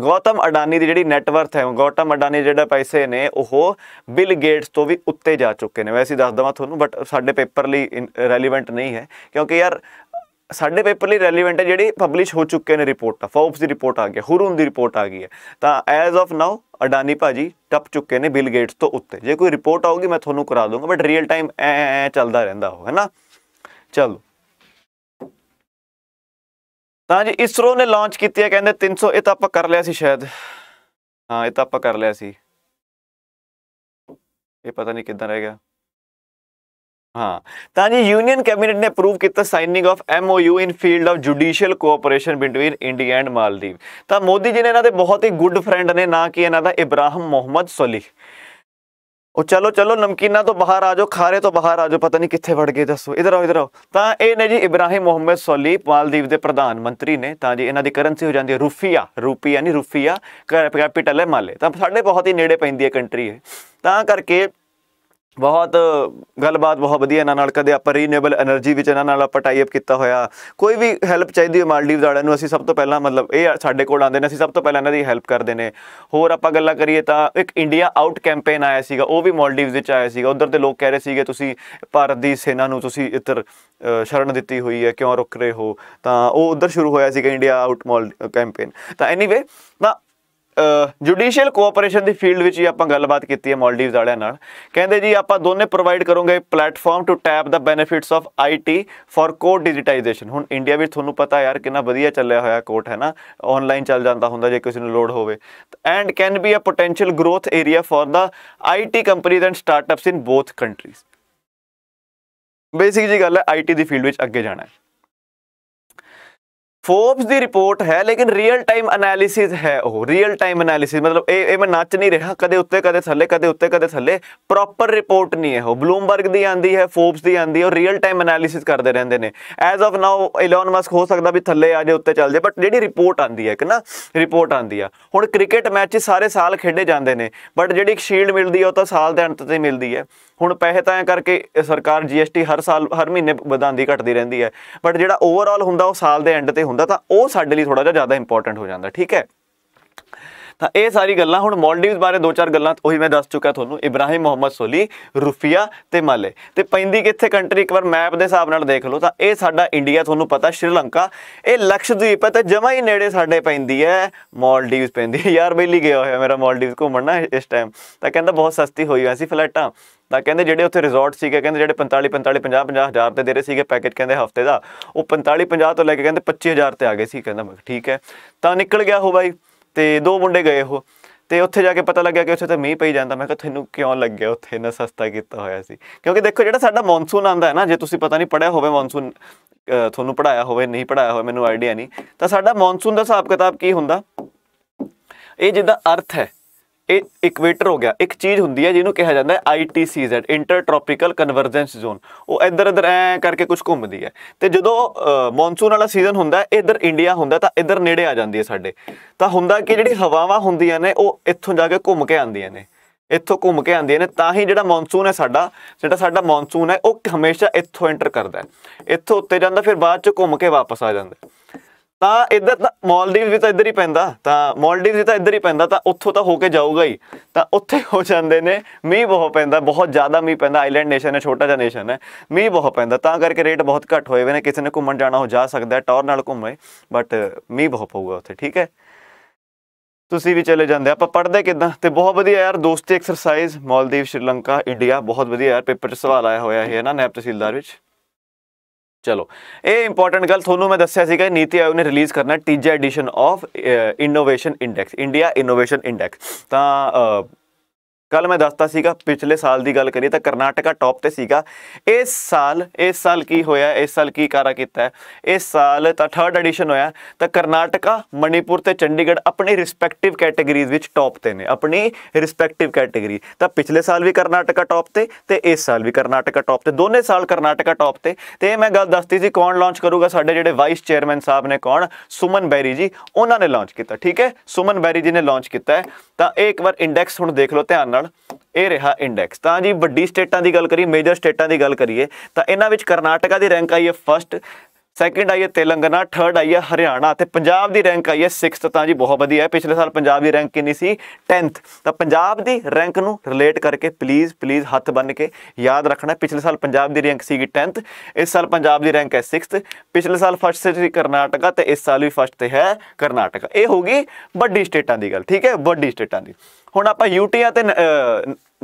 ਗੌਤਮ ਅਡਾਨੀ ਦੀ ਜਿਹੜੀ ਨੈਟਵਰਥ ਹੈ, ਗੌਤਮ ਅਡਾਨੀ ਜਿਹੜਾ ਪੈਸੇ ਨੇ, ਉਹ ਬਿਲ ਗੇਟਸ ਤੋਂ ਵੀ ਉੱਤੇ ਜਾ ਚੁੱਕੇ ਨੇ। ਵੈਸੇ ਦੱਸ ਦਵਾਂ ਤੁਹਾਨੂੰ ਬਟ ਸਾਡੇ ਪੇਪਰ ਲਈ ਰੈਲੀਵੈਂਟ ਨਹੀਂ ਹੈ, ਕਿਉਂਕਿ ਯਾਰ ਸਾਡੇ ਪੇਪਰ ਲਈ ਰੈਲੇਵੈਂਟ ਹੈ ਜਿਹੜੀ ਪਬਲਿਸ਼ ਹੋ ਚੁੱਕੇ ਨੇ ਰਿਪੋਰਟ ਫੋਰਬਸ ਦੀ ਰਿਪੋਰਟ ਆ ਗਈ ਹੁਰੂਨ ਦੀ ਰਿਪੋਰਟ ਆ ਗਈ ਹੈ। ਤਾਂ ਐਜ਼ ਆਫ ਨਾਓ ਅਡਾਨੀ ਭਾਜੀ ਟੱਪ ਚੁੱਕੇ ਨੇ ਬਿਲ ਗੇਟਸ ਤੋਂ ਉੱਤੇ। ਜੇ ਕੋਈ ਰਿਪੋਰਟ ਆਊਗੀ, ਮੈਂ ਤੁਹਾਨੂੰ ਕਰਾ ਦੂੰਗਾ ਬਟ ਰੀਅਲ ਟਾਈਮ ਐ ਚੱਲਦਾ ਰਹਿੰਦਾ ਉਹ, ਹੈ ਨਾ? ਚਲੋ। ਤਾਂ ਜੀ ਇਸਰੋ ਨੇ ਲਾਂਚ ਕੀਤੀ ਹੈ, ਕਹਿੰਦੇ 300 ਇਹ ਤਾਂ ਆਪਾਂ ਕਰ ਲਿਆ ਸੀ ਸ਼ਾਇਦ। ਹਾਂ, ਇਹ ਤਾਂ ਆਪਾਂ ਕਰ ਲਿਆ ਸੀ। ਇਹ ਪਤਾ ਨਹੀਂ ਕਿੱਦਾਂ ਰਹਿ ਗਿਆ। ਹਾਂ, ਤਾਂ ਜੀ ਯੂਨੀਅਨ ਕੈਬਨਿਟ ਨੇ ਅਪਰੂਵ ਕੀਤਾ signing of MOU in field of judicial cooperation between India and Maldives ਤਾਂ ਮੋਦੀ ਜੀ ਨੇ ਇਹਨਾਂ ਦੇ ਬਹੁਤ ਹੀ ਗੁੱਡ ਫਰੈਂਡ ਨੇ, ਨਾ ਕਿ ਇਹਨਾਂ ਦਾ? ਇਬਰਾਹਿਮ ਮੁਹੰਮਦ ਸੋਲੀ ਉਹ ਚਲੋ ਚਲੋ, ਨਮਕੀਨਾ ਤੋਂ ਬਾਹਰ ਆ ਜਾਓ, ਖਾਰੇ ਤੋਂ ਬਾਹਰ ਆ ਜਾਓ, ਪਤਾ ਨਹੀਂ ਕਿੱਥੇ ਵੜ ਗਏ, ਦੱਸੋ। ਇਧਰ ਆਓ ਇਧਰ ਆਓ। ਤਾਂ ਇਹ ਨੇ ਜੀ ਇਬਰਾਹਿਮ ਮੁਹੰਮਦ ਸੋਲੀ ਮਾਲਦੀਵ ਦੇ ਪ੍ਰਧਾਨ ਮੰਤਰੀ ਨੇ। ਤਾਂ ਜੀ ਇਹਨਾਂ ਦੀ ਕਰੰਸੀ ਹੋ ਜਾਂਦੀ ਹੈ ਰੂਫੀਆ ਰੂਪੀਆ ਨਹੀਂ ਰੂਫੀਆ ਕੈਪੀਟਲ ਹੈ ਮਾਲੇ। ਤਾਂ ਸਾਡੇ ਬਹੁਤ ਹੀ ਨੇੜੇ ਪੈਂਦੀ ਹੈ ਕੰਟਰੀ ਹੈ ਤਾਂ ਕਰਕੇ ਬਹੁਤ ਗੱਲਬਾਤ ਬਹੁਤ ਵਧੀਆ ਇਹਨਾਂ ਨਾਲ, ਕਦੇ ਆਪਾਂ ਰੀਨਿਊਏਬਲ એનર્ਜੀ ਵਿੱਚ ਇਹਨਾਂ ਨਾਲ ਆਪਾਂ ਟਾਈ ਅਪ ਕੀਤਾ ਹੋਇਆ। ਕੋਈ ਵੀ ਹੈਲਪ ਚਾਹੀਦੀ ਹੈ ਮਾਲਦੀਵ ਵਾਲਿਆਂ ਨੂੰ, ਅਸੀਂ ਸਭ ਤੋਂ ਪਹਿਲਾਂ ਮਤਲਬ ਇਹ ਸਾਡੇ ਕੋਲ ਆਉਂਦੇ ਨੇ, ਅਸੀਂ ਸਭ ਤੋਂ ਪਹਿਲਾਂ ਇਹਨਾਂ ਦੀ ਹੈਲਪ ਕਰਦੇ ਨੇ। ਹੋਰ ਆਪਾਂ ਗੱਲਾਂ ਕਰੀਏ ਤਾਂ ਇੱਕ ਇੰਡੀਆ ਆਊਟ ਕੈਂਪੇਨ ਆਇਆ ਸੀਗਾ, ਉਹ ਵੀ ਮਾਲਦੀਵ ਵਿੱਚ ਆਇਆ ਸੀਗਾ। ਉਧਰ ਦੇ ਲੋਕ ਕਹਿ ਰਹੇ ਸੀਗੇ, ਤੁਸੀਂ ਭਾਰਤ ਦੀ ਸੈਨਾ ਨੂੰ ਤੁਸੀਂ ਇੱਧਰ ਸ਼ਰਨ ਦਿੱਤੀ ਹੋਈ ਹੈ, ਕਿਉਂ ਰੁਕ ਰਹੇ ਹੋ? ਤਾਂ ਉਹ ਉਧਰ ਸ਼ੁਰੂ ਹੋਇਆ ਸੀਗਾ ਇੰਡੀਆ ਆਊਟ ਮਾਲ ਕੈਂਪੇਨ ਤਾਂ ਐਨੀਵੇ ਨਾ ਜੁਡੀਸ਼ੀਅਲ ਕੋਆਪਰੇਸ਼ਨ ਦੀ ਫੀਲਡ ਵਿੱਚ ਹੀ ਆਪਾਂ ਗੱਲਬਾਤ ਕੀਤੀ ਹੈ ਮਾਲਦੀਵਸ ਵਾਲਿਆਂ ਨਾਲ। ਕਹਿੰਦੇ ਜੀ, ਆਪਾਂ ਦੋਨੇ ਪ੍ਰੋਵਾਈਡ ਕਰੋਗੇ platform to tap the benefits of IT for code digitisation ਹੁਣ ਇੰਡੀਆ ਵਿੱਚ ਤੁਹਾਨੂੰ ਪਤਾ ਯਾਰ ਕਿੰਨਾ ਵਧੀਆ ਚੱਲਿਆ ਹੋਇਆ ਕੋਟ ਹੈ ਨਾ? ਆਨਲਾਈਨ ਚੱਲ ਜਾਂਦਾ ਹੁੰਦਾ ਜੇ ਕਿਸੇ ਨੂੰ ਲੋਡ ਹੋਵੇ। And can be a potential growth area for the IT companies and startups in both countries basic ਜੀ ਗੱਲ ਹੈ ਆਈਟੀ ਦੀ ਫੀਲਡ ਵਿੱਚ ਅੱਗੇ ਜਾਣਾ ਹੈ। ਫੋਰਬਸ ਦੀ ਰਿਪੋਰਟ ਹੈ, ਲੇਕਿਨ ਰੀਅਲ ਟਾਈਮ ਐਨਾਲਿਸਿਸ ਹੈ ਉਹ। ਰੀਅਲ ਟਾਈਮ ਐਨਾਲਿਸਿਸ ਮਤਲਬ ਇਹ ਇਹ ਮੈਂ ਨੱਚ ਨਹੀਂ ਰਿਹਾ, ਕਦੇ ਉੱਤੇ, ਕਦੇ ਥੱਲੇ, ਕਦੇ ਉੱਤੇ, ਕਦੇ ਥੱਲੇ। ਪ੍ਰੋਪਰ ਰਿਪੋਰਟ ਨਹੀਂ ਹੈ ਉਹ। ਬਲੂਮਬਰਗ ਦੀ ਆਂਦੀ ਹੈ ਫੋਰਬਸ ਦੀ ਆਂਦੀ ਹੈ, ਉਹ ਰੀਅਲ ਟਾਈਮ ਐਨਾਲਿਸਿਸ ਕਰਦੇ ਰਹਿੰਦੇ ਨੇ। As of now Elon Musk ਹੋ ਸਕਦਾ ਵੀ ਥੱਲੇ ਆ ਜਾਏ, ਉੱਤੇ ਚੱਲ ਜਾਏ ਬਟ ਜਿਹੜੀ ਰਿਪੋਰਟ ਆਂਦੀ ਹੈ ਕਿ ਨਾ ਰਿਪੋਰਟ ਆਂਦੀ ਆ। ਹੁਣ ਕ੍ਰਿਕਟ ਮੈਚ ਸਾਰੇ ਸਾਲ ਖੇਡੇ ਜਾਂਦੇ ਨੇ ਬਟ ਜਿਹੜੀ ਇੱਕ ਸ਼ੀਲਡ ਮਿਲਦੀ ਹੈ ਉਹ ਤਾਂ ਸਾਲ ਦੇ ਅੰਤ ਤੇ ਮਿਲਦੀ ਹੈ। ਹੁਣ ਪੈਸੇ ਤਾਂ ਐਂ ਕਰਕੇ ਸਰਕਾਰ ਜੀਐਸਟੀ ਹਰ ਸਾਲ, ਹਰ ਮਹੀਨੇ ਵਧਾਉਂਦੀ ਘਟਦੀ ਰਹਿੰਦੀ ਹੈ। ਬਟ ਜਿਹੜਾ ਓਵਰਆਲ ਹੁੰਦਾ ਉਹ ਸਾਲ ਦੇ ਐਂਡ ਤੇ ਹੁੰਦਾ ਤਾਂ ਉਹ ਸਾਡੇ ਲਈ ਥੋੜਾ ਜਿਹਾ ਜ਼ਿਆਦਾ ਇੰਪੋਰਟੈਂਟ ਹੋ ਜਾਂਦਾ, ਠੀਕ ਹੈ? ਤਾਂ ਇਹ ਸਾਰੀ ਗੱਲਾਂ ਹੁਣ ਮਾਲਦੀਵਸ ਬਾਰੇ ਦੋ ਚਾਰ ਗੱਲਾਂ ਉਹੀ ਮੈਂ ਦੱਸ ਚੁੱਕਾ ਤੁਹਾਨੂੰ। ਇਬਰਾਹਿਮ ਮੁਹੰਮਦ ਸੋਲੀ, ਰੁਫੀਆ ਤੇ ਮਾਲੇ। ਤੇ ਪੈਂਦੀ ਕਿੱਥੇ ਕੰਟਰੀ? ਇੱਕ ਵਾਰ ਮੈਪ ਦੇ ਹਿਸਾਬ ਨਾਲ ਦੇਖ ਲਓ ਤਾਂ ਇਹ ਸਾਡਾ ਇੰਡੀਆ ਤੁਹਾਨੂੰ ਪਤਾ, ਸ਼੍ਰੀਲੰਕਾ। ਇਹ ਲਕਸ਼ਦੀਪ ਹੈ ਤੇ ਜਮਾ ਹੀ ਨੇੜੇ ਸਾਡੇ ਪੈਂਦੀ ਹੈ ਮਾਲਦੀਵਸ ਪੈਂਦੀ ਹੈ। ਯਾਰ ਬੇਲੀ ਗਿਆ ਹੋਇਆ ਮੇਰਾ ਮਾਲਦੀਵਸ ਘੁੰਮਣ ਨਾ ਇਸ ਟਾਈਮ ਤਾਂ ਕਹਿੰਦਾ ਬਹੁਤ ਸਸਤੀ ਹੋਈ ਹੋਈ ਸੀ ਫਲੈਟਾਂ ਤਾਂ ਕਹਿੰਦੇ ਜਿਹੜੇ ਉੱਥੇ ਰਿਜ਼ੋਰਟ ਸੀਗੇ, ਕਹਿੰਦੇ ਜਿਹੜੇ 45 45 50 50 ਹਜ਼ਾਰ ਤੇ ਦੇ ਰਹੇ ਸੀਗੇ ਪੈਕੇਜ ਕਹਿੰਦੇ ਹਫ਼ਤੇ ਦਾ, ਉਹ 45 50 ਤੋਂ ਲੈ ਕੇ ਕਹਿੰਦੇ 25000 ਤੇ ਆ ਗਏ ਸੀ। ਕਹਿੰਦਾ ਮੈਂ ਠੀਕ ਹੈ। ਤਾਂ ਨਿਕਲ ਗਿਆ ਉਹ ਬਾਈ। ਤੇ ਦੋ ਮੁੰਡੇ ਗਏ ਉਹ, ਤੇ ਉੱਥੇ ਜਾ ਕੇ ਪਤਾ ਲੱਗਿਆ ਕਿ ਉੱਥੇ ਤਾਂ ਮੀਂਹ ਪਈ ਜਾਂਦਾ। ਮੈਂ ਕਿਹਾ, ਤੈਨੂੰ ਕਿਉਂ ਲੱਗਿਆ ਉੱਥੇ? ਇੰਨਾ ਸਸਤਾ ਕੀਤਾ ਹੋਇਆ ਸੀ। ਕਿਉਂਕਿ ਦੇਖੋ, ਜਿਹੜਾ ਸਾਡਾ ਮੌਨਸੂਨ ਆਂਦਾ ਹੈ ਨਾ, ਜੇ ਤੁਸੀਂ ਪਤਾ ਨਹੀਂ ਪੜਿਆ ਹੋਵੇ ਮੌਨਸੂਨ ਤੁਹਾਨੂੰ ਪੜਾਇਆ ਹੋਵੇ, ਨਹੀਂ ਪੜਾਇਆ ਹੋਵੇ, ਮੈਨੂੰ ਆਈਡੀਆ ਨਹੀਂ। ਤਾਂ ਸਾਡਾ ਮੌਨਸੂਨ ਦਾ ਹਿਸਾਬ ਕਿਤਾਬ ਕੀ ਹੁੰਦਾ? ਇਹ ਜਿੱਦਾਂ ਅਰਥ ਹੈ। ਇਹ ਇਕਵੇਟਰ ਹੋ ਗਿਆ। ਇੱਕ ਚੀਜ਼ ਹੁੰਦੀ ਹੈ ਜਿਹਨੂੰ ਕਿਹਾ ਜਾਂਦਾ ਹੈ ITCZ inter tropical convergence zone ਉਹ ਇੱਧਰ ਇੱਧਰ ਐ ਕਰਕੇ ਕੁਝ ਘੁੰਮਦੀ ਹੈ। ਤੇ ਜਦੋਂ ਮੌਨਸੂਨ ਵਾਲਾ ਸੀਜ਼ਨ ਹੁੰਦਾ ਇੱਧਰ ਇੰਡੀਆ ਹੁੰਦਾ ਤਾਂ ਇੱਧਰ ਨੇੜੇ ਆ ਜਾਂਦੀ ਹੈ ਸਾਡੇ। ਤਾਂ ਹੁੰਦਾ ਕਿ ਜਿਹੜੀ ਹਵਾਵਾਂ ਹੁੰਦੀਆਂ ਨੇ, ਉਹ ਇੱਥੋਂ ਜਾ ਕੇ ਘੁੰਮ ਕੇ ਆਉਂਦੀਆਂ ਨੇ। ਇੱਥੋਂ ਘੁੰਮ ਕੇ ਆਉਂਦੀਆਂ ਨੇ, ਤਾਂ ਹੀ ਜਿਹੜਾ ਮੌਨਸੂਨ ਹੈ ਸਾਡਾ, ਜਿਹੜਾ ਸਾਡਾ ਮੌਨਸੂਨ ਹੈ, ਉਹ ਹਮੇਸ਼ਾ ਇੱਥੋਂ ਐਂਟਰ ਕਰਦਾ ਹੈ। ਇੱਥੋਂ ਉੱਤੇ ਜਾਂਦਾ, ਫਿਰ ਬਾਅਦ ਚ ਘੁੰਮ ਕੇ ਵਾਪਸ ਆ ਜਾਂਦਾ ਤਾਂ ਇੱਧਰ ਤਾਂ ਮਾਲਦੀਵ ਵੀ ਤਾਂ ਇੱਧਰ ਹੀ ਪੈਂਦਾ, ਤਾਂ ਮਾਲਦੀਵ ਵੀ ਤਾਂ ਇੱਧਰ ਹੀ ਪੈਂਦਾ, ਤਾਂ ਉੱਥੋਂ ਤਾਂ ਹੋ ਕੇ ਜਾਊਗਾ ਹੀ। ਤਾਂ ਉੱਥੇ ਹੋ ਜਾਂਦੇ ਨੇ, ਮੀਂਹ ਬਹੁਤ ਪੈਂਦਾ, ਬਹੁਤ ਜ਼ਿਆਦਾ ਮੀਂਹ ਪੈਂਦਾ ਆਈਲੈਂਡ ਨੇਸ਼ਨ ਹੈ, ਛੋਟਾ ਜਿਹਾ ਨੇਸ਼ਨ ਹੈ, ਮੀਂਹ ਬਹੁਤ ਪੈਂਦਾ, ਤਾਂ ਕਰਕੇ ਰੇਟ ਬਹੁਤ ਘੱਟ ਹੋਏ ਹੋਏ ਨੇ, ਕਿਸੇ ਨੇ ਘੁੰਮਣ ਜਾਣਾ ਹੋ ਜਾ ਸਕਦਾ ਹੈ, ਟੌਰ ਨਾਲ ਘੁੰਮੇ ਬਟ ਮੀਂਹ ਬਹੁਤ ਪਊਗਾ ਉੱਥੇ, ਠੀਕ ਹੈ। ਤੁਸੀਂ ਵੀ ਚਲੇ ਜਾਂਦੇ ਆਪਾਂ ਪੜਦੇ ਕਿਦਾਂ, ਤੇ ਬਹੁਤ ਵਧੀਆ ਯਾਰ, ਦੋਸਤੀ ਐਕਸਰਸਾਈਜ਼ ਮਾਲਦੀਵ ਸ਼੍ਰੀਲੰਕਾ ਇੰਡੀਆ ਬਹੁਤ ਵਧੀਆ ਯਾਰ ਪੇਪਰ 'ਚ ਸਵਾਲ ਆਇਆ ਹੋਇਆ ਹੈ ਨਾ, ਨੈਬ ਤਹਿਸੀਲਦਾਰ ਵਿੱਚ। ਚਲੋ, ਇਹ ਇੰਪੋਰਟੈਂਟ ਗੱਲ ਤੁਹਾਨੂੰ ਮੈਂ ਦੱਸਿਆ ਸੀਗਾ ਨੀਤੀ ਆਯੋਗ ਨੇ ਰਿਲੀਜ਼ ਕਰਨਾ ਤੀਜਾ edition of innovation index India innovation index ਤਾਂ ਕੱਲ ਮੈਂ ਦੱਸਤਾ ਸੀਗਾ, ਪਿਛਲੇ ਸਾਲ ਦੀ ਗੱਲ ਕਰੀਏ ਤਾਂ ਕਰਨਾਟਕਾ ਟੌਪ ਤੇ ਸੀਗਾ। ਇਸ ਸਾਲ ਇਸ ਸਾਲ ਕੀ ਹੋਇਆ, ਇਸ ਸਾਲ ਕੀ ਕਾਰਾ ਕੀਤਾ ਹੈ? ਇਸ ਸਾਲ ਤਾਂ ਥਰਡ ਐਡੀਸ਼ਨ ਹੋਇਆ। ਤਾਂ ਕਰਨਾਟਕਾ ਮਣੀਪੁਰ ਤੇ ਚੰਡੀਗੜ੍ਹ ਆਪਣੀ ਰਿਸਪੈਕਟਿਵ ਕੈਟਾਗਰੀਜ਼ ਵਿੱਚ ਟੌਪ ਤੇ ਨੇ, ਆਪਣੀ ਰਿਸਪੈਕਟਿਵ ਕੈਟਾਗਰੀ ਤਾਂ ਪਿਛਲੇ ਸਾਲ ਵੀ ਕਰਨਾਟਕਾ ਟੌਪ ਤੇ ਤੇ ਇਸ ਸਾਲ ਵੀ ਕਰਨਾਟਕਾ ਟੌਪ ਤੇ। ਦੋਨੇ ਸਾਲ ਕਰਨਾਟਕਾ ਟੌਪ ਤੇ। ਤੇ ਮੈਂ ਗੱਲ ਦੱਸਤੀ ਸੀ ਕੌਣ ਲਾਂਚ ਕਰੂਗਾ, ਸਾਡੇ ਜਿਹੜੇ ਵਾਈਸ ਚੇਅਰਮੈਨ ਸਾਹਿਬ ਨੇ ਕੌਣ? ਸੁਮਨ ਬੈਰੀ ਜੀ, ਉਹਨਾਂ ਨੇ ਲਾਂਚ ਕੀਤਾ, ਠੀਕ ਹੈ? ਸੁਮਨ ਬੈਰੀ ਜੀ ਨੇ ਲਾਂਚ ਕੀਤਾ ਹੈ। ਤਾਂ ਇਹ ਇੱਕ ਵਾਰ ਇੰਡੈਕਸ ਹੁਣ ਦੇਖ ਲਓ, ਧਿਆਨ ਨਾਲ। ਇਹ ਰਿਹਾ ਇੰਡੈਕਸ ਤਾਂ ਜੀ ਵੱਡੀ ਸਟੇਟਾਂ ਦੀ ਗੱਲ ਕਰੀਏ ਮੇਜਰ ਸਟੇਟਾਂ ਦੀ ਗੱਲ ਕਰੀਏ, ਤਾਂ ਇਹਨਾਂ ਵਿੱਚ ਕਰਨਾਟਕਾ ਦੀ ਰੈਂਕ ਆਈ ਹੈ ਫਸਟ ਸੈਕਿੰਡ ਆਈ ਹੈ ਤੇਲੰਗਾਨਾ ਥਰਡ ਆਈ ਹੈ ਹਰਿਆਣਾ ਤੇ ਪੰਜਾਬ ਦੀ ਰੈਂਕ ਆਈ ਹੈ 6th ਤਾਂ ਜੀ ਬਹੁਤ ਵਧੀਆ ਹੈ, ਪਿਛਲੇ ਸਾਲ ਪੰਜਾਬ ਦੀ ਰੈਂਕ ਕਿੰਨੀ ਸੀ? 10th ਤਾਂ ਪੰਜਾਬ ਦੀ ਰੈਂਕ ਨੂੰ ਰਿਲੇਟ ਕਰਕੇ ਪਲੀਜ਼ ਪਲੀਜ਼ ਹੱਥ ਬੰਨ ਕੇ ਯਾਦ ਰੱਖਣਾ, ਪਿਛਲੇ ਸਾਲ ਪੰਜਾਬ ਦੀ ਰੈਂਕ ਸੀਗੀ 10th ਇਸ ਸਾਲ ਪੰਜਾਬ ਦੀ ਰੈਂਕ ਹੈ 6th ਪਿਛਲੇ ਸਾਲ ਫਸਟ ਸੀ ਕਰਨਾਟਕਾ ਤੇ ਇਸ ਸਾਲ ਵੀ ਫਸਟ ਤੇ ਹੈ ਕਰਨਾਟਕਾ। ਇਹ ਹੋਗੀ ਵੱਡੀ ਸਟੇਟਾਂ ਦੀ ਗੱਲ, ਠੀਕ ਹੈ? ਵੱਡੀ ਸਟੇਟਾਂ ਦੀ। ਹੁਣ ਆਪਾਂ ਯੂਟੀਆਂ ਅਤੇ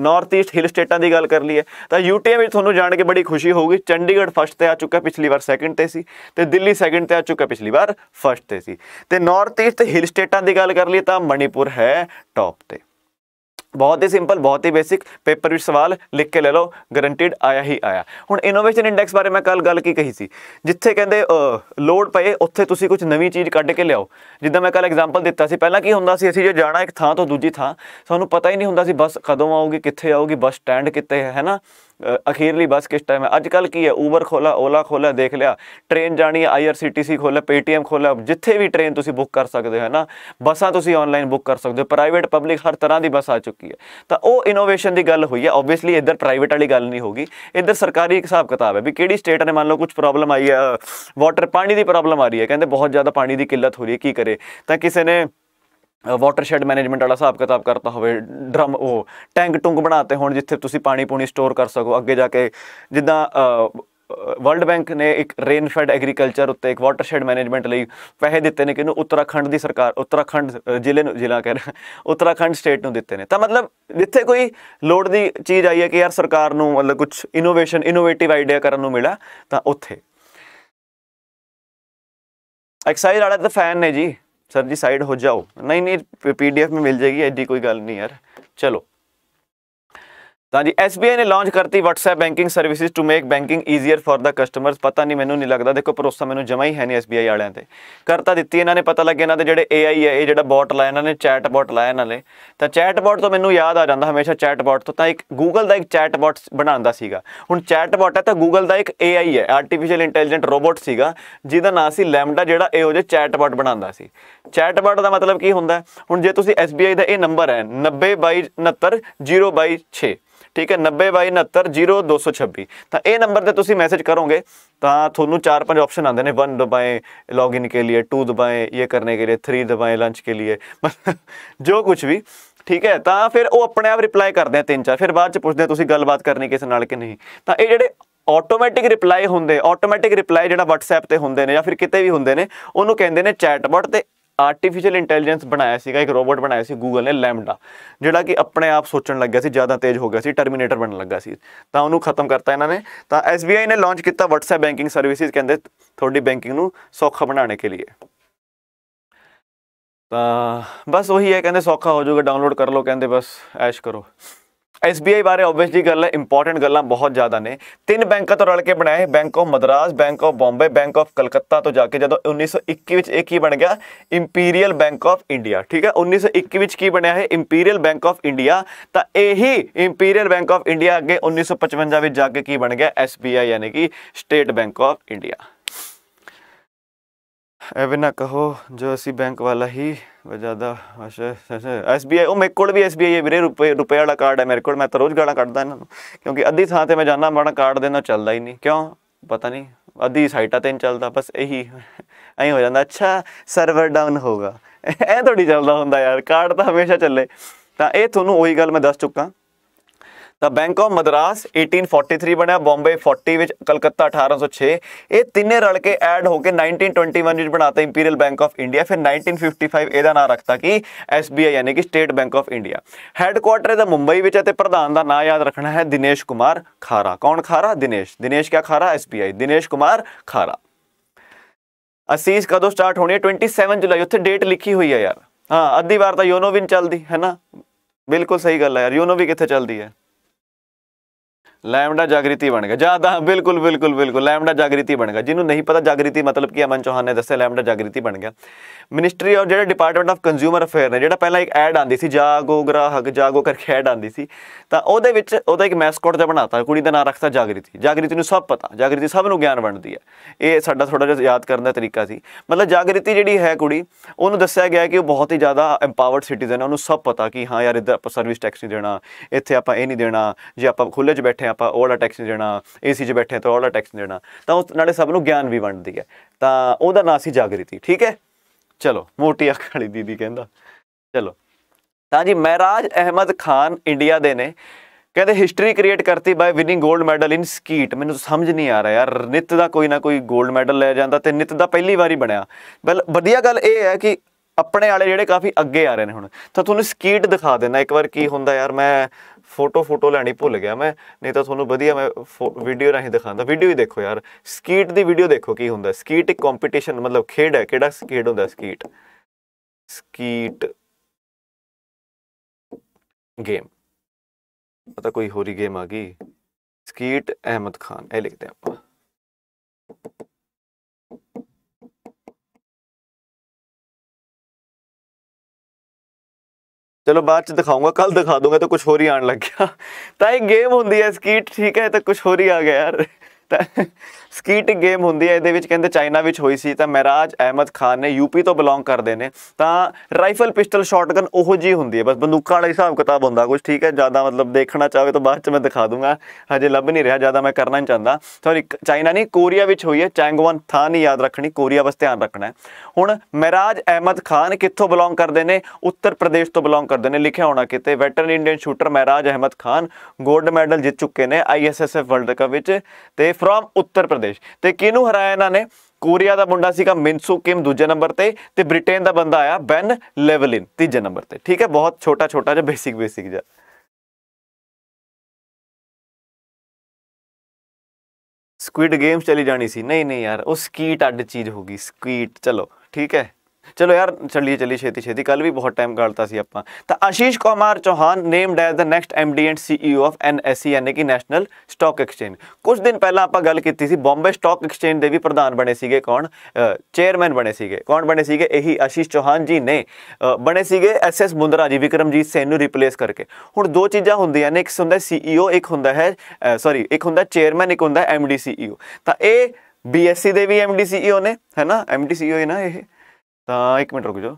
ਨਾਰਥ ਈਸਟ ਹਿਲ ਸਟੇਟਾਂ ਦੀ ਗੱਲ ਕਰ ਲਈਏ, ਤਾਂ ਯੂਟੀ ਵਿੱਚ ਤੁਹਾਨੂੰ ਜਾਣ ਕੇ ਬੜੀ ਖੁਸ਼ੀ ਹੋਊਗੀ, ਚੰਡੀਗੜ੍ਹ ਫਸਟ ਤੇ ਆ ਚੁੱਕਾ ਪਿਛਲੀ ਵਾਰ ਸੈਕਿੰਡ ਤੇ ਸੀ ਤੇ ਦਿੱਲੀ ਸੈਕਿੰਡ ਤੇ ਆ ਚੁੱਕਾ ਪਿਛਲੀ ਵਾਰ ਫਸਟ ਤੇ ਸੀ। ਤੇ ਨਾਰਥ ਈਸਟ ਹਿਲ ਸਟੇਟਾਂ ਦੀ ਗੱਲ ਕਰ ਲਈਏ ਤਾਂ ਮਣੀਪੁਰ ਹੈ ਟੌਪ ਤੇ। ਬਹੁਤ ਹੀ ਸਿੰਪਲ ਬਹੁਤ ਹੀ ਬੇਸਿਕ ਪੇਪਰ ਵਿੱਚ ਸਵਾਲ ਲਿਖ ਕੇ ਲੈ ਲਓ ਗਰੰਟੀਡ ਆਇਆ ਹੀ ਆਇਆ। ਹੁਣ ਇਨੋਵੇਸ਼ਨ ਇੰਡੈਕਸ ਬਾਰੇ ਮੈਂ ਕੱਲ ਗੱਲ ਕੀ ਕਹੀ ਸੀ? ਜਿੱਥੇ ਕਹਿੰਦੇ ਲੋਡ ਪਏ, ਉੱਥੇ ਤੁਸੀਂ ਕੁਝ ਨਵੀਂ ਚੀਜ਼ ਕੱਢ ਕੇ ਲਿਆਓ। ਜਿੱਦਾਂ ਮੈਂ ਕੱਲ ਐਗਜ਼ਾਮਪਲ ਦਿੱਤਾ ਸੀ, ਪਹਿਲਾਂ ਕੀ ਹੁੰਦਾ ਸੀ, ਅਸੀਂ ਜੇ ਜਾਣਾ ਇੱਕ ਥਾਂ ਤੋਂ ਦੂਜੀ ਥਾਂ, ਸਾਨੂੰ ਪਤਾ ਹੀ ਨਹੀਂ ਹੁੰਦਾ ਸੀ ਬੱਸ ਕਦੋਂ ਆਊਗੀ, ਕਿੱਥੇ ਆਊਗੀ ਬੱਸ ਸਟੈਂਡ ਕਿੱਥੇ ਹੈ ਹੈਨਾ ਅਖੀਰਲੀ ਬੱਸ ਕਿਸ ਟਾਈਮ ਹੈ? ਅੱਜ ਕੱਲ ਕੀ ਹੈ? ਉਬਰ ਖੋਲਾ ਓਲਾ ਖੋਲਾ ਦੇਖ ਲਿਆ। ਟ੍ਰੇਨ ਜਾਣੀ ਹੈ ਆਈਆਰਸੀਟੀਸੀ ਖੋਲਾ ਪੇਟੀਐਮ ਖੋਲਾ ਜਿੱਥੇ ਵੀ ਟ੍ਰੇਨ ਤੁਸੀਂ ਬੁੱਕ ਕਰ ਸਕਦੇ ਹੋ, ਹੈ ਨਾ? ਬੱਸਾਂ ਤੁਸੀਂ ਆਨਲਾਈਨ ਬੁੱਕ ਕਰ ਸਕਦੇ ਹੋ ਪ੍ਰਾਈਵੇਟ ਪਬਲਿਕ ਹਰ ਤਰ੍ਹਾਂ ਦੀ ਬੱਸ ਆ ਚੁੱਕੀ ਹੈ। ਤਾਂ ਉਹ ਇਨੋਵੇਸ਼ਨ ਦੀ ਗੱਲ ਹੋਈ ਹੈ ਆਬਵੀਅਸਲੀ ਇੱਧਰ ਪ੍ਰਾਈਵੇਟ ਵਾਲੀ ਗੱਲ ਨਹੀਂ ਹੋਗੀ ਇੱਧਰ ਸਰਕਾਰੀ ਹਿਸਾਬ ਕਿਤਾਬ ਹੈ ਵੀ ਕਿਹੜੀ ਸਟੇਟ ਨੇ ਮੰਨ ਲਓ ਕੁਝ ਪ੍ਰੋਬਲਮ ਆਈ ਹੈ ਵਾਟਰ ਪਾਣੀ ਦੀ ਪ੍ਰੋਬਲਮ ਆ ਰਹੀ ਹੈ। ਕਹਿੰਦੇ ਬਹੁਤ ਜ਼ਿਆਦਾ ਪਾਣੀ ਦੀ ਕਿੱਲਤ ਹੋ ਰਹੀ ਹੈ, ਕੀ ਕਰੇ? ਤਾਂ ਕਿਸੇ ਨੇ ਵਾਟਰਸ਼ੈਡ ਮੈਨੇਜਮੈਂਟ ਵਾਲਾ ਹਿਸਾਬ ਕਿਤਾਬ ਕਰਤਾ ਹੋਵੇ, ਡਰਮ ਉਹ ਟੈਂਕ ਟੁੰਗ ਬਣਾਤੇ ਹੋਣ ਜਿੱਥੇ ਤੁਸੀਂ ਪਾਣੀ ਪੂਣੀ ਸਟੋਰ ਕਰ ਸਕੋ। ਅੱਗੇ ਜਾ ਕੇ ਜਿੱਦਾਂ ਵਰਲਡ ਬੈਂਕ ਨੇ ਇੱਕ ਰੇਨਫੈਡ ਐਗਰੀਕਲਚਰ ਉੱਤੇ ਇੱਕ ਵਾਟਰਸ਼ੈਡ ਮੈਨੇਜਮੈਂਟ ਲਈ ਪੈਸੇ ਦਿੱਤੇ ਨੇ ਕਿਨੂੰ ਉੱਤਰਾਖੰਡ ਦੀ ਸਰਕਾਰ, ਉੱਤਰਾਖੰਡ ਜ਼ਿਲ੍ਹੇ ਨੂੰ, ਜ਼ਿਲ੍ਹਾ ਕਹਿ ਰਿਹਾ, ਉੱਤਰਾਖੰਡ ਸਟੇਟ ਨੂੰ ਦਿੱਤੇ ਨੇ। ਤਾਂ ਮਤਲਬ ਜਿੱਥੇ ਕੋਈ ਲੋੜ ਦੀ ਚੀਜ਼ ਆਈ ਹੈ ਕਿ ਯਾਰ ਸਰਕਾਰ ਨੂੰ ਮਤਲਬ ਕੁਝ ਇਨੋਵੇਸ਼ਨ ਇਨੋਵੇਟਿਵ ਆਈਡੀਆ ਕਰਨ ਨੂੰ ਮਿਲਾ ਤਾਂ ਉੱਥੇ। ਐਕਸਾਈਜ਼ ਵਾਲੇ ਤਾਂ ਫੈਨ ਨੇ ਜੀ। सर जी साइड हो जाओ नहीं नहीं पीडीएफ में मिल जाएगी ऐसी कोई गल नहीं यार चलो ਤਾਂ ਜੀ SBI ਨੇ ਲਾਂਚ ਕਰਤੀ WhatsApp banking services to make banking easier for the customers ਪਤਾ ਨਹੀਂ, ਮੈਨੂੰ ਨਹੀਂ ਲੱਗਦਾ। ਦੇਖੋ, ਭਰੋਸਾ ਮੈਨੂੰ ਜਮਾ ਹੀ ਹੈ ਨਹੀਂ SBI ਵਾਲਿਆਂ ਤੇ। ਕਰਤਾ ਦਿੱਤੀ ਇਹਨਾਂ ਨੇ, ਪਤਾ ਲੱਗਿਆ ਇਹਨਾਂ ਦੇ ਜਿਹੜੇ AI ਹੈ, ਇਹ ਜਿਹੜਾ ਬੋਟ ਲਾਇਆ ਇਹਨਾਂ ਨੇ ਚੈਟ ਬੋਟ ਲਾਇਆ ਇਹਨਾਂ ਨੇ। ਤਾਂ ਚੈਟ ਬੋਟ ਤੋਂ ਮੈਨੂੰ ਯਾਦ ਆ ਜਾਂਦਾ ਹਮੇਸ਼ਾ ਚੈਟ ਬੋਟ ਤੋਂ। ਤਾਂ ਇੱਕ Google ਦਾ ਇੱਕ ਚੈਟ ਬੋਟ ਬਣਾਉਂਦਾ ਸੀਗਾ। ਹੁਣ ਚੈਟ ਬੋਟ ਹੈ ਤਾਂ Google ਦਾ ਇੱਕ AI ਹੈ ਆਰਟੀਫੀਸ਼ੀਅਲ ਇੰਟੈਲੀਜੈਂਟ ਰੋਬੋਟ ਸੀਗਾ, ਜਿਹਦਾ ਨਾਮ ਸੀ ਲੈਮਡਾ ਜਿਹੜਾ ਇਹੋ ਜਿਹੇ ਚੈਟ ਬੋਟ ਬਣਾਉਂਦਾ ਸੀ। ਚੈਟ ਬੋਟ ਦਾ ਮਤਲਬ ਕੀ ਹੁੰਦਾ? ਹੁਣ ਜੇ ਤੁਸੀਂ SBI ਦਾ ਇਹ ਨੰਬਰ ਹੈ 902269 ਠੀਕ ਹੈ 9022690226 ਤਾਂ ਇਹ ਨੰਬਰ ਤੇ ਤੁਸੀਂ ਮੈਸੇਜ ਕਰੋਗੇ ਤਾਂ ਤੁਹਾਨੂੰ ਚਾਰ ਪੰਜ ਆਪਸ਼ਨ ਆਉਂਦੇ ਨੇ 1 ਦਬਾਏ ਲੌਗਇਨ के लिए 2 ਦਬਾਏ ਇਹ ਕਰਨੇ के लिए 3 ਦਬਾਏ ਲੰਚ के लिए ਜੋ ਕੁਝ ਵੀ ਠੀਕ ਹੈ ਤਾਂ ਫਿਰ ਉਹ ਆਪਣੇ ਆਪ ਰਿਪਲਾਈ ਕਰਦੇ ਆ ਤਿੰਨ ਚਾਰ ਫਿਰ ਬਾਅਦ ਚ ਪੁੱਛਦੇ ਆ ਤੁਸੀਂ ਗੱਲਬਾਤ ਕਰਨੀ ਕਿਸੇ ਨਾਲ ਕਿ ਨਹੀਂ ਤਾਂ ਇਹ ਜਿਹੜੇ ਆਟੋਮੈਟਿਕ ਰਿਪਲਾਈ ਹੁੰਦੇ ਆਟੋਮੈਟਿਕ ਰਿਪਲਾਈ ਜਿਹੜਾ WhatsApp ਤੇ ਹੁੰਦੇ ਨੇ ਜਾਂ ਫਿਰ ਕਿਤੇ ਵੀ ਹੁੰਦੇ ਨੇ ਉਹਨੂੰ ਕਹਿੰਦੇ ਨੇ ਚੈਟਬੋਟ ਤੇ ਆਰਟੀਫੀਸ਼ੀਅਲ ਇੰਟੈਲੀਜੈਂਸ ਬਣਾਇਆ ਸੀਗਾ, ਇੱਕ ਰੋਬੋਟ ਬਣਾਇਆ ਸੀ ਗੂਗਲ ਨੇ ਲੈਮਡਾ ਜਿਹੜਾ ਕਿ ਆਪਣੇ ਆਪ ਸੋਚਣ ਲੱਗਿਆ ਸੀ, ਜ਼ਿਆਦਾ ਤੇਜ਼ ਹੋ ਗਿਆ ਸੀ ਟਰਮੀਨੇਟਰ ਬਣਨ ਲੱਗਾ ਸੀ। ਤਾਂ ਉਹਨੂੰ ਖਤਮ ਕਰਤਾ ਇਹਨਾਂ ਨੇ। ਤਾਂ SBI ਨੇ ਲਾਂਚ ਕੀਤਾ WhatsApp ਬੈਂਕਿੰਗ ਸਰਵਿਸਿਜ਼ ਕਹਿੰਦੇ ਤੁਹਾਡੀ ਬੈਂਕਿੰਗ ਨੂੰ ਸੌਖਾ ਬਣਾਉਣ ਕੇ ਲਈ ਤਾਂ ਬਸ ਉਹੀ ਹੈ, ਕਹਿੰਦੇ ਸੌਖਾ ਹੋ ਜਾਊਗਾ ਡਾਊਨਲੋਡ ਕਰ ਲਓ, ਕਹਿੰਦੇ ਬਸ ਐਸ਼ ਕਰੋ। SBI ਬਾਰੇ ਆਬਵੀਅਸਲੀ ਗੱਲ ਹੈ ਇੰਪੋਰਟੈਂਟ ਗੱਲਾਂ ਬਹੁਤ ਜ਼ਿਆਦਾ ਨੇ। ਤਿੰਨ ਬੈਂਕਾਂ ਤੋਂ ਰਲ ਕੇ ਬਣਾਏ bank of Madras, bank of Bombay bank of Calcutta ਤੋਂ ਜਾ ਕੇ ਜਦੋਂ 1921 ਵਿੱਚ ਇਹ ਕੀ ਬਣ ਗਿਆ? ਇੰਪੀਰੀਅਲ ਬੈਂਕ ਆਫ ਇੰਡੀਆ ਠੀਕ ਹੈ? 1921 ਵਿੱਚ ਕੀ ਬਣਿਆ ਹੈ ਇੰਪੀਰੀਅਲ ਬੈਂਕ ਆਫ ਇੰਡੀਆ ਤਾਂ ਇਹੀ ਇੰਪੀਰੀਅਲ ਬੈਂਕ ਆਫ ਇੰਡੀਆ ਅੱਗੇ 1955 ਵਿੱਚ ਜਾ ਕੇ ਕੀ ਬਣ ਗਿਆ? SBI ਯਾਨੀ ਕਿ ਸਟੇਟ ਬੈਂਕ ਆਫ ਇੰਡੀਆ ਐਵੇਂ ਨਾ ਕਹੋ, ਜੋ ਅਸੀਂ ਬੈਂਕ ਵਾਲਾ ਹੀ ਜ਼ਿਆਦਾ ਐਸਬੀਆਈ ਉਹ ਮੇਰੇ ਕੋਲ ਵੀ ਐਸਬੀਆਈ ਹੈ ਵੀਰੇ, ਰੁਪਏ ਰੁਪਏ ਵਾਲਾ ਕਾਰਡ ਹੈ ਮੇਰੇ ਕੋਲ, ਮੈਂ ਤਾਂ ਰੋਜ਼ ਗਾਲਾਂ ਕੱਢਦਾ ਇਹਨਾਂ ਨੂੰ, ਕਿਉਂਕਿ ਅੱਧੀ ਥਾਂ ਤੇ ਮੈਂ ਜਾਣਾ ਮਾੜਾ ਕਾਰਡ ਦੇਣਾ ਚੱਲਦਾ ਹੀ ਨਹੀਂ, ਕਿਉਂ? ਪਤਾ ਨਹੀਂ, ਅੱਧੀ ਸਾਈਟਾਂ ਤੇ ਨਹੀਂ ਚੱਲਦਾ, ਬਸ ਇਹੀ, ਐਂ ਹੋ ਜਾਂਦਾ, ਅੱਛਾ ਸਰਵਰ ਡਾਊਨ ਹੋਗਾ ਐ ਥੋੜੀ ਚੱਲਦਾ ਹੁੰਦਾ ਯਾਰ ਕਾਰਡ ਤਾਂ ਹਮੇਸ਼ਾ ਚੱਲੇ। ਤਾਂ ਇਹ ਤੁਹਾਨੂੰ ਉਹੀ ਗੱਲ ਮੈਂ ਦੱਸ ਚੁੱਕਾ। ਤਾਂ ਬੈਂਕ ਆਫ ਮਦਰਾਸ 1843 ਬਣਿਆ, ਬੰਬੇ 40 ਵਿੱਚ, ਕਲਕੱਤਾ 1806 ਇਹ ਤਿੰਨੇ ਰਲ ਕੇ ਐਡ ਹੋ ਕੇ 1921 ਵਿੱਚ ਬਣਾਤਾ ਇੰਪੀਰੀਅਲ ਬੈਂਕ ਆਫ ਇੰਡੀਆ ਫਿਰ 1955 ਇਹਦਾ ਨਾਮ ਰੱਖਤਾ ਕਿ SBI ਯਾਨੀ ਕਿ state bank of India headquarter ਇਹਦਾ ਮੁੰਬਈ ਵਿੱਚ ਹੈ ਤੇ ਪ੍ਰਧਾਨ ਦਾ ਨਾਮ ਯਾਦ ਰੱਖਣਾ ਹੈ ਦਿਨੇਸ਼ ਕੁਮਾਰ ਖਾਰਾ। ਕੌਣ ਖਾਰਾ? ਦਿਨੇਸ਼। ਦਿਨੇਸ਼ ਕਿਆ ਖਾਰਾ? SBI ਦਿਨੇਸ਼ ਕੁਮਾਰ ਖਾਰਾ। ਅਸੀਸ ਕਦੋਂ ਸਟਾਰਟ ਹੋਣੀ ਹੈ? 27 ਜੁਲਾਈ। ਉੱਥੇ ਡੇਟ ਲਿਖੀ ਹੋਈ ਹੈ ਯਾਰ। ਹਾਂ, ਅੱਧੀ ਵਾਰ ਤਾਂ ਯੋਨੋ ਵੀ ਨਹੀਂ ਚੱਲਦੀ, ਹੈ ਨਾ? ਬਿਲਕੁਲ ਸਹੀ ਗੱਲ ਹੈ ਯਾਰ। ਯੋਨੋ ਵੀ ਕਿੱਥੇ ਚੱਲਦੀ ਹੈ? ਲੈਮਡਾ ਜਾਗ੍ਰਿਤੀ ਬਣ ਗਿਆ। ਜ਼ਿਆਦਾ ਬਿਲਕੁਲ ਬਿਲਕੁਲ ਬਿਲਕੁਲ ਲੈਮਡਾ ਜਾਗ੍ਰਿਤੀ ਬਣ ਗਿਆ। ਜਿਹਨੂੰ ਨਹੀਂ ਪਤਾ, ਜਾਗ੍ਰਿਤੀ ਮਤਲਬ ਕੀ ਅਮਨ ਚੌਹਾਨ ਨੇ ਦੱਸਿਆ, ਲੈਮਡਾ ਜਾਗ੍ਰਿਤੀ ਬਣ ਗਿਆ। ਮਿਨਿਸਟਰੀ ਔਰ ਜਿਹੜਾ ਡਿਪਾਰਟਮੈਂਟ ਆਫ ਕੰਜ਼ਿਊਮਰ ਅਫੇਅਰ ਨੇ, ਜਿਹੜਾ ਪਹਿਲਾਂ ਇੱਕ ਐਡ ਆਂਦੀ ਸੀ, ਜਾਗੋ, ਗ੍ਰਾਹਕ, ਜਾਗੋ ਕਰਕੇ ਐਡ ਆਂਦੀ ਸੀ, ਤਾਂ ਉਹਦੇ ਵਿੱਚ ਉਹਦਾ ਇੱਕ ਮੈਸਕਟ ਜਿਹਾ ਬਣਾਤਾ, ਕੁੜੀ ਦਾ ਨਾਮ ਰੱਖਤਾ ਜਾਗ੍ਰਿਤੀ। ਜਾਗ੍ਰਿਤੀ ਨੂੰ ਸਭ ਪਤਾ, ਜਾਗ੍ਰਿਤੀ ਸਭ ਨੂੰ ਗਿਆਨ ਵੰਡਦੀ ਹੈ। ਇਹ ਸਾਡਾ ਥੋੜਾ ਜਿਹਾ ਯਾਦ ਕਰਨ ਦਾ ਤਰੀਕਾ ਸੀ। ਮਤਲਬ ਜਾਗ੍ਰਿਤੀ ਜਿਹੜੀ ਹੈ ਕੁੜੀ, ਉਹਨੂੰ ਦੱਸਿਆ ਗਿਆ ਕਿ ਉਹ ਬਹੁਤ ਹੀ ਜ਼ਿਆਦਾ ਐਮਪਾਵਰਡ ਸਿਟੀਜ਼ਨ ਹੈ, ਉਹਨੂੰ ਸਭ ਪਤਾ ਕਿ ਹਾਂ ਯਾਰ ਇੱਧਰ ਆਪਾਂ ਸਰਵਿਸ ਟੈਕਸ ਨਹੀਂ ਦੇਣਾ, ਇੱਥੇ ਆਪਾਂ ਇਹ ਨਹੀਂ ਦੇਣਾ, ਜੇ ਆਪਾਂ ਖੁੱਲੇ 'ਚ ਬੈਠੇ ਆਪਾਂ ਉਹ ਵਾਲਾ ਟੈਕਸ ਨਹੀਂ ਦੇਣਾ ਏਸੀ 'ਚ ਬੈਠੇ ਤਾਂ ਉਹ ਵਾਲਾ ਟੈਕਸ ਨਹੀਂ ਦੇਣਾ। ਤਾਂ ਉਹ ਨਾਲੇ ਸਭ ਨੂੰ ਗਿਆਨ ਵੀ ਵੰਡਦੀ ਹੈ। ਤਾਂ ਉਹਦਾ ਨਾਂ ਸੀ ਜਾਗ੍ਰਿਤੀ, ਠੀਕ ਹੈ? ਚਲੋ, ਮੋਟੀ ਅੱਖ ਵਾਲੀ ਦੀਦੀ ਕਹਿੰਦਾ। ਚਲੋ। ਤਾਂ ਜੀ, ਮਹਿਰਾਜ ਅਹਿਮਦ ਖਾਨ ਇੰਡੀਆ ਦੇ ਨੇ। ਕਹਿੰਦੇ ਹਿਸਟਰੀ ਕ੍ਰੀਏਟ ਕਰਤੀ ਬਾਈ ਵਿਨਿੰਗ 골ਡ ਮੈਡਲ ਇਨ ਸਕੀਟ ਮੈਨੂੰ ਸਮਝ ਨਹੀਂ ਆ ਰਿਹਾ ਯਾਰ। ਨਿਤ ਦਾ ਕੋਈ ਨਾ ਕੋਈ 골ਡ ਮੈਡਲ ਲੈ ਜਾਂਦਾ ਤੇ ਨਿਤ ਦਾ ਪਹਿਲੀ ਵਾਰੀ ਬਣਿਆ। ਬਲ, ਵਧੀਆ ਗੱਲ ਇਹ ਹੈ ਕਿ ਆਪਣੇ ਵਾਲੇ ਜਿਹੜੇ ਕਾਫੀ ਅੱਗੇ ਆ ਰਹੇ ਨੇ ਹੁਣ। ਤਾਂ ਤੁਹਾਨੂੰ ਸਕੀਟ ਦਿਖਾ ਦੇਣਾ ਇੱਕ ਵਾਰ ਕੀ ਹੁੰਦਾ ਯਾਰ, ਮੈਂ ਫੋਟੋ ਫੋਟੋ ਲੈਣੀ ਭੁੱਲ ਗਿਆ ਮੈਂ, ਨਹੀਂ ਤਾਂ ਤੁਹਾਨੂੰ ਵਧੀਆ ਮੈਂ ਵੀਡੀਓ ਰਾਹੀਂ ਦਿਖਾਉਂਦਾ। ਵੀਡੀਓ ਹੀ ਦੇਖੋ ਯਾਰ ਸਕੀਟ ਦੀ ਵੀਡੀਓ ਦੇਖੋ ਕੀ ਹੁੰਦਾ। ਸਕੀਟ ਇੱਕ ਕੰਪੀਟੀਸ਼ਨ ਮਤਲਬ ਖੇਡ ਹੈ। ਕਿਹੜਾ ਸਕੀਟ ਹੁੰਦਾ ਸਕੀਟ ਸਕੀਟ ਗੇਮ ਪਤਾ ਕੋਈ ਹੋਰੀ ਗੇਮ ਆ ਗਈ? ਸਕੀਟ ਅਹਿਮਦ ਖਾਨ, ਇਹ ਲਿਖਦੇ ਆਪਾਂ। ਚਲੋ ਬਾਅਦ ਚ ਦਿਖਾਉਂਗਾ ਕੱਲ ਦਿਖਾ ਦੂੰਗਾ ਤਾਂ ਕੁਝ ਹੋਰ ਹੀ ਆਣ ਲੱਗ ਗਿਆ। ਤਾਂ ਇਹ ਗੇਮ ਹੁੰਦੀ ਹੈ ਸਕੀਟ ਠੀਕ ਹੈ, ਤਾਂ ਕੁਝ ਹੋਰ ਹੀ ਆ ਗਿਆ ਯਾਰ। ਸਕੀਟ ਗੇਮ ਹੁੰਦੀ ਹੈ, ਇਹਦੇ ਵਿੱਚ ਕਹਿੰਦੇ ਚਾਈਨਾ ਵਿੱਚ ਹੋਈ ਸੀ, ਤਾਂ ਮਹਿਰਾਜ ਅਹਿਮਦ ਖਾਨ ਨੇ ਯੂਪੀ ਤੋਂ ਬਿਲੋਂਗ ਕਰਦੇ ਨੇ, ਤਾਂ ਰਾਈਫਲ ਪਿਸਟਲ ਸ਼ਾਟਗਨ ਉਹੋ ਜੀ ਹੁੰਦੀ ਹੈ, ਬਸ ਬੰਦੂਕਾਂ ਵਾਲਾ ਹਿਸਾਬ ਕਿਤਾਬ ਹੁੰਦਾ ਕੁਝ ਠੀਕ ਹੈ, ਜ਼ਿਆਦਾ ਮਤਲਬ ਦੇਖਣਾ ਚਾਹਵੇ ਤਾਂ ਬਾਅਦ ਚ ਮੈਂ ਦਿਖਾ ਦੂੰਗਾ, ਹਜੇ ਲੱਭ ਨਹੀਂ ਰਿਹਾ, ਜ਼ਿਆਦਾ ਮੈਂ ਕਰਨਾ ਨਹੀਂ ਚਾਹੁੰਦਾ ਸੌਰੀ ਚਾਈਨਾ ਨਹੀਂ, ਕੋਰੀਆ ਵਿੱਚ ਹੋਈ ਹੈ ਚੈਂਗਵਾਨ ਥਾਂ ਨਹੀਂ ਯਾਦ ਰੱਖਣੀ, ਕੋਰੀਆ ਬਸ ਧਿਆਨ ਰੱਖਣਾ ਹੁਣ ਮਹਿਰਾਜ ਅਹਿਮਦ ਖਾਨ ਕਿੱਥੋਂ ਬਿਲੋਂਗ ਕਰਦੇ ਨੇ? ਉੱਤਰ ਪ੍ਰਦੇਸ਼ ਤੋਂ ਬਿਲੋਂਗ ਕਰਦੇ ਨੇ, ਲਿਖਿਆ ਹੋਣਾ ਕਿਤੇ veteran Indian shooter Mehraj Ahmad Khan 골ਡ ਮੈਡਲ ਜਿੱਤ ਚੁੱਕੇ ਨੇ ਆਈਐਸਐਸਐਫ ਵਰਲਡ ਕੱਪ ਵਿੱਚ, ਤੇ ਫਰੋਮ ਉੱਤਰ ਪ੍ਰਦੇਸ਼। ਤੇ ਕਿਹਨੂੰ ਹਰਾਇਆ ਇਹਨਾਂ ਨੇ? ਕੋਰੀਆ ਦਾ ਮੁੰਡਾ ਸੀਗਾ ਮਿੰਸੂ ਕਿਮ ਦੂਜੇ ਨੰਬਰ ਤੇ ਤੇ ਬ੍ਰਿਟੇਨ ਦਾ ਬੰਦਾ ਆਇਆ ਬੈਨ ਲੈਵਲਿਨ ਤੀਜੇ ਨੰਬਰ ਤੇ। ਠੀਕ ਹੈ, ਬਹੁਤ ਛੋਟਾ ਛੋਟਾ ਜਿਹਾ ਬੇਸਿਕ ਬੇਸਿਕ ਜਿਹਾ। ਸਕੁਇਡ ਗੇਮਸ ਚਲੀ ਜਾਣੀ ਸੀ। ਨਹੀਂ ਨਹੀਂ ਯਾਰ, ਉਹ ਸਕੀਟ ਅੱਡ ਚੀਜ਼ ਹੋਗੀ ਸਕੀਟ। ਚਲੋ, ਠੀਕ ਹੈ। ਚਲੋ ਯਾਰ ਚੱਲੀਏ ਚੱਲੀ ਛੇਤੀ ਛੇਤੀ। ਕੱਲ ਵੀ ਬਹੁਤ ਟਾਈਮ ਗਾਲਤਾ ਸੀ ਆਪਾਂ। ਤਾਂ Ashish Kumar Chauhan named as the next MD and CEO of NSC ਯਾਨੀ ਕਿ ਨੈਸ਼ਨਲ ਸਟਾਕ ਐਕਸਚੇਂਜ ਕੁਝ ਦਿਨ ਪਹਿਲਾਂ ਆਪਾਂ ਗੱਲ ਕੀਤੀ ਸੀ ਬੰਬੇ ਸਟਾਕ ਐਕਸਚੇਂਜ ਦੇ ਵੀ ਪ੍ਰਧਾਨ ਬਣੇ ਸੀਗੇ ਕੌਣ? ਚੇਅਰਮੈਨ ਬਣੇ ਸੀਗੇ। ਕੌਣ ਬਣੇ ਸੀਗੇ? ਇਹੀ ਆਸ਼ੀਸ਼ ਚੌਹਾਨ ਜੀ ਨੇ। ਬਣੇ ਸੀਗੇ ਐਸਐਸ ਮੁੰਦਰਾ ਜੀ, ਵਿਕਰਮਜੀਤ ਸੈਨ ਨੂੰ ਰਿਪਲੇਸ ਕਰਕੇ। ਹੁਣ ਦੋ ਚੀਜ਼ਾਂ ਹੁੰਦੀਆਂ ਨੇ, ਇੱਕ ਹੁੰਦਾ ਸੀਈਓ ਇੱਕ ਹੁੰਦਾ ਹੈ ਸੌਰੀ ਇੱਕ ਹੁੰਦਾ ਚੇਅਰਮੈਨ ਇੱਕ ਹੁੰਦਾ ਐਮਡੀ ਸੀਈਓ ਤਾਂ ਇਹ ਬੀਐਸਸੀ ਦੇ ਵੀ ਐਮਡੀ ਸੀਈਓ ਨੇ ਹੈਨਾ ਐਮਡੀ ਸੀਈਓ ਹੈ ਨਾ ਇਹ? ਤਾਂ ਇੱਕ ਮਿੰਟ ਰੁਕ ਜਾਓ।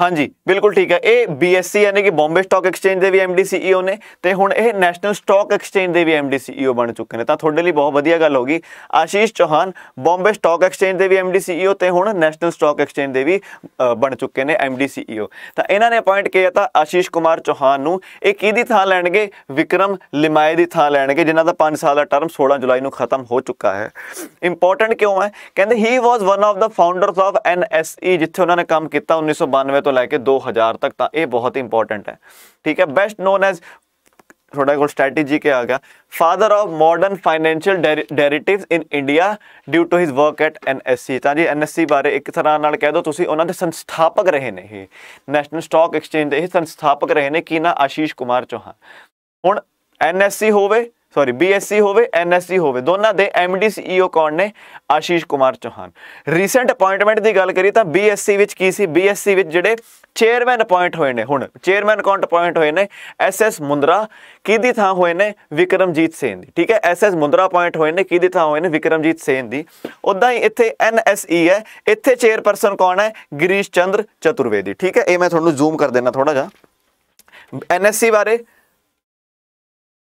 ਹਾਂਜੀ, ਬਿਲਕੁਲ ਠੀਕ ਹੈ। ਇਹ BSC ਯਾਨੀ ਕਿ ਬੰਬੇ ਸਟਾਕ ਐਕਸਚੇਂਜ ਦੇ ਵੀ MD CEO ਨੇ ਤੇ ਹੁਣ ਇਹ ਨੈਸ਼ਨਲ ਸਟਾਕ ਐਕਸਚੇਂਜ ਦੇ ਵੀ MD CEO ਬਣ ਚੁੱਕੇ ਨੇ। ਤਾਂ ਤੁਹਾਡੇ ਲਈ ਬਹੁਤ ਵਧੀਆ ਗੱਲ ਹੋਗੀ ਆਸ਼ੀਸ਼ ਚੌਹਾਨ ਬੰਬੇ ਸਟਾਕ ਐਕਸਚੇਂਜ ਦੇ ਵੀ MD CEO ਤੇ ਹੁਣ ਨੈਸ਼ਨਲ ਸਟਾਕ ਐਕਸਚੇਂਜ ਦੇ ਵੀ ਬਣ ਚੁੱਕੇ ਨੇ MD CEO ਤਾਂ ਇਹਨਾਂ ਨੇ ਅਪਾਇੰਟ ਕੀਤਾ ਤਾਂ ਆਸ਼ੀਸ਼ ਕੁਮਾਰ ਚੌਹਾਨ ਨੂੰ ਇਹ ਕਿਹਦੀ ਥਾਂ ਲੈਣਗੇ? ਵਿਕਰਮ ਲਿਮਾਏ ਦੀ ਥਾਂ ਲੈਣਗੇ, ਜਿਨ੍ਹਾਂ ਦਾ 5 ਸਾਲ ਦਾ ਟਰਮ 16 ਜੁਲਾਈ ਨੂੰ ਖਤਮ ਹੋ ਚੁੱਕਾ ਹੈ। ਇੰਪੋਰਟੈਂਟ ਕਿਉਂ ਹੈ? ਕਹਿੰਦੇ he was one of the founders of NSE ਜਿੱਥੇ ਉਹਨਾਂ ਨੇ ਕੰਮ ਕੀਤਾ 1992 ਤੋਂ ਲੈ ਕੇ 2000 ਤੱਕ ਤਾਂ ਇਹ ਬਹੁਤ ਇੰਪੋਰਟੈਂਟ ਹੈ। ਠੀਕ ਹੈ ਬੈਸਟ ਨੋਨ ਐਜ਼ ਥੋੜਾ ਕੋਲ ਸਟ੍ਰੈਟਜੀ ਕੇ ਆ father of modern financial derivatives in India due to his work at NSC ਤਾਂ ਜੀ ਐਨਐਸਸੀ ਬਾਰੇ ਇੱਕ ਤਰ੍ਹਾਂ ਨਾਲ ਕਹਿ ਦੋ ਤੁਸੀਂ ਉਹਨਾਂ ਦੇ ਸੰਸਥਾਪਕ ਰਹੇ ਨੇ ਇਹ। ਨੈਸ਼ਨਲ ਸਟਾਕ ਐਕਸਚੇਂਜ ਦੇ ਇਹ ਸੰਸਥਾਪਕ ਰਹੇ ਨੇ, ਕੀ ਨਾ? ਆਸ਼ੀਸ਼ ਕੁਮਾਰ ਚੌਹਾਨ। ਹੁਣ ਐਨਐਸਸੀ ਹੋਵੇ ਸੌਰੀ ਬੀਐਸਸੀ ਹੋਵੇ ਐਨਐਸਸੀ ਹੋਵੇ, ਦੋਨਾਂ ਦੇ ਐਮਡੀ ਸੀਈਓ ਕੌਣ ਨੇ? ਆਸ਼ੀਸ਼ ਕੁਮਾਰ ਚੌਹਾਨ। ਰੀਸੈਂਟ ਅਪਾਇੰਟਮੈਂਟ ਦੀ ਗੱਲ ਕਰੀ ਤਾਂ ਬੀਐਸਸੀ ਵਿੱਚ ਕੀ ਸੀ? ਬੀਐਸਸੀ ਵਿੱਚ ਜਿਹੜੇ ਚੇਅਰਮੈਨ ਅਪਾਇੰਟ ਹੋਏ ਨੇ, ਹੁਣ ਚੇਅਰਮੈਨ ਕੌਣ ਅਪਾਇੰਟ ਹੋਏ ਨੇ? ਐਸਐਸ ਮੁੰਦਰਾ, ਕਿਹਦੀ ਥਾਂ ਹੋਏ ਨੇ? ਵਿਕਰਮਜੀਤ ਸੇਨ ਦੀ, ਠੀਕ ਹੈ? ਐਸਐਸ ਮੁੰਦਰਾ ਅਪਾਇੰਟ ਹੋਏ ਨੇ, ਕਿਹਦੀ ਥਾਂ ਹੋਏ ਨੇ? ਵਿਕਰਮਜੀਤ ਸੇਨ ਦੀ। ਉਦਾਂ ਹੀ ਇੱਥੇ ਐਨਐਸਈ ਹੈ, ਇੱਥੇ ਚੇਅਰਪਰਸਨ ਕੌਣ ਹੈ? ਗਿਰੀਸ਼ ਚੰਦਰ ਚਤੁਰਵੇਦੀ, ਠੀਕ ਹੈ? ਇਹ ਮੈਂ ਤੁਹਾਨੂੰ ਜ਼ੂਮ ਕਰ ਦੇਣਾ ਥੋੜਾ ਜਿਹਾ। ਐਨਐਸਸੀ ਬਾਰੇ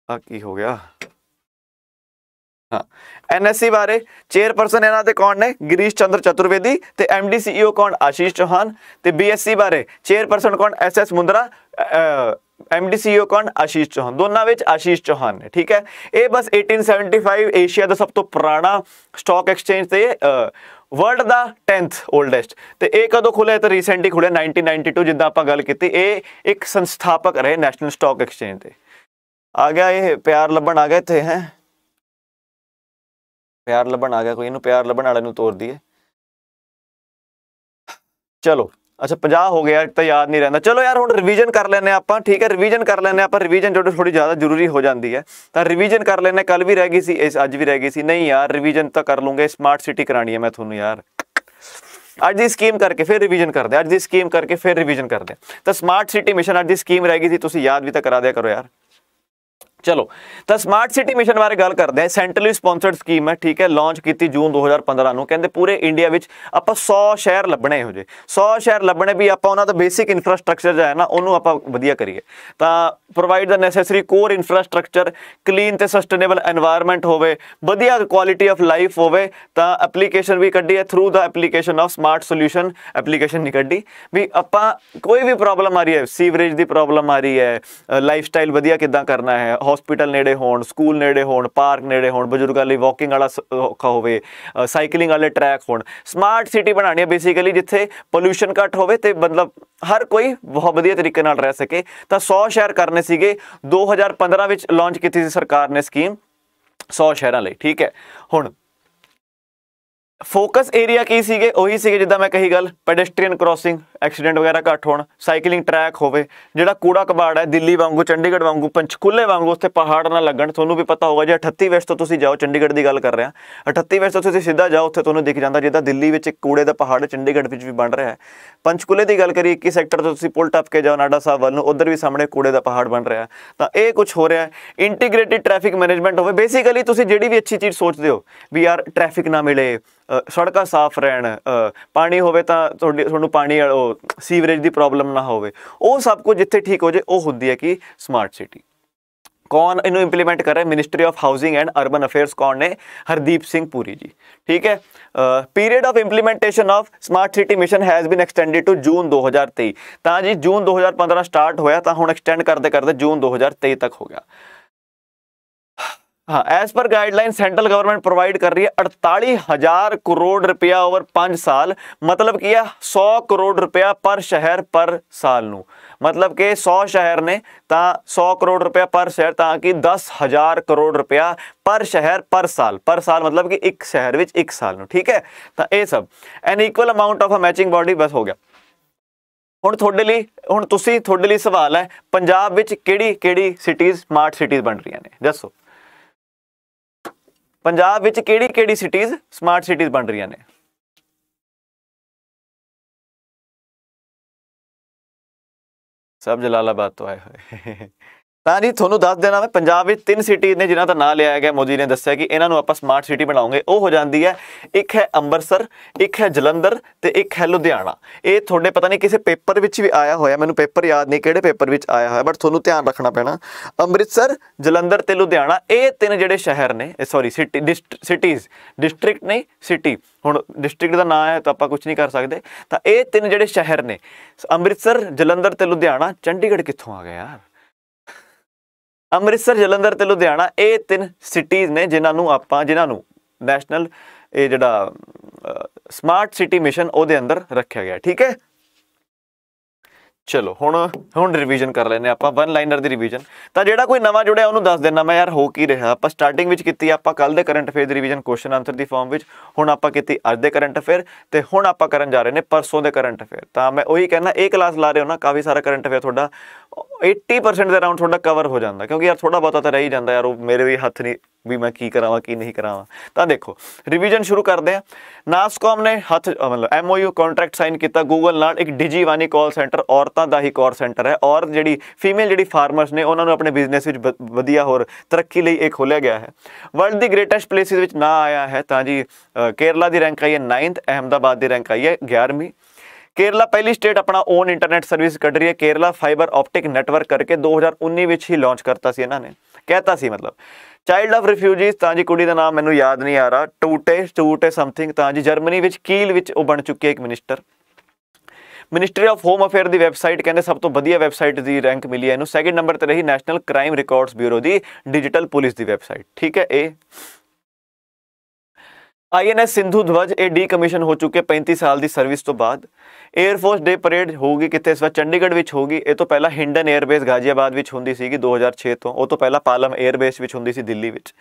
ਆ ਕੀ ਹੋ ਗਿਆ? ਹਾਂ ਐਨਐਸਸੀ ਬਾਰੇ ਚੇਅਰਪਰਸਨ ਇਹਨਾਂ ਦੇ ਕੌਣ ਨੇ? ਗਿਰੀਸ਼ ਚੰਦਰ ਚਤੁਰਵੇਦੀ ਤੇ ਐਮਡੀ ਸੀਈਓ ਕੌਣ? ਆਸ਼ੀਸ਼ ਚੌਹਾਨ ਤੇ ਬੀਐਸਸੀ ਬਾਰੇ ਚੇਅਰਪਰਸਨ ਕੌਣ? ਐਸਐਸ ਮੁੰਦਰਾ ਐਮਡੀ ਸੀਈਓ ਕੌਣ? ਆਸ਼ੀਸ਼ ਚੌਹਾਨ। ਦੋਨਾਂ ਵਿੱਚ ਆਸ਼ੀਸ਼ ਚੌਹਾਨ ਨੇ, ਠੀਕ ਹੈ? ਇਹ ਬਸ 1875 ਏਸ਼ੀਆ ਦਾ ਸਭ ਤੋਂ ਪੁਰਾਣਾ ਸਟਾਕ ਐਕਸਚੇਂਜ ਤੇ ਵਰਲਡ ਦਾ 10th 올ਡੈਸਟ ਤੇ ਇਹ ਕਦੋਂ ਖੁੱਲਿਆ ਤਾਂ ਰੀਸੈਂਟਲੀ ਖੁੱਲਿਆ 1992 ਜਿੱਦਾਂ ਆਪਾਂ ਗੱਲ ਕੀਤੀ। ਇਹ ਇੱਕ ਸੰਸਥਾਪਕ ਰਹੇ ਨੈਸ਼ਨਲ ਸਟਾਕ ਐਕਸਚੇਂਜ ਤੇ। ਆ ਗਿਆ ਇਹ, ਪਿਆਰ ਲੱਭਣ ਆ ਗਿਆ ਇੱਥੇ, ਹੈ? ਪਿਆਰ ਲੱਭਣ ਆ ਗਿਆ ਕੋਈ, ਇਹਨੂੰ ਪਿਆਰ ਲੱਭਣ ਵਾਲੇ ਨੂੰ ਤੋੜ ਦਈਏ। ਚਲੋ, ਅੱਛਾ 50 ਹੋ ਗਿਆ ਤਾਂ ਯਾਦ ਨਹੀਂ ਰਹਿੰਦਾ। ਚਲੋ ਯਾਰ, ਹੁਣ ਰਿਵੀਜ਼ਨ ਕਰ ਲੈਨੇ ਆਪਾਂ, ਠੀਕ ਹੈ? ਰਿਵੀਜ਼ਨ ਕਰ ਲੈਨੇ ਆਪਾਂ ਰਿਵੀਜ਼ਨ ਜਦੋਂ ਥੋੜੀ ਜ਼ਿਆਦਾ ਜ਼ਰੂਰੀ ਹੋ ਜਾਂਦੀ ਹੈ। ਤਾਂ ਰਿਵੀਜ਼ਨ ਕਰ ਲੈਨੇ ਕੱਲ ਵੀ ਰਹਿ ਗਈ ਸੀ, ਇਸ ਅੱਜ ਵੀ ਰਹਿ ਗਈ ਸੀ। ਨਹੀਂ ਯਾਰ ਰਿਵੀਜ਼ਨ ਤਾਂ ਕਰ ਲੂੰਗੇ ਸਮਾਰਟ ਸਿਟੀ ਕਰਾਣੀ ਹੈ ਮੈਂ ਤੁਹਾਨੂੰ ਯਾਰ। ਅੱਜ ਦੀ ਸਕੀਮ ਕਰਕੇ ਫਿਰ ਰਿਵੀਜ਼ਨ ਕਰਦੇ ਅੱਜ ਦੀ ਸਕੀਮ ਕਰਕੇ ਫਿਰ ਰਿਵੀਜ਼ਨ ਕਰਦੇ ਤਾਂ ਸਮਾਰਟ ਸਿਟੀ ਮਿਸ਼ਨ ਅੱਜ ਦੀ ਸਕੀਮ ਰਹਿ ਗਈ ਸੀ, ਤੁਸੀਂ ਯਾਦ ਵੀ ਤਾਂ ਕਰਾ ਦਿਆ ਕਰੋ ਯਾਰ। ਚਲੋ, ਤਾਂ ਸਮਾਰਟ ਸਿਟੀ ਮਿਸ਼ਨ ਬਾਰੇ ਗੱਲ ਕਰਦੇ ਆ ਸੈਂਟਰਲੀ ਸਪਾਂਸਰਡ ਸਕੀਮ ਹੈ, ਠੀਕ ਹੈ ਲਾਂਚ ਕੀਤੀ ਜੂਨ 2015 ਨੂੰ। ਕਹਿੰਦੇ ਪੂਰੇ ਇੰਡੀਆ ਵਿੱਚ ਆਪਾਂ 100 ਸ਼ਹਿਰ ਲੱਭਣੇ ਇਹੋ ਜੇ 100 ਸ਼ਹਿਰ ਲੱਭਣੇ ਵੀ ਆਪਾਂ ਉਹਨਾਂ ਦਾ ਬੇਸਿਕ ਇਨਫਰਾਸਟ੍ਰਕਚਰ ਜਿਹੜਾ ਹੈ ਨਾ, ਉਹਨੂੰ ਆਪਾਂ ਵਧੀਆ ਕਰੀਏ। ਤਾਂ provide the necessary core infrastructure clean ਤੇ ਸਸਟੇਨੇਬਲ এনवायरमेंट ਹੋਵੇ, ਵਧੀਆ ਕੁਆਲਿਟੀ ਆਫ ਲਾਈਫ ਹੋਵੇ, ਤਾਂ ਐਪਲੀਕੇਸ਼ਨ ਵੀ ਕੱਢੀ ਹੈ through the application of smart solution application ਨਹੀਂ ਕੱਢੀ। ਵੀ ਆਪਾਂ ਕੋਈ ਵੀ ਪ੍ਰੋਬਲਮ ਆ ਰਹੀ ਹੈ ਸੀਵਰੇਜ ਦੀ ਪ੍ਰੋਬਲਮ ਆ ਰਹੀ ਹੈ ਲਾਈਫ ਸਟਾਈਲ ਵਧੀਆ ਕਿੱਦਾਂ ਕਰਨਾ ਹੈ ਹਸਪੀਟਲ ਨੇੜੇ ਹੋਣ ਸਕੂਲ ਨੇੜੇ ਹੋਣ ਪਾਰਕ ਨੇੜੇ ਹੋਣ, ਬਜ਼ੁਰਗਾਂ ਲਈ ਵਾਕਿੰਗ ਵਾਲਾ ਔਖਾ ਹੋਵੇ ਸਾਈਕਲਿੰਗ ਵਾਲੇ ਟਰੈਕ ਹੋਣ ਸਮਾਰਟ ਸਿਟੀ ਬਣਾਣੀ ਹੈ ਬੇਸਿਕਲੀ ਜਿੱਥੇ ਪੋਲੂਸ਼ਨ ਘੱਟ ਹੋਵੇ ਤੇ ਮਤਲਬ ਹਰ ਕੋਈ ਬਹੁਤ ਵਧੀਆ ਤਰੀਕੇ ਨਾਲ ਰਹਿ ਸਕੇ। ਤਾਂ 100 ਸ਼ਹਿਰ ਕਰਨੇ ਸੀਗੇ 2015 ਵਿੱਚ ਲਾਂਚ ਕੀਤੀ ਸੀ ਸਰਕਾਰ ਨੇ ਸਕੀਮ 100 ਸ਼ਹਿਰਾਂ ਲਈ, ਠੀਕ ਹੈ। ਹੁਣ ਫੋਕਸ ਏਰੀਆ ਕੀ ਸੀਗੇ? ਉਹੀ ਸੀਗੇ ਜਿੱਦਾਂ ਮੈਂ ਕਹੀ ਗੱਲ ਪੈਡੈਸਟਰੀਅਨ ਕ੍ਰਾਸਿੰਗ ਐਕਸੀਡੈਂਟ ਵਗੈਰਾ ਘੱਟ ਹੋਣ, ਸਾਈਕਲਿੰਗ ਟਰੈਕ ਹੋਵੇ, ਜਿਹੜਾ ਕੂੜਾ ਕਬਾੜ ਹੈ ਦਿੱਲੀ ਵਾਂਗੂ, ਚੰਡੀਗੜ੍ਹ ਵਾਂਗੂ, ਪੰਚਕੂਲੇ ਵਾਂਗੂ ਉੱਥੇ ਪਹਾੜ ਨਾ ਲੱਗਣ, ਤੁਹਾਨੂੰ ਵੀ ਪਤਾ ਹੋਗਾ ਜੇ 38 ਵੈਸਟ ਤੋਂ ਤੁਸੀਂ ਜਾਓ, ਚੰਡੀਗੜ੍ਹ ਦੀ ਗੱਲ ਕਰ ਰਿਹਾ ਹਾਂ 38 ਵੈਸਟ ਤੋਂ ਤੁਸੀਂ ਸਿੱਧਾ ਜਾਓ, ਉੱਥੇ ਤੁਹਾਨੂੰ ਦਿਖ ਜਾਂਦਾ ਜਿੱਦਾਂ ਦਿੱਲੀ ਵਿੱਚ ਕੂੜੇ ਦਾ ਪਹਾੜ ਚੰਡੀਗੜ੍ਹ ਵਿੱਚ ਵੀ ਬਣ ਰਿਹਾ ਹੈ। ਪੰਚਕੂਲੇ ਦੀ ਗੱਲ ਕਰੀਏ 21 ਸੈਕਟਰ ਤੋਂ ਤੁਸੀਂ ਪੁਲ ਟੱਪ ਕੇ ਜਾਓ, ਨਾਡਾ ਸਾਹਿਬ ਵੱਲ ਨੂੰ, ਉਧਰ ਵੀ ਸਾਹਮਣੇ ਕੂੜੇ ਦਾ ਪਹਾੜ ਬਣ ਰਿਹਾ ਤਾਂ ਇਹ ਕੁਝ ਹੋ ਰਿਹਾ ਹੈ। ਇੰਟੀਗ੍ਰੇਟਿਡ ਟ੍ਰੈਫਿਕ ਮੈਨੇਜਮੈਂਟ ਹੋਵੇ ਬੇਸਿਕਲੀ ਤੁਸੀਂ ਜਿਹੜੀ ਵੀ ਅੱਛੀ ਚੀਜ਼ ਸੋਚਦੇ ਹੋ, ਵੀ ਯਾਰ ਟ੍ਰੈਫਿਕ ਨਾ ਮਿਲੇ ਸੜਕਾਂ ਸਾਫ਼ ਰਹਿਣ ਪਾਣੀ ਹੋਵੇ ਤਾਂ ਤੁਹਾਡੀ, ਤੁਹਾਨੂੰ ਪਾਣੀ ਸੀਵਰੇਜ ਦੀ ਪ੍ਰੋਬਲਮ ਨਾ ਹੋਵੇ। ਉਹ ਸਭ ਕੁਝ ਜਿੱਥੇ ਠੀਕ ਹੋ ਜੇ, ਉਹ ਹੁੰਦੀ ਹੈ ਕਿ ਸਮਾਰਟ ਸਿਟੀ ਕੌਣ ਇਹਨੂੰ ਇੰਪਲੀਮੈਂਟ ਕਰ ਰਿਹਾ? Ministry of housing and urban affairs ਕੌਣ ਨੇ? ਹਰਦੀਪ ਸਿੰਘ ਪੂਰੀ ਜੀ। ਠੀਕ ਹੈ? Period of implementation of smart city mission has been extended to June 2023 ਤਾਂ ਜੀ ਜੂਨ 2015 ਸਟਾਰਟ ਹੋਇਆ, ਤਾਂ ਹੁਣ ਐਕਸਟੈਂਡ ਕਰਦੇ ਕਰਦੇ ਜੂਨ 2023 ਤੱਕ ਹੋ ਗਿਆ। ਹਾਂ as per guideline central government provide ਕਰ ਰਹੀ ਹੈ 48000 ਕਰੋੜ ਰੁਪਇਆ ਓਵਰ 5 ਸਾਲ ਮਤਲਬ ਕੀ ਹੈ 100 ਕਰੋੜ ਰੁਪਇਆ ਪਰ ਸ਼ਹਿਰ ਪਰ ਸਾਲ ਨੂੰ ਮਤਲਬ ਕਿ 100 ਸ਼ਹਿਰ ਨੇ ਤਾਂ 100 ਕਰੋੜ ਰੁਪਇਆ ਪਰ ਸ਼ਹਿਰ ਤਾਂ ਕਿ 10000 ਕਰੋੜ ਰੁਪਇਆ ਪਰ ਸ਼ਹਿਰ ਪਰ ਸਾਲ ਪਰ ਸਾਲ ਮਤਲਬ ਕਿ ਇੱਕ ਸ਼ਹਿਰ ਵਿੱਚ ਇੱਕ ਸਾਲ ਨੂੰ ਠੀਕ ਹੈ ਤਾਂ ਇਹ ਸਭ an equal amount of a matching body ਬਸ ਹੋ ਗਿਆ ਹੁਣ ਤੁਹਾਡੇ ਲਈ ਹੁਣ ਤੁਸੀਂ ਤੁਹਾਡੇ ਲਈ ਸਵਾਲ ਹੈ ਪੰਜਾਬ ਵਿੱਚ ਕਿਹੜੀ ਕਿਹੜੀ ਸਿਟੀਜ਼ ਸਮਾਰਟ ਸਿਟੀਜ਼ ਬਣ ਰਹੀਆਂ ਨੇ ਦੱਸੋ ਪੰਜਾਬ ਵਿੱਚ ਕਿਹੜੀ ਕਿਹੜੀ ਸਿਟੀਜ਼ ਸਮਾਰਟ ਸਿਟੀਜ਼ ਬਣ ਰਹੀਆਂ ਨੇ? ਸਭ ਜਲਾਲਾਬਾਦ ਤੋਂ ਆਏ ਹੋਏ। ਤਾਂ ਜੀ ਤੁਹਾਨੂੰ ਦੱਸ ਦੇਣਾ ਮੈਂ, ਪੰਜਾਬ ਵਿੱਚ ਤਿੰਨ ਸਿਟੀ ਨੇ ਜਿਨ੍ਹਾਂ ਦਾ ਨਾਂ ਲਿਆ ਗਿਆ। ਮੋਦੀ ਨੇ ਦੱਸਿਆ ਕਿ ਇਹਨਾਂ ਨੂੰ ਆਪਾਂ ਸਮਾਰਟ ਸਿਟੀ ਬਣਾਉਂਗੇ। ਉਹ ਹੋ ਜਾਂਦੀ ਹੈ, ਇੱਕ ਹੈ ਅੰਮ੍ਰਿਤਸਰ, ਇੱਕ ਹੈ ਜਲੰਧਰ ਤੇ ਇੱਕ ਹੈ ਲੁਧਿਆਣਾ। ਇਹ ਤੁਹਾਡੇ ਪਤਾ ਨਹੀਂ ਕਿਸੇ ਪੇਪਰ ਵਿੱਚ ਵੀ ਆਇਆ ਹੋਇਆ, ਮੈਨੂੰ ਪੇਪਰ ਯਾਦ ਨਹੀਂ ਕਿਹੜੇ ਪੇਪਰ ਵਿੱਚ ਆਇਆ ਹੋਇਆ ਬਟ ਤੁਹਾਨੂੰ ਧਿਆਨ ਰੱਖਣਾ ਪੈਣਾ। ਅੰਮ੍ਰਿਤਸਰ, ਜਲੰਧਰ ਤੇ ਲੁਧਿਆਣਾ, ਇਹ ਤਿੰਨ ਜਿਹੜੇ ਸ਼ਹਿਰ ਨੇ ਸੌਰੀ ਸਿਟੀ ਸਿਟੀਜ਼ ਡਿਸਟ੍ਰਿਕਟ ਨਹੀਂ ਸਿਟੀ ਹੁਣ ਡਿਸਟ੍ਰਿਕਟ ਦਾ ਨਾਮ ਹੈ ਤਾਂ ਆਪਾਂ ਕੁਝ ਨਹੀਂ ਕਰ ਸਕਦੇ। ਤਾਂ ਇਹ ਤਿੰਨ ਜਿਹੜੇ ਸ਼ਹਿਰ ਨੇ, ਅੰਮ੍ਰਿਤਸਰ, ਜਲੰਧਰ ਤੇ ਲੁਧਿਆਣਾ, ਚੰਡੀਗੜ੍ਹ ਕਿੱਥੋਂ ਆ ਗਿਆ ਯਾਰ? ਅੰਮ੍ਰਿਤਸਰ, ਜਲੰਧਰ ਤੇ ਲੁਧਿਆਣਾ ਇਹ ਤਿੰਨ ਸਿਟੀਜ਼ ਨੇ ਜਿਨ੍ਹਾਂ ਨੂੰ ਆਪਾਂ, ਜਿਨ੍ਹਾਂ ਨੂੰ ਨੈਸ਼ਨਲ ਇਹ ਜਿਹੜਾ ਸਮਾਰਟ ਸਿਟੀ ਮਿਸ਼ਨ ਉਹਦੇ ਅੰਦਰ ਰੱਖਿਆ ਗਿਆ, ਠੀਕ ਹੈ? ਚਲੋ, ਹੁਣ ਹੁਣ ਰਿਵੀਜ਼ਨ ਕਰ ਲੈਨੇ ਆਪਾਂ ਵਨ ਲਾਈਨਰ ਦੀ ਰਿਵੀਜ਼ਨ ਤਾਂ ਜਿਹੜਾ ਕੋਈ ਨਵਾਂ ਜੁੜਿਆ ਉਹਨੂੰ ਦੱਸ ਦੇਣਾ ਮੈਂ, ਯਾਰ ਹੋ ਕੀ ਰਿਹਾ? ਆਪਾਂ ਸਟਾਰਟਿੰਗ ਵਿੱਚ ਕੀਤੀ, ਆਪਾਂ ਕੱਲ ਦੇ ਕਰੰਟ ਅਫੇਅਰ ਦੀ ਰਿਵੀਜ਼ਨ ਕੁਐਸਚਨ ਆਨਸਰ ਦੀ ਫਾਰਮ ਵਿੱਚ, ਹੁਣ ਆਪਾਂ ਕੀਤੀ ਅੱਜ ਦੇ ਕਰੰਟ ਅਫੇਅਰ ਤੇ ਹੁਣ ਆਪਾਂ ਕਰਨ ਜਾ ਰਹੇ ਨੇ ਪਰਸੋਂ ਦੇ ਕਰੰਟ ਅਫੇਅਰ ਤਾਂ ਮੈਂ ਉਹੀ ਕਹਿਣਾ, ਇਹ ਕਲਾਸ ਲਾ ਰਹੇ ਹੋ ਨਾ, ਕਾਫੀ ਸਾਰਾ ਕਰੰਟ ਅਫੇਅਰ ਤੁਹਾਡਾ 80% ਦੇ ਅਰਾਊਂਡ ਤੁਹਾਡਾ ਕਵਰ ਹੋ ਜਾਂਦਾ, ਕਿਉਂਕਿ ਯਾਰ ਥੋੜਾ ਬਹੁਤਾ ਤਾਂ ਰਹਿ ਹੀ ਜਾਂਦਾ ਯਾਰ, ਉਹ ਮੇਰੇ ਵੀ ਹੱਥ ਨਹੀਂ ਵੀ ਮੈਂ ਕੀ ਕਰਾਵਾਂ, ਕੀ ਨਹੀਂ ਕਰਾਵਾਂ। ਤਾਂ ਦੇਖੋ ਰਿਵੀਜ਼ਨ ਸ਼ੁਰੂ ਕਰਦੇ ਆ ਨਾਸਕੋਮ ਨੇ ਹੱਥ ਮਤਲਬ ਐਮਓਯੂ ਕੰਟਰੈਕਟ ਸਾਈਨ ਕੀਤਾ ਗੂਗਲ ਨਾਲ ਇੱਕ ਡਿਜੀਵਾਨੀ ਕਾਲ ਸੈਂਟਰ ਔਰਤਾਂ ਦਾ ਹੀ ਕਾਲ ਸੈਂਟਰ ਹੈ। ਔਰ ਜਿਹੜੀ ਫੀਮੇਲ ਜਿਹੜੀ ਫਾਰਮਰਸ ਨੇ, ਉਹਨਾਂ ਨੂੰ ਆਪਣੇ ਬਿਜ਼ਨਸ ਵਿੱਚ ਵਧੀਆ ਹੋਰ ਤਰੱਕੀ ਲਈ ਇਹ ਖੋਲਿਆ ਗਿਆ ਹੈ। ਵਰਲਡ ਦੀ ਗ੍ਰੇਟੈਸਟ ਪਲੇਸਿਸ ਵਿੱਚ ਨਾ ਆਇਆ ਹੈ, ਤਾਂ ਜੀ ਕੇਰਲਾ ਦੀ ਰੈਂਕ ਆਈ ਹੈ 9th ਅਹਮਦਾਬਾਦ ਦੀ ਰੈਂਕ ਆਈ ਹੈ 11ਵੀਂ ਕੇਰਲਾ ਪਹਿਲੀ ਸਟੇਟ ਆਪਣਾ ਓਨ ਇੰਟਰਨੈਟ ਸਰਵਿਸ ਕੱਢ ਰਹੀ ਹੈ। ਕੇਰਲਾ ਫਾਈਬਰ ਆਪਟਿਕ ਨੈਟਵਰਕ ਕਰਕੇ 2019 ਵਿੱਚ ਹੀ ਲਾਂਚ ਕਰਤਾ ਸੀ ਇਹਨਾਂ ਨੇ। ਕਹਿਤਾ ਸੀ ਮਤਲਬ ਚਾਈਲਡ ਆਫ ਰਿਫਿਊਜੀਜ਼ ਤਾਂ ਜੀ ਕੁੜੀ ਦਾ ਨਾਮ ਮੈਨੂੰ ਯਾਦ ਨਹੀਂ ਆ ਰਿਹਾ। ਟੂਟੇ ਟੂਟੇ ਸਮਥਿੰਗ ਤਾਂ ਜੀ ਜਰਮਨੀ ਵਿੱਚ ਕੀਲ ਵਿੱਚ ਉਹ ਬਣ ਚੁੱਕੀ ਹੈ ਇੱਕ minister ministry of home affair the website ਕਹਿੰਦੇ ਸਭ ਤੋਂ ਵਧੀਆ ਵੈਬਸਾਈਟ ਦੀ ਰੈਂਕ ਮਿਲੀ ਹੈ। ਇਹਨੂੰ ਸੈਕਿੰਡ ਨੰਬਰ ਤੇ ਰਹੀ ਨੈਸ਼ਨਲ ਕ੍ਰਾਈਮ ਰਿਕਾਰਡਸ ਬਿਊਰੋ ਦੀ ਡਿਜੀਟਲ ਪੁਲਿਸ ਦੀ ਵੈਬਸਾਈਟ ਠੀਕ ਹੈ ਇਹ ਆਈਐਨਐਸ ਸਿੰਧੂ ਧਵਜ, ਇਹ ਡੀ ਕਮਿਸ਼ਨ ਹੋ ਚੁੱਕੇ 35 ਸਾਲ ਦੀ ਸਰਵਿਸ ਤੋਂ ਬਾਅਦ। 에ਅਰ ਫੋਰਸ ਡੇ ਪਰੇਡ ਹੋਊਗੀ ਕਿੱਥੇ? ਇਸ ਵਾਰ ਚੰਡੀਗੜ੍ਹ ਵਿੱਚ ਹੋਊਗੀ। ਇਹ ਤੋਂ ਪਹਿਲਾਂ ਹਿੰਡਨ 에ਅਰਬੇਸ ਗਾਜ਼ੀਆਬਾਦ ਵਿੱਚ ਹੁੰਦੀ ਸੀਗੀ 2006 ਤੋਂ। ਉਹ ਤੋਂ ਪਹਿਲਾਂ ਪਾਲਮ 에ਅਰਬੇਸ ਵਿੱਚ ਹੁੰਦੀ ਸੀ ਦਿੱਲੀ ਵਿੱਚ।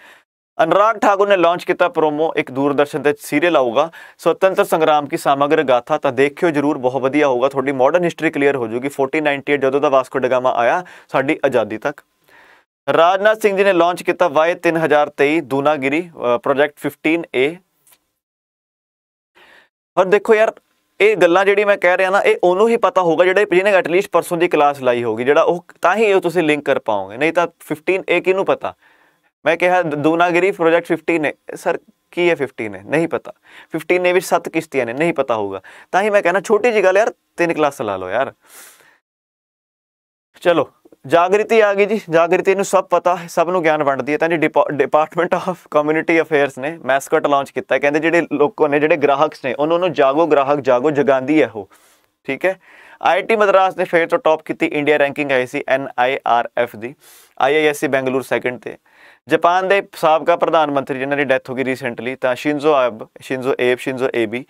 ਅਨਰਾਗ ਠਾਕੁਰ ਨੇ ਲਾਂਚ ਕੀਤਾ ਪ੍ਰੋਮੋ ਇੱਕ ਦੂਰਦਰਸ਼ਨ ਤੇ ਸੀਰੀਅਲ ਆਊਗਾ। ਸੁਤੰਤਰ ਸੰਗਰਾਮ ਕੀ ਸਮਗਰ ਗਾਥਾ ਤਾਂ ਦੇਖਿਓ ਜਰੂਰ, ਬਹੁਤ ਵਧੀਆ ਹੋਊਗਾ। ਤੁਹਾਡੀ ਮਾਡਰਨ ਹਿਸਟਰੀ ਕਲੀਅਰ ਹੋ ਜਾਊਗੀ 1498 ਜਦੋਂ ਦਾ ਵਾਸਕੋ ਡਗਾਮਾ ਆਇਆ, ਸਾਡੀ ਆਜ਼ਾਦੀ ਤੱਕ। ਰਾਜਨਾਥ ਸਿੰਘ ਜੀ ਨੇ ਲਾਂਚ ਕੀਤਾ Y3023 ਦੂਨਾਗਿਰੀ ਪ੍ਰੋਜੈਕਟ 15A ਪਰ ਦੇਖੋ ਯਾਰ, ਇਹ ਗੱਲਾਂ ਜਿਹੜੀ ਮੈਂ ਕਹਿ ਰਿਹਾ ਨਾ, ਇਹ ਉਹਨੂੰ ਹੀ ਪਤਾ ਹੋਊਗਾ ਜਿਹੜੇ ਜਿਹਨੇ ਐਟਲੀਸਟ ਪਰਸੋਂ ਦੀ ਕਲਾਸ ਲਾਈ ਹੋਗੀ ਜਿਹੜਾ ਉਹ ਤਾਂ ਹੀ ਇਹ ਤੁਸੀਂ ਲਿੰਕ ਕਰ ਪਾਓਗੇ, ਨਹੀਂ ਤਾਂ 15 ਇਹ ਕਿਹਨੂੰ ਪਤਾ? ਮੈਂ ਕਿਹਾ ਦੂਨਾਗਿਰੀ ਪ੍ਰੋਜੈਕਟ 15 ਨੇ ਸਰ, ਕੀ ਹੈ 15 ਨੇ ਨਹੀਂ ਪਤਾ। 15 ਨੇ ਵਿੱਚ ਸੱਤ ਕਿਸ਼ਤੀਆਂ ਨੇ, ਨਹੀਂ ਪਤਾ ਹੋਊਗਾ। ਤਾਂ ਹੀ ਮੈਂ ਕਹਿੰਦਾ ਛੋਟੀ ਜੀ ਗੱਲ ਯਾਰ, ਤਿੰਨ ਕਲਾਸ ਲਾ ਲਓ ਯਾਰ। ਚਲੋ। ਜਾਗ੍ਰਿਤੀ ਆ ਗਈ ਜੀ। ਜਾਗ੍ਰਿਤੀ ਨੂੰ ਸਭ ਪਤਾ ਹੈ, ਸਭ ਨੂੰ ਗਿਆਨ ਵੰਡਦੀ ਹੈ। ਤਾਂ ਜੀ ਡਿਪਾਰਟਮੈਂਟ ਆਫ ਕਮਿਊਨਿਟੀ ਅਫੇਅਰਸ ਨੇ ਮੈਸਕਟ ਲਾਂਚ ਕੀਤਾ। ਕਹਿੰਦੇ ਜਿਹੜੇ ਲੋਕਾਂ ਨੇ, ਜਿਹੜੇ ਗ੍ਰਾਹਕਸ ਨੇ, ਉਹਨਾਂ ਨੂੰ ਜਾਗੋ ਗ੍ਰਾਹਕ, ਜਾਗੋ ਜਗਾਉਂਦੀ ਹੈ ਉਹ। ਠੀਕ ਹੈ? ਆਈਆਈਟੀ ਮਦਰਾਸ ਨੇ ਫੇਰ ਤੋਂ ਟੌਪ ਕੀਤੀ। ਇੰਡੀਆ ਰੈਂਕਿੰਗ ਆਈ ਸੀ ਐਨਆਈਆਰਐਫ ਦੀ। ਆਈਆਈਐਸਸੀ ਬੈਂਗਲੁਰੂ ਸੈਕੰਡ ਤੇ। ਜਾਪਾਨ ਦੇ ਸਾਬਕਾ ਪ੍ਰਧਾਨ ਮੰਤਰੀ, ਜਿਨ੍ਹਾਂ ਦੀ ਡੈਥ ਹੋ ਗਈ ਰੀਸੈਂਟਲੀ ਤਾਂ Shinzo Abe Shinzo Abe Shinzo Abe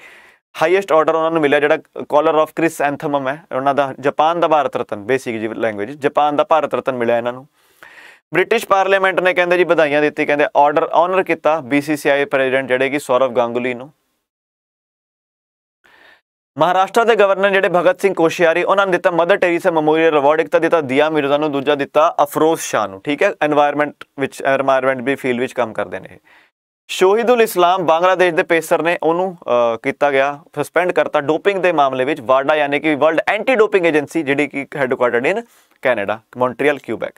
highest order ਉਹਨਾਂ ਨੂੰ ਮਿਲਿਆ ਜਿਹੜਾ ਕਾਲਰ ਆਫ ਕ੍ਰਿਸ ਐਂਥਮ ਹੈ। ਉਹਨਾਂ ਦਾ ਜਾਪਾਨ ਦਾ ਭਾਰਤ ਰਤਨ ਬੇਸਿਕ ਜੀ ਲੈਂਗੁਏਜ ਜਾਪਾਨ ਦਾ ਭਾਰਤ ਰਤਨ ਮਿਲਿਆ ਇਹਨਾਂ ਨੂੰ। ਬ੍ਰਿਟਿਸ਼ ਪਾਰਲੀਮੈਂਟ ਨੇ ਕਹਿੰਦੇ ਜੀ ਵਧਾਈਆਂ ਦਿੱਤੀ ਕਹਿੰਦੇ ਆਰਡਰ ਆਨਰ ਕੀਤਾ BCCI ਪ੍ਰੈਜ਼ੀਡੈਂਟ ਜਿਹੜੇ ਕਿ ਸੌਰਵ ਗਾਂਗੁਲੀ ਨੂੰ। ਮਹਾਰਾਸ਼ਟਰ ਦੇ ਗਵਰਨਰ ਜਿਹੜੇ ਭਗਤ ਸਿੰਘ ਕੋਸ਼ਿਆਰੀ, ਉਹਨਾਂ ਨੇ ਦਿੱਤਾ ਮਦਰ ਟੈਰੀਸਾ ਮੈਮੋਰੀਅਲ ਅਵਾਰਡ ਇੱਕ ਤਾਂ ਦਿੱਤਾ ਦਿਆ ਮਿਰਜ਼ਾ ਨੂੰ, ਦੂਜਾ ਦਿੱਤਾ ਅਫਰੋਜ਼ ਸ਼ਾਹ ਨੂੰ, ਠੀਕ ਹੈ? এনवायरमेंट ਵਿੱਚ এনवायरमेंट ਵੀ ਫੀਲਡ ਵਿੱਚ ਕੰਮ ਕਰਦੇ ਨੇ ਸ਼ੋਹਿਦੁਲ ਇਸਲਾਮ ਬੰਗਲਾਦੇਸ਼ ਦੇ ਪੇਸਰ ਨੇ ਉਹਨੂੰ ਕੀਤਾ ਗਿਆ ਸਸਪੈਂਡ ਕਰਤਾ ਡੋਪਿੰਗ ਦੇ ਮਾਮਲੇ ਵਿੱਚ ਵਾਡਾ, ਯਾਨੀ ਕਿ ਵਰਲਡ ਐਂਟੀ ਡੋਪਿੰਗ ਏਜੰਸੀ ਜਿਹੜੀ ਕਿ headquartered in Canada Montreal Quebec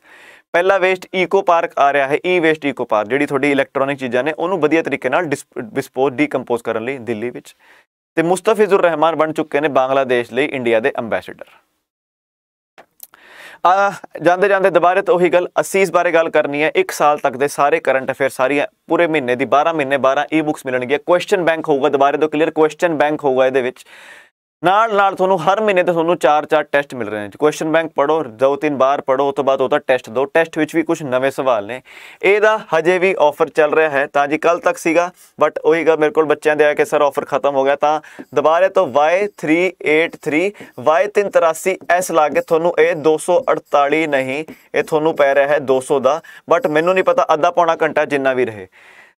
ਪਹਿਲਾ ਵੇਸਟ ਈਕੋ ਪਾਰਕ ਆ ਰਿਹਾ ਹੈ ਈ ਵੇਸਟ ਈਕੋ ਪਾਰਕ ਜਿਹੜੀ ਤੁਹਾਡੀ ਇਲੈਕਟ੍ਰੋਨਿਕ ਚੀਜ਼ਾਂ ਨੇ, ਉਹਨੂੰ ਵਧੀਆ ਤਰੀਕੇ ਨਾਲ ਡਿਸਪੋਜ਼ ਡੀਕੰਪੋਜ਼ ਕਰਨ ਲਈ ਦਿੱਲੀ ਵਿੱਚ। ਤੇ ਮੁਸਤਫਿਜ਼ੁਰ ਰਹਿਮਾਨ ਬਣ ਚੁੱਕੇ ਨੇ ਬੰਗਲਾਦੇਸ਼ ਲਈ ਇੰਡੀਆ ਦੇ ਐਮਬੈਸਡਰ ਜਾਂਦੇ ਜਾਂਦੇ ਦੁਬਾਰੇ ਤੋਂ ਉਹੀ ਗੱਲ ਅਸੀਂ ਇਸ ਬਾਰੇ ਗੱਲ ਕਰਨੀ ਹੈ। 1 ਸਾਲ ਤੱਕ ਦੇ ਸਾਰੇ ਕਰੰਟ ਅਫੇਅਰ ਸਾਰੀਆਂ ਪੂਰੇ ਮਹੀਨੇ ਦੀ 12 ਮਹੀਨੇ 12 ਈ ਬੁక్స్ ਮਿਲਣਗੀਆਂ। ਕੁਐਸਚਨ ਬੈਂਕ ਹੋਊਗਾ ਦੁਬਾਰੇ ਤੋਂ ਕਲੀਅਰ ਕੁਐਸਚਨ ਬੈਂਕ ਹੋਊਗਾ ਇਹਦੇ ਵਿੱਚ। ਨਾਲ ਨਾਲ ਤੁਹਾਨੂੰ ਹਰ ਮਹੀਨੇ ਤੇ ਤੁਹਾਨੂੰ 4-4 ਟੈਸਟ ਮਿਲ ਰਹੇ ਨੇ ਕੁਐਸਚਨ ਬੈਂਕ ਪੜੋ ਦੋ ਤਿੰਨ ਵਾਰ ਪੜੋ ਉਸ ਤੋਂ ਬਾਅਦ ਉਹਦਾ ਟੈਸਟ ਦਿਓ ਟੈਸਟ ਵਿੱਚ ਵੀ ਕੁਝ ਨਵੇਂ ਸਵਾਲ ਨੇ। ਇਹਦਾ ਹਜੇ ਵੀ ਆਫਰ ਚੱਲ ਰਿਹਾ ਹੈ। ਤਾਂ ਜੀ ਕੱਲ ਤੱਕ ਸੀਗਾ ਬਟ ਉਹੀ ਗਾ ਮੇਰੇ ਕੋਲ ਬੱਚਿਆਂ ਦੇ ਆ ਕੇ ਸਰ ਆਫਰ ਖਤਮ ਹੋ ਗਿਆ। ਤਾਂ ਦੁਬਾਰੇ ਤੋਂ Y383 Y383 ਐਸ ਲਾ ਕੇ ਤੁਹਾਨੂੰ ਇਹ 248 ਨਹੀਂ, ਇਹ ਤੁਹਾਨੂੰ ਪੈ ਰਿਹਾ ਹੈ 200 ਦਾ। ਬਟ ਮੈਨੂੰ ਨਹੀਂ ਪਤਾ, ਅੱਧਾ ਪੌਣਾ ਘੰਟਾ ਜਿੰਨਾ ਵੀ ਰਹੇ।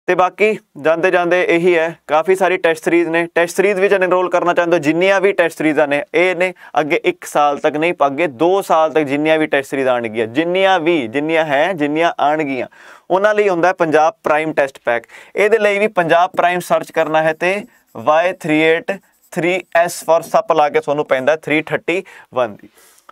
ਤੇ ਬਾਕੀ ਜਾਂਦੇ ਜਾਂਦੇ ਇਹੀ ਹੈ, ਕਾਫੀ ਸਾਰੀ ਟੈਸਟ ਸੀਰੀਜ਼ ਨੇ। ਟੈਸਟ ਸੀਰੀਜ਼ ਵਿੱਚ ਐਨਰੋਲ ਕਰਨਾ ਚਾਹੁੰਦੇ ਹੋ, ਜਿੰਨੀਆਂ ਵੀ ਟੈਸਟ ਸੀਰੀਜ਼ਾਂ ਨੇ, ਇਹ ਨੇ ਅੱਗੇ 1 ਸਾਲ ਤੱਕ ਨਹੀਂ ਅੱਗੇ 2 ਸਾਲ ਤੱਕ ਜਿੰਨੀਆਂ ਵੀ ਟੈਸਟ ਸੀਰੀਜ਼ ਆਣਗੀਆਂ ਜਿੰਨੀਆਂ ਵੀ, ਜਿੰਨੀਆਂ ਹੈ, ਜਿੰਨੀਆਂ ਆਣਗੀਆਂ ਉਹਨਾਂ ਲਈ ਹੁੰਦਾ ਪੰਜਾਬ ਪ੍ਰਾਈਮ ਟੈਸਟ ਪੈਕ ਇਹਦੇ ਲਈ ਵੀ ਪੰਜਾਬ ਪ੍ਰਾਈਮ ਸਰਚ ਕਰਨਾ ਹੈ ਤੇ Y383S ਫॉर ਸੱਪ ਲਾ ਕੇ ਤੁਹਾਨੂੰ ਪੈਂਦਾ 331 ਦੀ।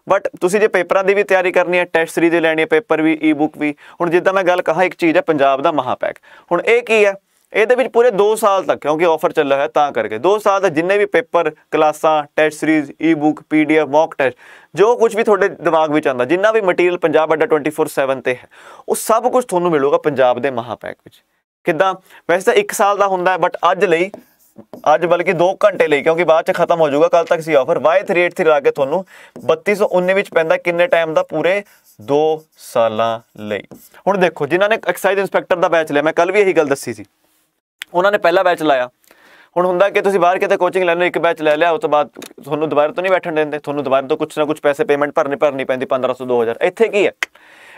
ਬਟ ਤੁਸੀਂ ਜੇ ਪੇਪਰਾਂ ਦੀ ਵੀ ਤਿਆਰੀ ਕਰਨੀ ਹੈ ਟੈਸਟ ਸੀਰੀਜ਼ ਲੈਣੀ ਹੈ, ਪੇਪਰ ਵੀ ਈ-ਬੁੱਕ ਵੀ, ਹੁਣ ਜਿੱਦਾਂ ਮੈਂ ਗੱਲ ਕਹਾ, ਇੱਕ ਚੀਜ਼ ਹੈ ਪੰਜਾਬ ਦਾ ਮਹਾਪੈਕ। ਹੁਣ ਇਹ ਕੀ ਹੈ? ਇਹਦੇ ਵਿੱਚ ਪੂਰੇ 2 ਸਾਲ ਤੱਕ, ਕਿਉਂਕਿ ਆਫਰ ਚੱਲਿਆ ਰਿਹਾ ਹੈ ਤਾਂ ਕਰਕੇ 2 ਸਾਲ ਦਾ ਜਿੰਨੇ ਵੀ ਪੇਪਰ, ਕਲਾਸਾਂ test series ebook PDF mock test ਜੋ ਕੁਝ ਵੀ ਤੁਹਾਡੇ ਦਿਮਾਗ ਵਿੱਚ ਆਉਂਦਾ, ਜਿੰਨਾ ਵੀ ਮਟੀਰੀਅਲ ਪੰਜਾਬ ਅੱਡਾ 24/7 ਤੇ ਹੈ, ਉਹ ਸਭ ਕੁਝ ਤੁਹਾਨੂੰ ਮਿਲੂਗਾ ਪੰਜਾਬ ਦੇ ਮਹਾਪੈਕ ਵਿੱਚ। ਕਿੱਦਾਂ? ਵੈਸੇ ਤਾਂ 1 ਸਾਲ ਦਾ ਹੁੰਦਾ ਹੈ ਬਟ ਅੱਜ ਲਈ ਅੱਜ ਬਲਕਿ 2 ਘੰਟੇ ਲਈ, ਕਿਉਂਕਿ ਬਾਅਦ ਚ ਖਤਮ ਹੋ ਜਾਊਗਾ ਕੱਲ ਤੱਕ ਸੀ ਆਫਰ Y383 ਲਾ ਕੇ ਤੁਹਾਨੂੰ 3219 ਵਿੱਚ ਪੈਂਦਾ, ਕਿੰਨੇ ਟਾਈਮ ਦਾ ਪੂਰੇ? 2 ਸਾਲਾਂ ਲਈ। ਹੁਣ ਦੇਖੋ, ਜਿਨ੍ਹਾਂ ਨੇ ਐਕਸਾਈਜ਼ ਇੰਸਪੈਕਟਰ ਦਾ ਬੈਚ ਲਿਆ, ਮੈਂ ਕੱਲ ਵੀ ਇਹੀ ਗੱਲ ਦੱਸੀ ਸੀ। ਉਹਨਾਂ ਨੇ ਪਹਿਲਾ ਬੈਚ ਲਾਇਆ। ਹੁਣ ਹੁੰਦਾ ਕਿ ਤੁਸੀਂ ਬਾਹਰ ਕਿਤੇ ਕੋਚਿੰਗ ਲੈ ਲਓ ਇੱਕ ਬੈਚ ਲੈ ਲਿਆ, ਉਸ ਤੋਂ ਬਾਅਦ ਤੁਹਾਨੂੰ ਦੁਬਾਰਾ ਤੋਂ ਨਹੀਂ ਬੈਠਣ ਦਿੰਦੇ, ਤੁਹਾਨੂੰ ਦੁਬਾਰਾ ਤੋਂ ਕੁਝ ਨਾ ਕੁਝ ਪੈਸੇ ਪੇਮੈਂਟ ਭਰਨੀ ਭਰਨੀ ਪੈਂਦੀ 1500 2000 ਇੱਥੇ ਕੀ ਹੈ?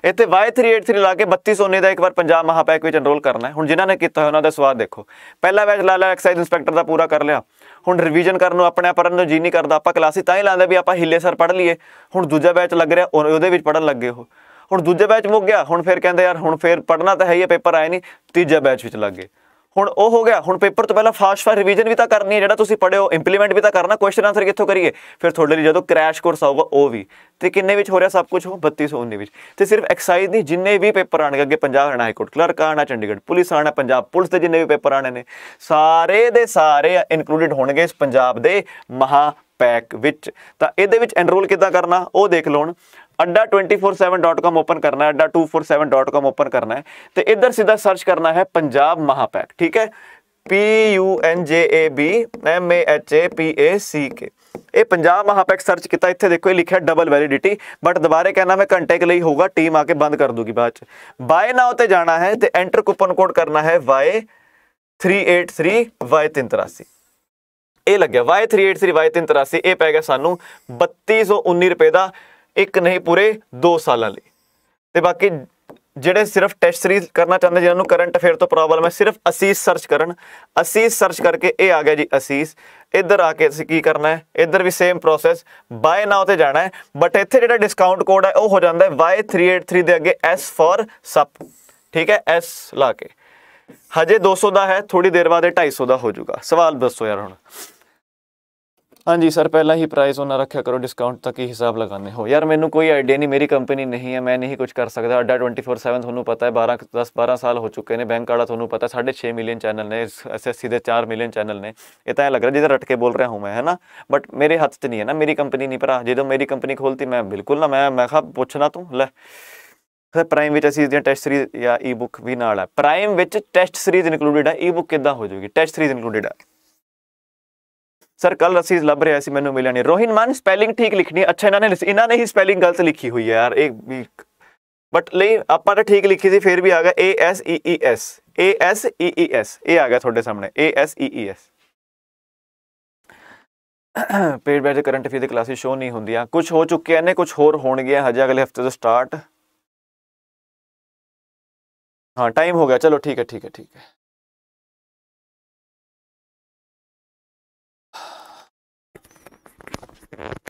ਇੱਥੇ Y383 ਲਾ ਕੇ 3219 ਦਾ ਇੱਕ ਵਾਰ ਪੰਜਾਬ ਮਹਾਪੈਕ ਵਿੱਚ ਐਨਰੋਲ ਕਰਨਾ ਹੈ। ਹੁਣ ਜਿਨ੍ਹਾਂ ਨੇ ਕੀਤਾ ਉਹਨਾਂ ਦਾ ਸਵਾਦ ਦੇਖੋ। ਪਹਿਲਾ ਬੈਚ ਲਾ ਲਿਆ ਐਕਸਾਈਜ਼ ਇੰਸਪੈਕਟਰ ਦਾ ਪੂਰਾ ਕਰ ਲਿਆ। ਹੁਣ ਰਿਵੀਜ਼ਨ ਕਰਨ ਨੂੰ ਆਪਣੇ ਆਪ ਪੜਨ ਨੂੰ ਜੀ ਨਹੀਂ ਕਰਦਾ। ਆਪਾਂ ਕਲਾਸੀ ਤਾਂ ਹੀ ਲਾਉਂਦੇ ਵੀ ਆਪਾਂ ਹਿੱਲੇ ਸਰ ਪੜ ਲਈਏ। ਹੁਣ ਦੂਜਾ ਬੈਚ ਲੱਗ ਰਿਹਾ ਉਹਦੇ ਵਿੱਚ ਪੜਨ ਲੱਗੇ ਹੋ ਹੁਣ ਦੂਜੇ ਬੈਚ ਮੁੱਕ ਗਿਆ, ਹੁਣ ਫਿਰ ਕਹਿੰਦੇ ਯਾਰ, ਹੁਣ ਫਿਰ ਪੜਨਾ ਤਾਂ ਹੈ ਹੀ ਪੇਪਰ ਆਏ ਨਹੀਂ। ਤੀਜਾ ਬੈਚ ਵਿੱਚ ਲੱਗ ਗਏ। ਹੁਣ ਉਹ ਹੋ ਗਿਆ। ਹੁਣ ਪੇਪਰ ਤੋਂ ਪਹਿਲਾਂ ਫਾਸਟ ਫਾਸਟ ਰਿਵੀਜ਼ਨ ਵੀ ਤਾਂ ਕਰਨੀ ਹੈ, ਜਿਹੜਾ ਤੁਸੀਂ ਪੜਿਓ ਇੰਪਲੀਮੈਂਟ ਵੀ ਤਾਂ ਕਰਨਾ ਕੁਐਸਚਨ ਆਨਸਰ ਕਿੱਥੋਂ ਕਰੀਏ? ਫਿਰ ਤੁਹਾਡੇ ਲਈ ਜਦੋਂ ਕ੍ਰੈਸ਼ ਕੋਰਸ ਆਊਗਾ, ਉਹ ਵੀ। ਤੇ ਕਿੰਨੇ ਵਿੱਚ ਹੋ ਰਿਹਾ? ਸਭ ਕੁਝ ਉਹ 3219 ਵਿੱਚ। ਤੇ ਸਿਰਫ ਐਕਸਾਈਜ਼ ਨਹੀਂ, ਜਿੰਨੇ ਵੀ ਪੇਪਰ ਆਣਗੇ ਅੱਗੇ Punjab Haryana high court clerk ਆਣਾ, ਚੰਡੀਗੜ੍ਹ, ਪੁਲਿਸ ਆਣਾ, ਪੰਜਾਬ ਪੁਲਿਸ ਦੇ ਜਿੰਨੇ ਵੀ ਪੇਪਰ ਆਣੇ ਨੇ, ਸਾਰੇ ਦੇ ਸਾਰੇ ਇਨਕਲੂਡਡ ਹੋਣਗੇ ਇਸ ਪੰਜਾਬ ਦੇ ਮਹਾ ਪੈਕ ਵਿੱਚ। ਤਾਂ ਇਹਦੇ ਵਿੱਚ ਐਨਰੋਲ ਕਿੱਦਾਂ ਕਰਨਾ? ਉਹ ਦੇਖ ਲਓ ਹੁਣ ਅੱਡਾ 247.com ਓਪਨ ਕਰਨਾ ਹੈ, ਅੱਡਾ 247.com ਓਪਨ ਕਰਨਾ ਹੈ ਤੇ ਇੱਧਰ ਸਿੱਧਾ ਸਰਚ ਕਰਨਾ ਹੈ ਪੰਜਾਬ ਮਹਾਪੈਕ, ਠੀਕ ਹੈ? P U N J A B M A H A P A C K ਇਹ ਪੰਜਾਬ ਮਹਾਪੈਕ ਸਰਚ ਕੀਤਾ, ਇੱਥੇ ਦੇਖੋ ਇਹ ਲਿਖਿਆ ਡਬਲ ਵੈਲਿਡਿਟੀ ਬਟ ਦੁਬਾਰੇ ਕਹਿਣਾ ਮੈਂ ਘੰਟੇ ਕੇ ਲਈ ਹੋਊਗਾ ਟੀਮ ਆ ਕੇ ਬੰਦ ਕਰ ਦੂਗੀ ਬਾਅਦ ਚ। ਬਾਏ ਨਾਓ ਤੇ ਜਾਣਾ ਹੈ ਤੇ ਐਂਟਰ ਕੂਪਨ ਕੋਡ ਕਰਨਾ ਹੈ Y 383 Y 383 ਇਹ ਲੱਗਿਆ Y383 Y383 ਇਹ ਪੈ ਗਿਆ ਸਾਨੂੰ 3219 ਰੁਪਏ ਦਾ ਇੱਕ ਨਹੀਂ ਪੂਰੇ 2 ਸਾਲਾਂ ਲਈ। ਤੇ ਬਾਕੀ ਜਿਹੜੇ ਸਿਰਫ ਟੈਸਟ ਸੀਰੀਜ਼ ਕਰਨਾ ਚਾਹੁੰਦੇ ਜਿਹਨਾਂ ਨੂੰ ਕਰੰਟ ਅਫੇਅਰ ਤੋਂ ਪ੍ਰੋਬਲਮ ਹੈ, ਸਿਰਫ ਅਸੀਸ ਸਰਚ ਕਰਨ। ਅਸੀਸ ਸਰਚ ਕਰਕੇ ਇਹ ਆ ਗਿਆ ਜੀ ਅਸੀਸ। ਇੱਧਰ ਆ ਕੇ ਅਸੀਂ ਕੀ ਕਰਨਾ ਹੈ? ਇੱਧਰ ਵੀ ਸੇਮ ਪ੍ਰੋਸੈਸ ਬਾਏ ਨਾਓ ਤੇ ਜਾਣਾ ਹੈ ਬਟ ਇੱਥੇ ਜਿਹੜਾ ਡਿਸਕਾਊਂਟ ਕੋਡ ਹੈ, ਉਹ ਹੋ ਜਾਂਦਾ ਹੈ Y383 ਦੇ ਅੱਗੇ S ਫॉर ਸਪ। ਠੀਕ ਹੈ, S ਲਾ ਕੇ। ਹਜੇ 200 ਦਾ ਹੈ ਥੋੜੀ ਦੇਰ ਬਾਅਦ ਇਹ 250 ਦਾ ਹੋ ਜਾਊਗਾ। ਸਵਾਲ ਦੱਸੋ ਯਾਰ ਹੁਣ। ਹਾਂਜੀ ਸਰ, ਪਹਿਲਾਂ ਹੀ ਪ੍ਰਾਈਸ ਉਹਨਾਂ ਰੱਖਿਆ ਕਰੋ ਡਿਸਕਾਊਂਟ ਤੱਕ ਹੀ ਹਿਸਾਬ ਲਗਾਉਂਦੇ ਹੋ। ਯਾਰ ਮੈਨੂੰ ਕੋਈ ਆਈਡੀਆ ਨਹੀਂ, ਮੇਰੀ ਕੰਪਨੀ ਨਹੀਂ ਹੈ, ਮੈਂ ਨਹੀਂ ਕੁਝ ਕਰ ਸਕਦਾ। ਅੱਡਾ 24/7 ਤੁਹਾਨੂੰ ਪਤਾ ਹੈ 12 10 12 ਸਾਲ ਹੋ ਚੁੱਕੇ ਨੇ ਬੈਂਕ ਵਾਲਾ ਤੁਹਾਨੂੰ ਪਤਾ 6.5 ਮਿਲੀਅਨ ਚੈਨਲ ਨੇ ਐਸਐਸਸੀ ਦੇ 4 ਮਿਲੀਅਨ ਚੈਨਲ ਨੇ। ਇਹ ਤਾਂ ਐ ਲੱਗ ਰਿਹਾ ਜਿੱਦਾਂ ਰਟ ਕੇ ਬੋਲ ਰਿਹਾ ਹੂੰ ਮੈਂ ਹੈ ਨਾ ਬਟ ਮੇਰੇ ਹੱਥ 'ਚ ਨਹੀਂ ਹੈ ਨਾ, ਮੇਰੀ ਕੰਪਨੀ ਨਹੀਂ ਭਰਾ। ਜਦੋਂ ਮੇਰੀ ਕੰਪਨੀ ਖੋਲਤੀ ਮੈਂ ਬਿਲਕੁਲ ਨਾ, ਮੈਂ ਮੈਂ ਖਾ ਪੁੱਛਣਾ ਤੂੰ, ਲੈ। ਸਰ ਪ੍ਰਾਈਮ ਵਿੱਚ ਅਸੀਂ ਦੀਆਂ ਟੈਸਟ ਸੀਰੀਜ਼ ਜਾਂ ਈ-ਬੁੱਕ ਵੀ ਨਾਲ ਹੈ। ਪ੍ਰਾਈਮ ਵਿੱਚ ਟੈਸਟ ਸੀਰੀਜ਼ ਇਨਕਲੂਡਡ ਹੈ ਈ-ਬੁੱਕ ਕਿੱਦਾਂ ਹੋ ਜਾਊਗੀ? ਟੈਸਟ ਸੀਰੀਜ਼ ਇਨਕਲੂਡਡ ਹੈ। ਸਰ ਕੱਲ ਅਸੀਂ ਲੱਭ ਰਿਹਾ ਸੀ ਮੈਨੂੰ ਮਿਲਿਆ ਨਹੀਂ। ਰੋਹਿਨ ਮਾਨ ਸਪੈਲਿੰਗ ਠੀਕ ਲਿਖਣੀ ਅੱਛਾ, ਇਹਨਾਂ ਨੇ ਇਹਨਾਂ ਨੇ ਹੀ ਸਪੈਲਿੰਗ ਗਲਤ ਲਿਖੀ ਹੋਈ ਹੈ ਯਾਰ, ਇਹ ਵੀ ਬਟ ਲਈ ਆਪਾਂ ਤਾਂ ਠੀਕ ਲਿਖੀ ਸੀ, ਫਿਰ ਵੀ ਆ ਗਿਆ A S E E S A S E E S, ਇਹ ਆ ਗਿਆ ਤੁਹਾਡੇ ਸਾਹਮਣੇ। A S E E S paid batch current affair the classes show ਨਹੀਂ ਹੁੰਦੀਆਂ। ਕੁਝ ਹੋ ਚੁੱਕਿਆ ਨੇ ਕੁਝ ਹੋਰ ਹੋਣਗੀਆਂ। ਹਜੇ ਅਗਲੇ ਹਫ਼ਤੇ ਤੋਂ ਸਟਾਰਟ ਹਾਂ ਟਾਈਮ ਹੋ ਗਿਆ। ਚਲੋ, ਠੀਕ ਹੈ ਠੀਕ ਹੈ ਠੀਕ ਹੈ।